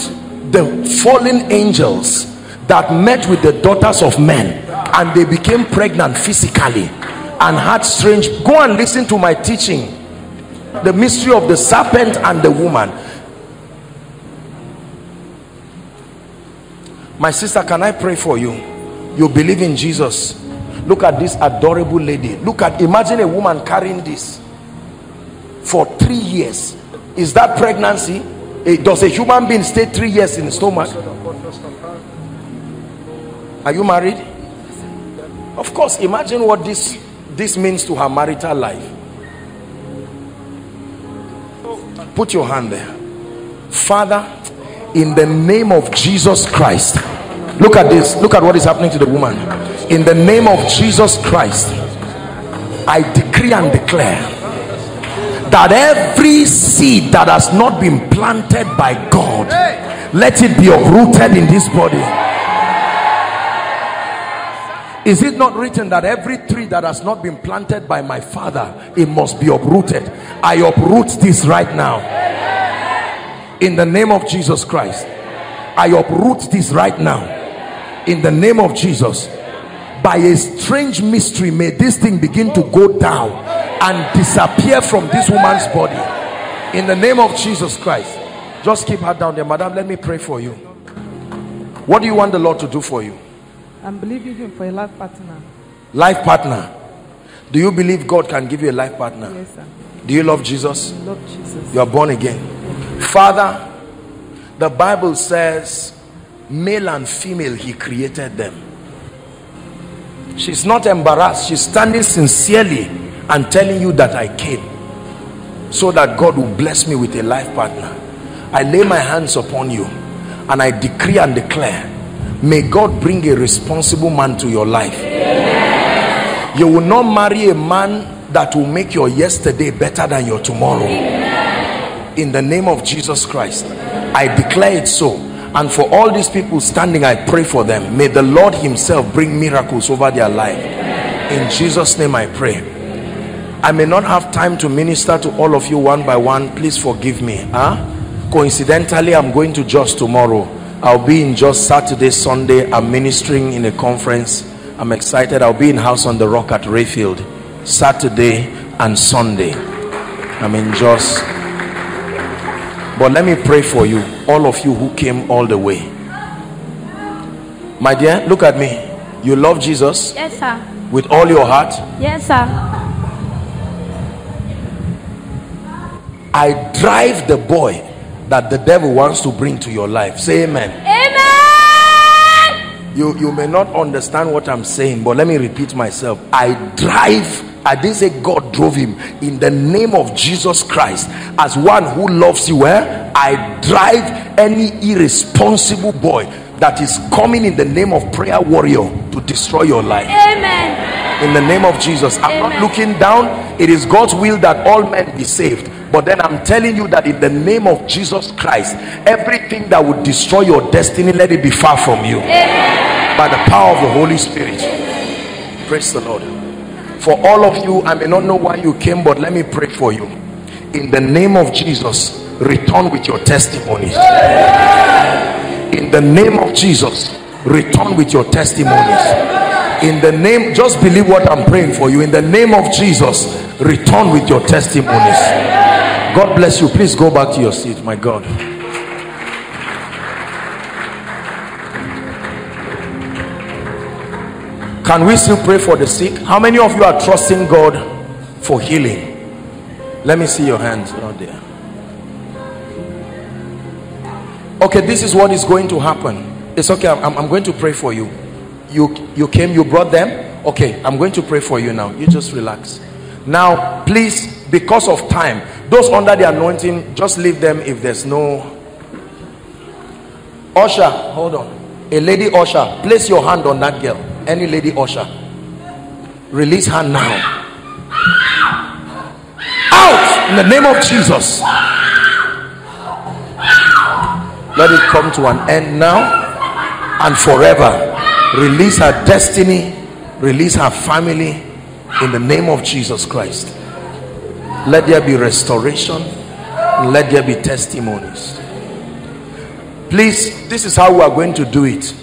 the fallen angels that met with the daughters of men and they became pregnant physically and had strange go and listen to my teaching the mystery of the serpent and the woman. My sister can i pray for you? You believe in jesus. Look at this adorable lady. Look at imagine a woman carrying this for three years. Is that pregnancy Eh, does a human being stay three years in the stomach? Are you married? Of course imagine what this this means to her marital life. Put your hand there. Father in the name of jesus christ look at this. Look at what is happening to the woman. In the name of jesus christ i decree and declare that every seed that has not been planted by god let it be uprooted in this body. Is it not written that every tree that has not been planted by my father it must be uprooted? I uproot this right now. In the name of jesus christ. I uproot this right now. In the name of jesus. By a strange mystery may this thing begin to go down and disappear from this woman's body. In the name of jesus christ. Just keep her down there madam. Let me pray for you. What do you want the lord to do for you? I'm believing him for a life partner. life partner. Do you believe god can give you a life partner? Yes, sir. do you love jesus? Lord Jesus. you are born again. Father the bible says male and female he created them. She's not embarrassed. She's standing sincerely and telling you that i came so that God will bless me with a life partner. I lay my hands upon you and I decree and declare may God bring a responsible man to your life. You will not marry a man that will make your yesterday better than your tomorrow. In the name of Jesus Christ, I declare it so. And for all these people standing, I pray for them. May the Lord Himself bring miracles over their life. In Jesus' name I pray. I may not have time to minister to all of you one by one. Please forgive me. Huh? Coincidentally, I'm going to Jos tomorrow. I'll be in Jos Saturday, Sunday. I'm ministering in a conference. I'm excited. I'll be in House on the Rock at Rayfield Saturday and Sunday. I'm in Jos. But let me pray for you, all of you who came all the way. My dear, look at me. You love Jesus? Yes, sir. With all your heart? Yes, sir. I drive the boy that the devil wants to bring to your life. Say amen. Amen. You, you may not understand what I'm saying, but let me repeat myself. I drive I didn't say God drove him in the name of Jesus Christ as one who loves you. Eh? I drive any irresponsible boy that is coming in the name of prayer warrior to destroy your life. Amen. In the name of Jesus, I'm Amen. not looking down. It is God's will that all men be saved. But then I'm telling you that in the name of Jesus Christ, everything that would destroy your destiny, let it be far from you. Amen. By the power of the Holy Spirit. Praise the Lord. For all of you, I may not know why you came, but let me pray for you. In the name of Jesus, return with your testimonies. In the name of Jesus, return with your testimonies. In the name, just believe what I'm praying for you. In the name of Jesus, return with your testimonies. God bless you. Please go back to your seat, my God. Can we still pray for the sick? How many of you are trusting God for healing? Let me see your hands out there. Okay, this is what is going to happen. It's okay. I'm, I'm going to pray for you. You you came, you brought them. Okay, I'm going to pray for you now. You just relax. Now, please, because of time, those under the anointing, just leave them if there's no. Usher, hold on. A lady usher, place your hand on that girl. Any lady usher. Release her now. Out in the name of Jesus. Let it come to an end now and forever. Release her destiny, release her family in the name of Jesus Christ. Let there be restoration, let there be testimonies. Please, this is how we are going to do it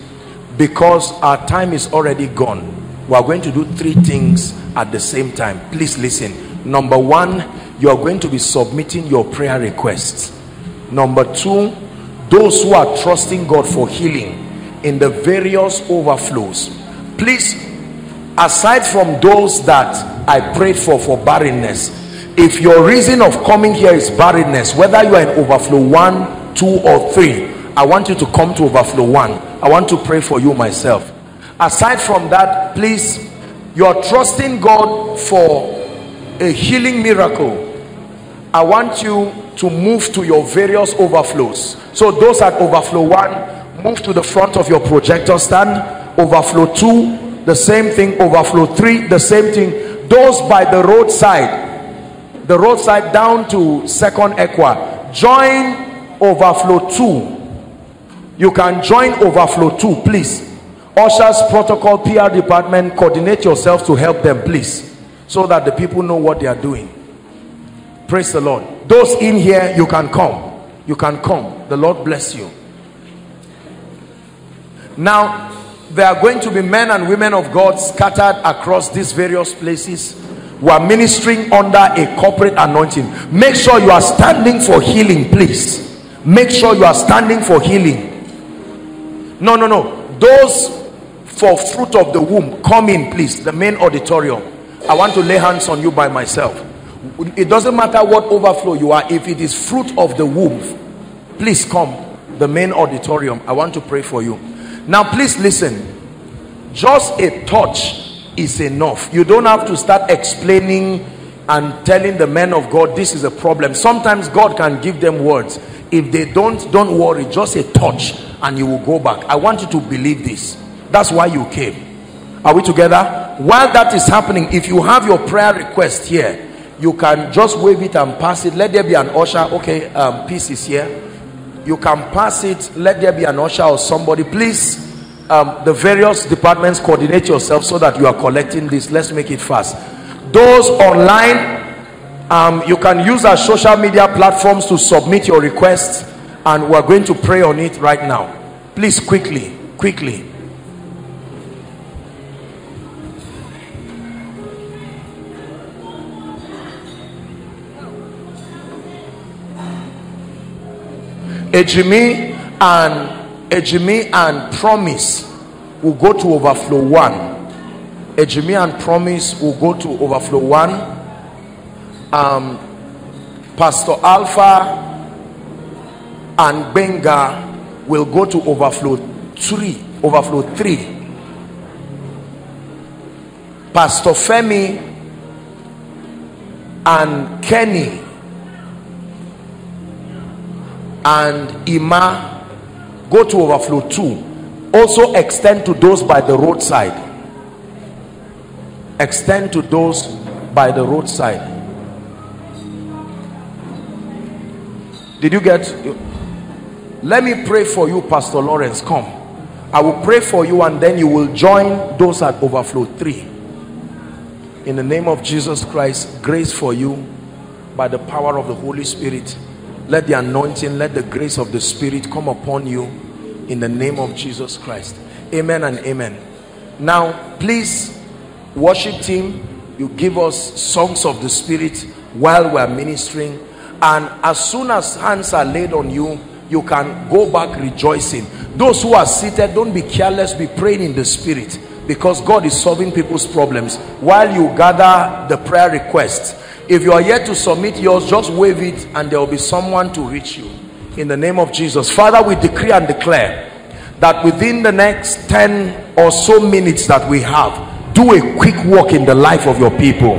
because our time is already gone. We are going to do three things at the same time. Please listen. Number one, you are going to be submitting your prayer requests. Number two, those who are trusting God for healing in the various overflows. Please, aside from those that I prayed for for barrenness, if your reason of coming here is barrenness, whether you are in overflow one, two, or three, I want you to come to overflow one. I want to pray for you myself. Aside from that, please, you are trusting God for a healing miracle. I want you to move to your various overflows. So those at overflow one, move to the front of your projector stand. Overflow two, the same thing. Overflow three, the same thing. Those by the roadside, the roadside down to second equa. Join overflow two. You can join overflow two, please. Ushers, protocol, PR department, coordinate yourselves to help them, please, so that the people know what they are doing. Praise the Lord. Those in here, you can come. You can come. The Lord bless you. Now, there are going to be men and women of God scattered across these various places who are ministering under a corporate anointing. Make sure you are standing for healing, please. Make sure you are standing for healing. No, no, no. Those for fruit of the womb, come in, please. The main auditorium. I want to lay hands on you by myself. It doesn't matter what overflow you are. If it is fruit of the womb, please come. The main auditorium. I want to pray for you. Now, please listen. Just a touch is enough. You don't have to start explaining and telling the men of God this is a problem. Sometimes God can give them words. If they don't don't worry. Just a touch and you will go back. I want you to believe this. That's why you came. Are we together? While that is happening if you have your prayer request here you can just wave it and pass it. Let there be an usher. Okay um, peace is here. You can pass it. Let there be an usher or somebody. Please um, the various departments coordinate yourself so that you are collecting this. Let's make it fast. Those online um, you can use our social media platforms to submit your requests and we're going to pray on it right now. Please quickly quickly. Ejimi and Ejimi and Promise will go to overflow one. Ejimi and Promise will go to overflow one. Um, Pastor Alpha and Benga will go to overflow three. Overflow three. Pastor Femi and Kenny and Ima go to overflow 2 also extend to those by the roadside. Extend to those by the roadside. Did you get let me pray for you pastor lawrence. Come. I will pray for you and then you will join those at overflow 3 in the name of jesus christ grace for you by the power of the holy spirit. Let the anointing let the grace of the spirit come upon you in the name of jesus christ. Amen and amen. Now please worship team you give us songs of the spirit while we're ministering. And as soon as hands are laid on you you can go back rejoicing. Those who are seated don't be careless be praying in the spirit. Because god is solving people's problems. While you gather the prayer requests if you are yet to submit yours just wave it and there will be someone to reach you in the name of jesus. Father we decree and declare that within the next 10 or so minutes that we have do a quick walk in the life of your people.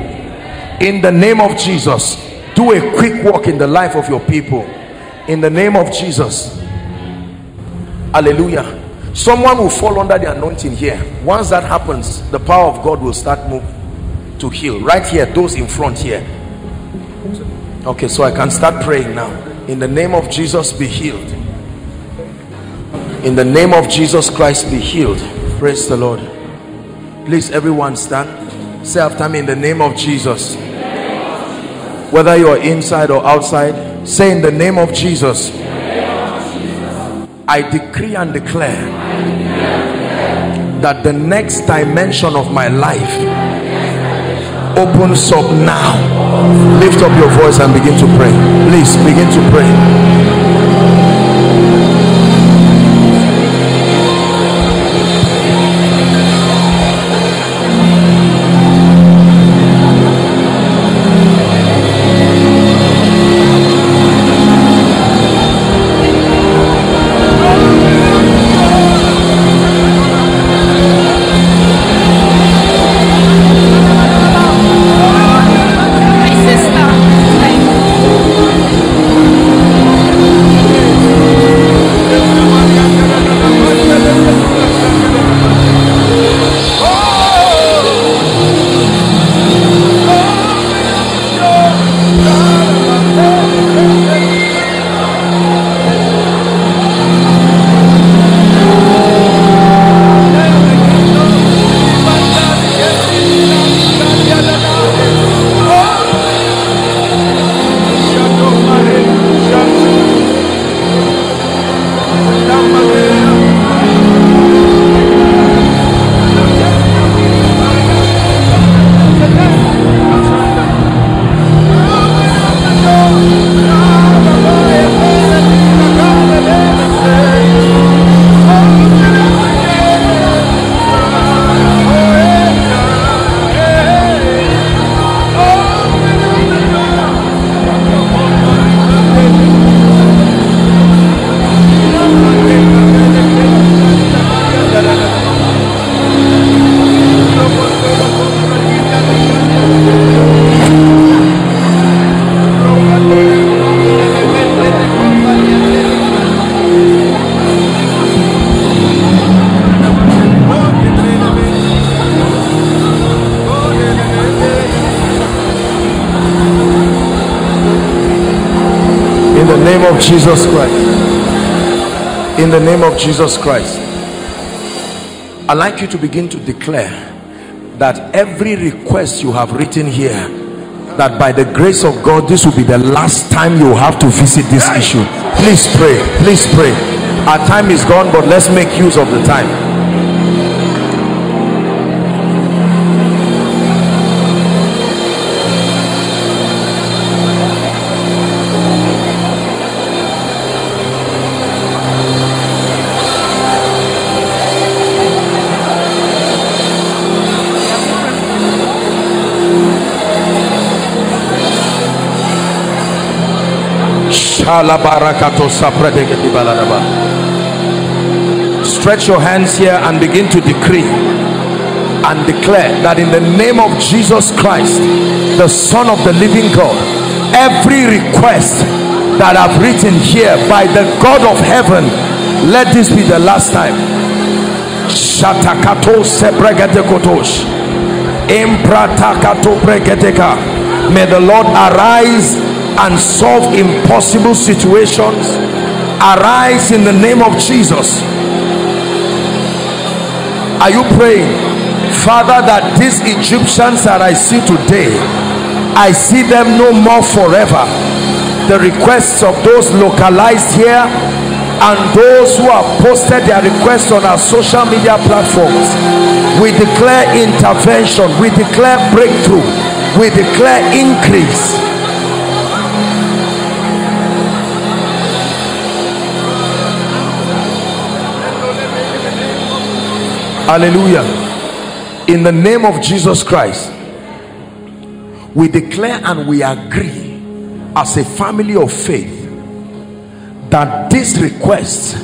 In the name of jesus do a quick walk in the life of your people. In the name of jesus. Hallelujah. Someone will fall under the anointing here. Once that happens the power of god will start move to heal. Right here those in front here. Okay so i can start praying now in the name of jesus be healed. In the name of jesus christ be healed. Praise the lord. Please everyone stand. Say after me in the name of jesus. Whether you are inside or outside say in the name of jesus. I decree and declare that the next dimension of my life opens up now. Lift up your voice and begin to pray. Please begin to pray Jesus Christ. I'd like you to begin to declare that every request you have written here, that by the grace of God, this will be the last time you have to visit this issue. Please pray. Please pray. Our time is gone, but let's make use of the time. Stretch your hands here and begin to decree and declare that in the name of Jesus Christ, the Son of the living God, every request that I've written here by the God of heaven, let this be the last time. May the Lord arise and solve impossible situations arise in the name of Jesus. Are you praying? Father that these Egyptians that I see today I see them no more forever. The requests of those localized here and those who have posted their requests on our social media platforms we declare intervention we declare breakthrough we declare increase hallelujah. In the name of jesus christ we declare and we agree as a family of faith that this request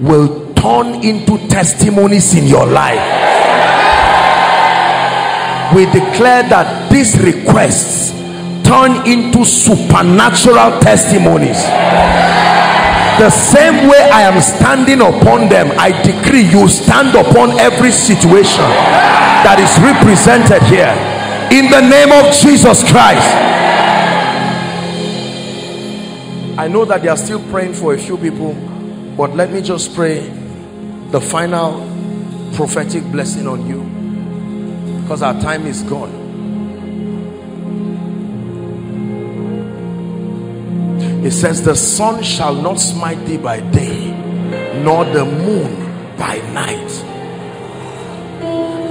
will turn into testimonies in your life. We declare that these requests turn into supernatural testimonies the same way I am standing upon them I decree you stand upon every situation that is represented here. In the name of Jesus Christ. I know that they are still praying for a few people but let me just pray the final prophetic blessing on you because our time is gone it says the sun shall not smite thee by day nor the moon by night.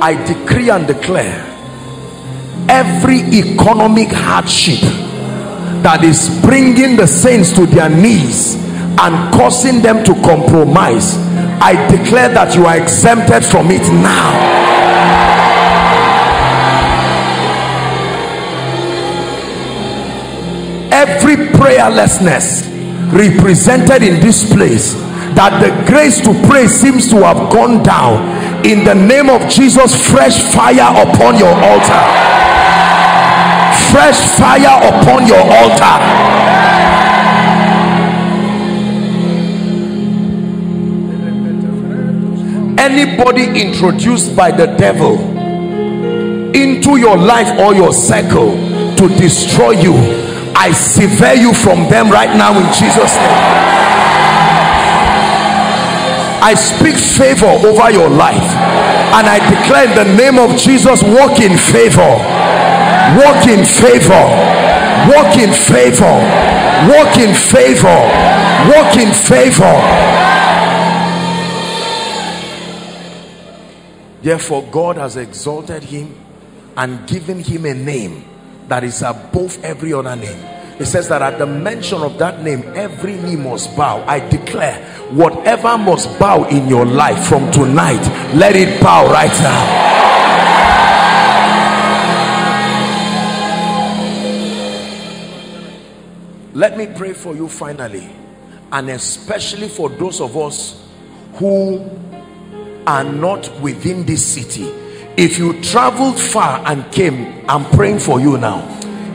I decree and declare every economic hardship that is bringing the saints to their knees and causing them to compromise i declare that you are exempted from it now every prayerlessness represented in this place that the grace to pray seems to have gone down. In the name of Jesus fresh fire upon your altar. Fresh fire upon your altar. Anybody introduced by the devil into your life or your circle to destroy you I sever you from them right now in Jesus name. I speak favor over your life. And I declare in the name of Jesus walk in favor. Walk in favor. Walk in favor. Walk in favor. Walk in favor. Therefore God has exalted him and given him a name that is above every other name. It says that at the mention of that name every knee must bow. I declare whatever must bow in your life from tonight let it bow right now. Let me pray for you finally and especially for those of us who are not within this city if you traveled far and came i'm praying for you now.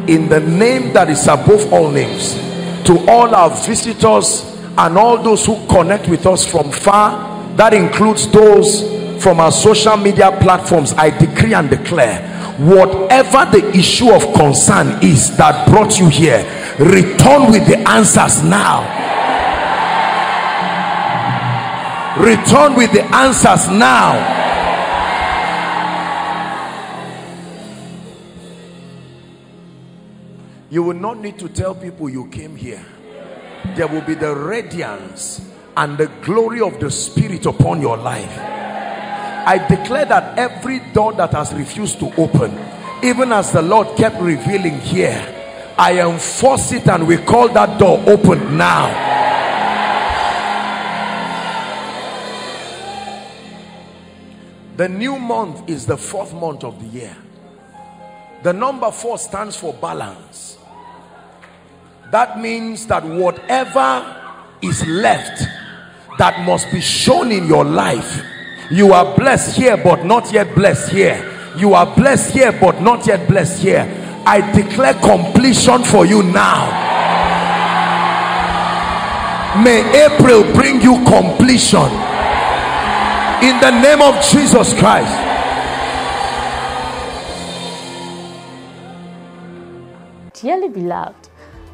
In the name that is above all names to all our visitors and all those who connect with us from far that includes those from our social media platforms i decree and declare whatever the issue of concern is that brought you here return with the answers now. Return with the answers now you will not need to tell people you came here. There will be the radiance and the glory of the spirit upon your life. I declare that every door that has refused to open even as the lord kept revealing here i enforce it and we call that door open now. The new month is the fourth month of the year. The number four stands for balance that means that whatever is left that must be shown in your life you are blessed here but not yet blessed here. You are blessed here but not yet blessed here. I declare completion for you now. May april bring you completion. In the name of jesus christ. Dearly beloved,